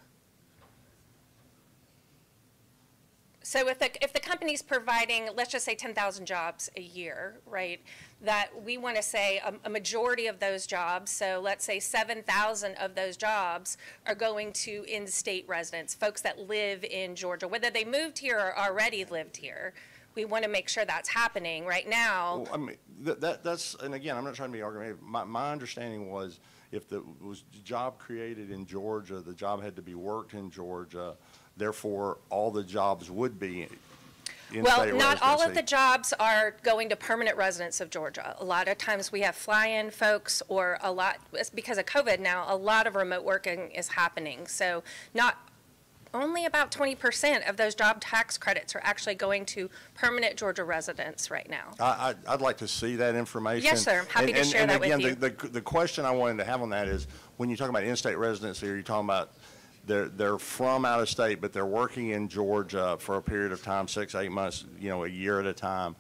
So if the, if the company's providing, let's just say 10,000 jobs a year, right? That we want to say a, a majority of those jobs, so let's say 7,000 of those jobs are going to in-state residents, folks that live in Georgia, whether they moved here or already lived here. We want to make sure that's happening. Right now, Well, I mean, that, that, that's, and again, I'm not trying to be argumentative. My, my understanding was if the, was job created in Georgia, the job had to be worked in Georgia, therefore, all the jobs would be Well, not all of the jobs are going to permanent residents of Georgia. A lot of times we have fly-in folks or a lot, because of COVID now, a lot of remote working is happening. So not, only about 20% of those job tax credits are actually going to permanent Georgia residents right now. I, I'd like to see that information. Yes, sir. I'm happy And- to and- share that with And you. again, the, the the question I wanted to have on that is, when you talk about in-state residency, are you talking about they're, they're from out of state, but they're working in Georgia for a period of time, six, eight months, you know, a year at a time,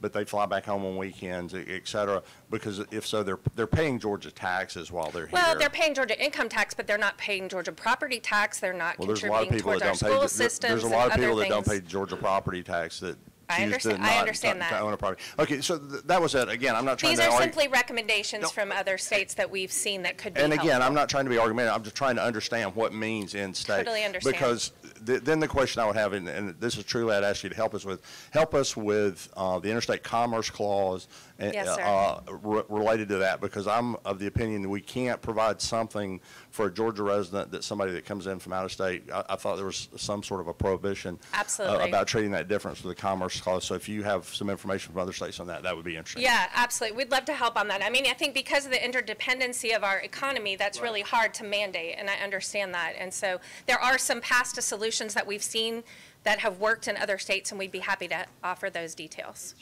but they fly back home on weekends, et et cetera? Because if so, they're, they're paying Georgia taxes while they're here. Well, they're paying Georgia income tax, but they're not paying Georgia property tax. They're not Well, there's a lot of contributing towards our pay, school systems there's a lot of people that don't pay. Georgia property tax that I understand- I understand that. property. Okay, so th- that was it. Again, I'm not trying These to are simply recommendations from other states that we've seen that could be And helpful. again, I'm not trying to be argumentative, I'm just trying to understand what means in-state. Totally understand. Because th- then the question I would have, and, and this is truly I'd ask you to help us with, help us with uh, the Interstate Commerce Clause. And, Yes, sir. uh, re- Related to that, because I'm of the opinion that we can't provide something for a Georgia resident that somebody that comes in from out of state. I, I thought there was some sort of a prohibition. uh, About treating that difference with the Commerce Clause. So if you have some information from other states on that, that would be interesting. Yeah, absolutely. We'd love to help on that. I mean, I think because of the interdependency of our economy, that's really hard to mandate, and I understand that. And so there are some past solutions that we've seen that have worked in other states, and we'd be happy to offer those details.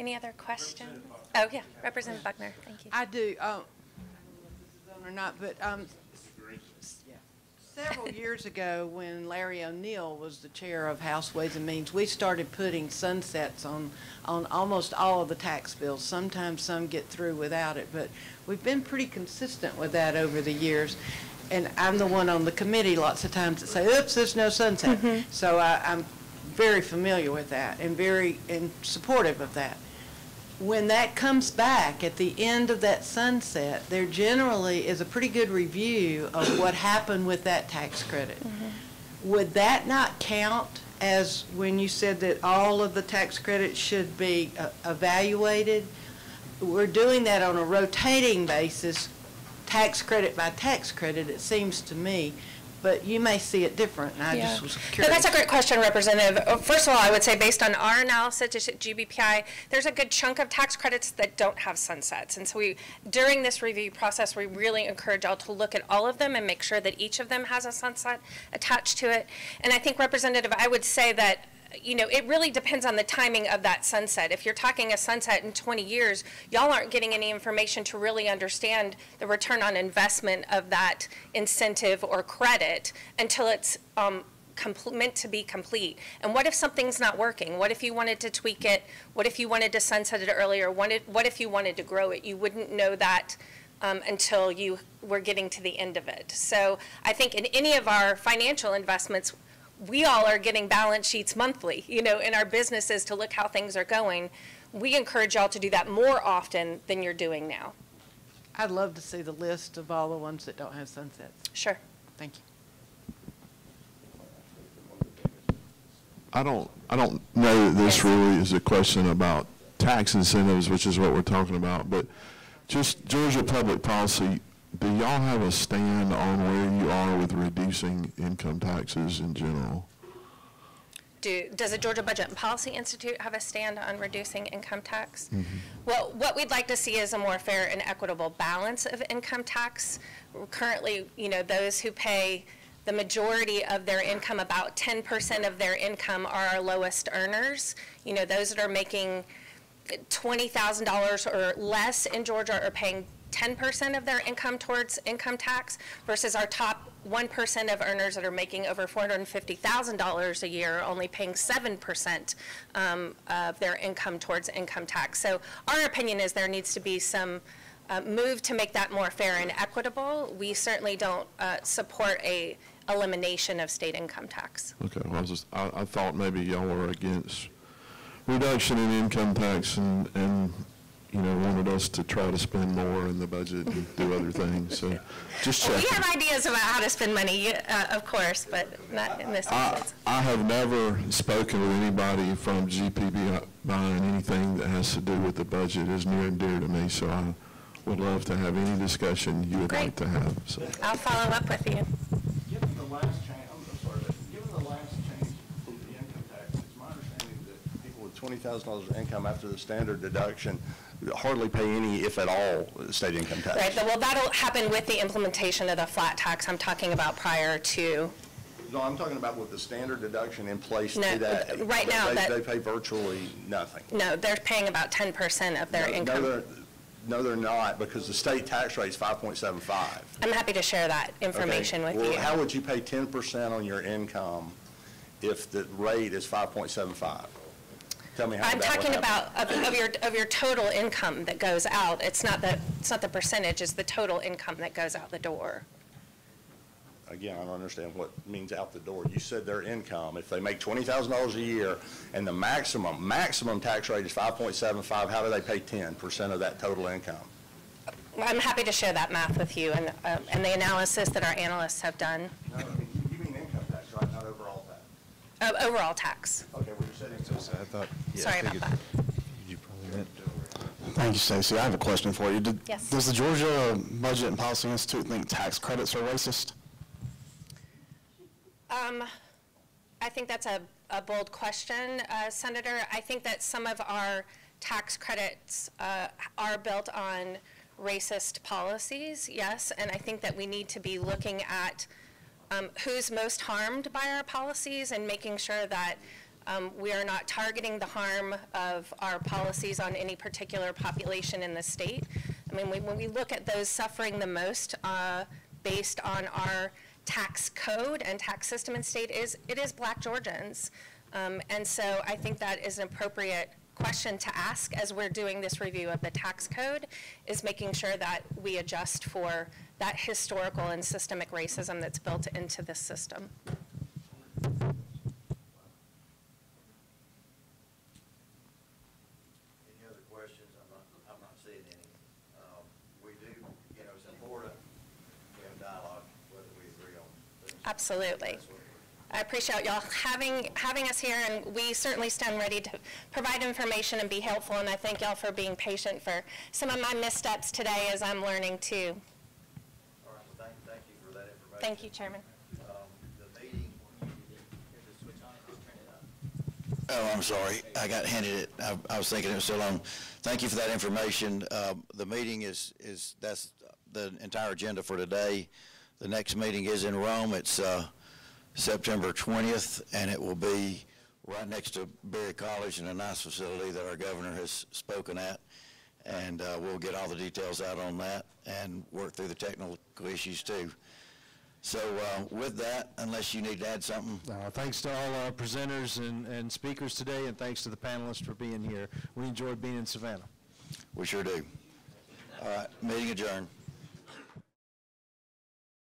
Any other questions? Oh, yeah, Representative Buckner, thank you. I do, um, I don't know if this is on or not, but, um, several years ago, when Larry O'Neal was the chair of House Ways and Means, we started putting sunsets on, on almost all of the tax bills. Sometimes some get through without it, but we've been pretty consistent with that over the years. And I'm the one on the committee lots of times that say, oops, there's no sunset. So I, I'm very familiar with that and very, and supportive of that when that comes back at the end of that sunset, there generally is a pretty good review of what happened with that tax credit. Would that not count as when you said that all of the tax credits should be uh, evaluated? We're doing that on a rotating basis, tax credit by tax credit, it seems to me, but you may see it different, and I Yeah. just was No, curious. that's a great question, Representative. Uh, First of all, I would say based on our analysis at GBPI, there's a good chunk of tax credits that don't have sunsets. And so we, during this review process, we really encourage y'all to look at all of them and make sure that each of them has a sunset attached to it. And I think Representative, I would say that you know, it really depends on the timing of that sunset. If you're talking a sunset in 20 years, y'all aren't getting any information to really understand the return on investment of that incentive or credit until it's um, meant to be complete. And what if something's not working? What if you wanted to tweak it? What if you wanted to sunset it earlier? What if, what if you wanted to grow it? You wouldn't know that um, until you were getting to the end of it. So I think in any of our financial investments, we all are getting balance sheets monthly, you know, in our businesses to look how things are going. We encourage y'all to do that more often than you're doing now. I'd love to see the list of all the ones that don't have sunsets. Sure. Thank you. I don't, I don't know that this really is a question about tax incentives, which is what we're talking about, but just Georgia public policy, do y'all have a stand on where you are with reducing income taxes in general? do, does the Georgia Budget and Policy Institute have a stand on reducing income tax? Mm-hmm. Well, what we'd like to see is a more fair and equitable balance of income tax. Currently, you know, those who pay the majority of their income, about 10% of their income are our lowest earners. You know, those that are making $20,000 or less in Georgia are paying 10% of their income towards income tax versus our top 1% of earners that are making over $450,000 a year only paying 7% um, of their income towards income tax. So our opinion is there needs to be some uh, move to make that more fair and equitable. We certainly don't uh, support a elimination of state income tax. Okay, well, I just, I, I thought maybe y'all were against reduction in income tax and, and, you know, wanted us to try to spend more in the budget and do other things, so just Well, We have ideas about how to spend money, uh, of course, but not in this I, instance. I have never spoken with anybody from GPB buying anything that has to do with the budget is near and dear to me, so I would love to have any discussion you would like to have, so. I'll follow up with you. $20,000 income after the standard deduction hardly pay any, if at all, state income tax. Right. Well, that'll happen with the implementation of the flat tax I'm talking about prior to. No, I'm talking about with the standard deduction in place no, today. Right now, they, that, they pay virtually nothing. No, they're paying about 10% of their no, income. No they're, no, they're not, because the state tax rate is 5.75. I'm happy to share that information okay. with well, you. How would you pay 10% on your income if the rate is 5.75? Tell me how I'm would talking about, of of your, of your total income that goes out. It's not the, it's not the percentage, it's the total income that goes out the door. Again, I don't understand what means out the door. You said their income, if they make twenty thousand dollars a year and the maximum, maximum tax rate is five point seven five, how do they pay ten percent of that total income? I'm happy to share that math with you and, um, and the analysis that our analysts have done. No, you mean income tax, right, not overall tax? Uh, Overall tax. Okay, well, you said income tax. I thought, Sorry about that. you probably meant. Thank you, Stacy. I have a question for you. Did- Yes. Does the Georgia Budget and Policy Institute think tax credits are racist? Um, I think that's a, a bold question, uh, Senator. I think that some of our tax credits uh, are built on racist policies, yes, and I think that we need to be looking at um, who's most harmed by our policies and making sure that um, we are not targeting the harm of our policies on any particular population in the state. I mean, we- when we look at those suffering the most uh, based on our tax code and tax system in state is, it is black Georgians. Um, And so I think that is an appropriate question to ask as we're doing this review of the tax code, is making sure that we adjust for that historical and systemic racism that's built into this system. Any other questions? I'm not, I'm not seeing any. Um, We do, you know, it's important, we have dialogue, whether we agree on things. Absolutely. I appreciate y'all having, having us here, and we certainly stand ready to provide information and be helpful, and I thank y'all for being patient for some of my missteps today as I'm learning too. All right, well, thank, thank you for that information. Thank you, Chairman. Oh, I'm sorry. I got handed it. I, I was thinking it was still on. Thank you for that information. Um, The meeting is, is, that's the entire agenda for today. The next meeting is in Rome. It's uh, September 20th, and it will be right next to Berry College in a nice facility that our governor has spoken at. And uh, we'll get all the details out on that and work through the technical issues too. So uh, with that, unless you need to add something, Uh, Thanks to all our presenters and, and speakers today, and thanks to the panelists for being here. We enjoyed being in Savannah. we sure do. All right, meeting adjourned.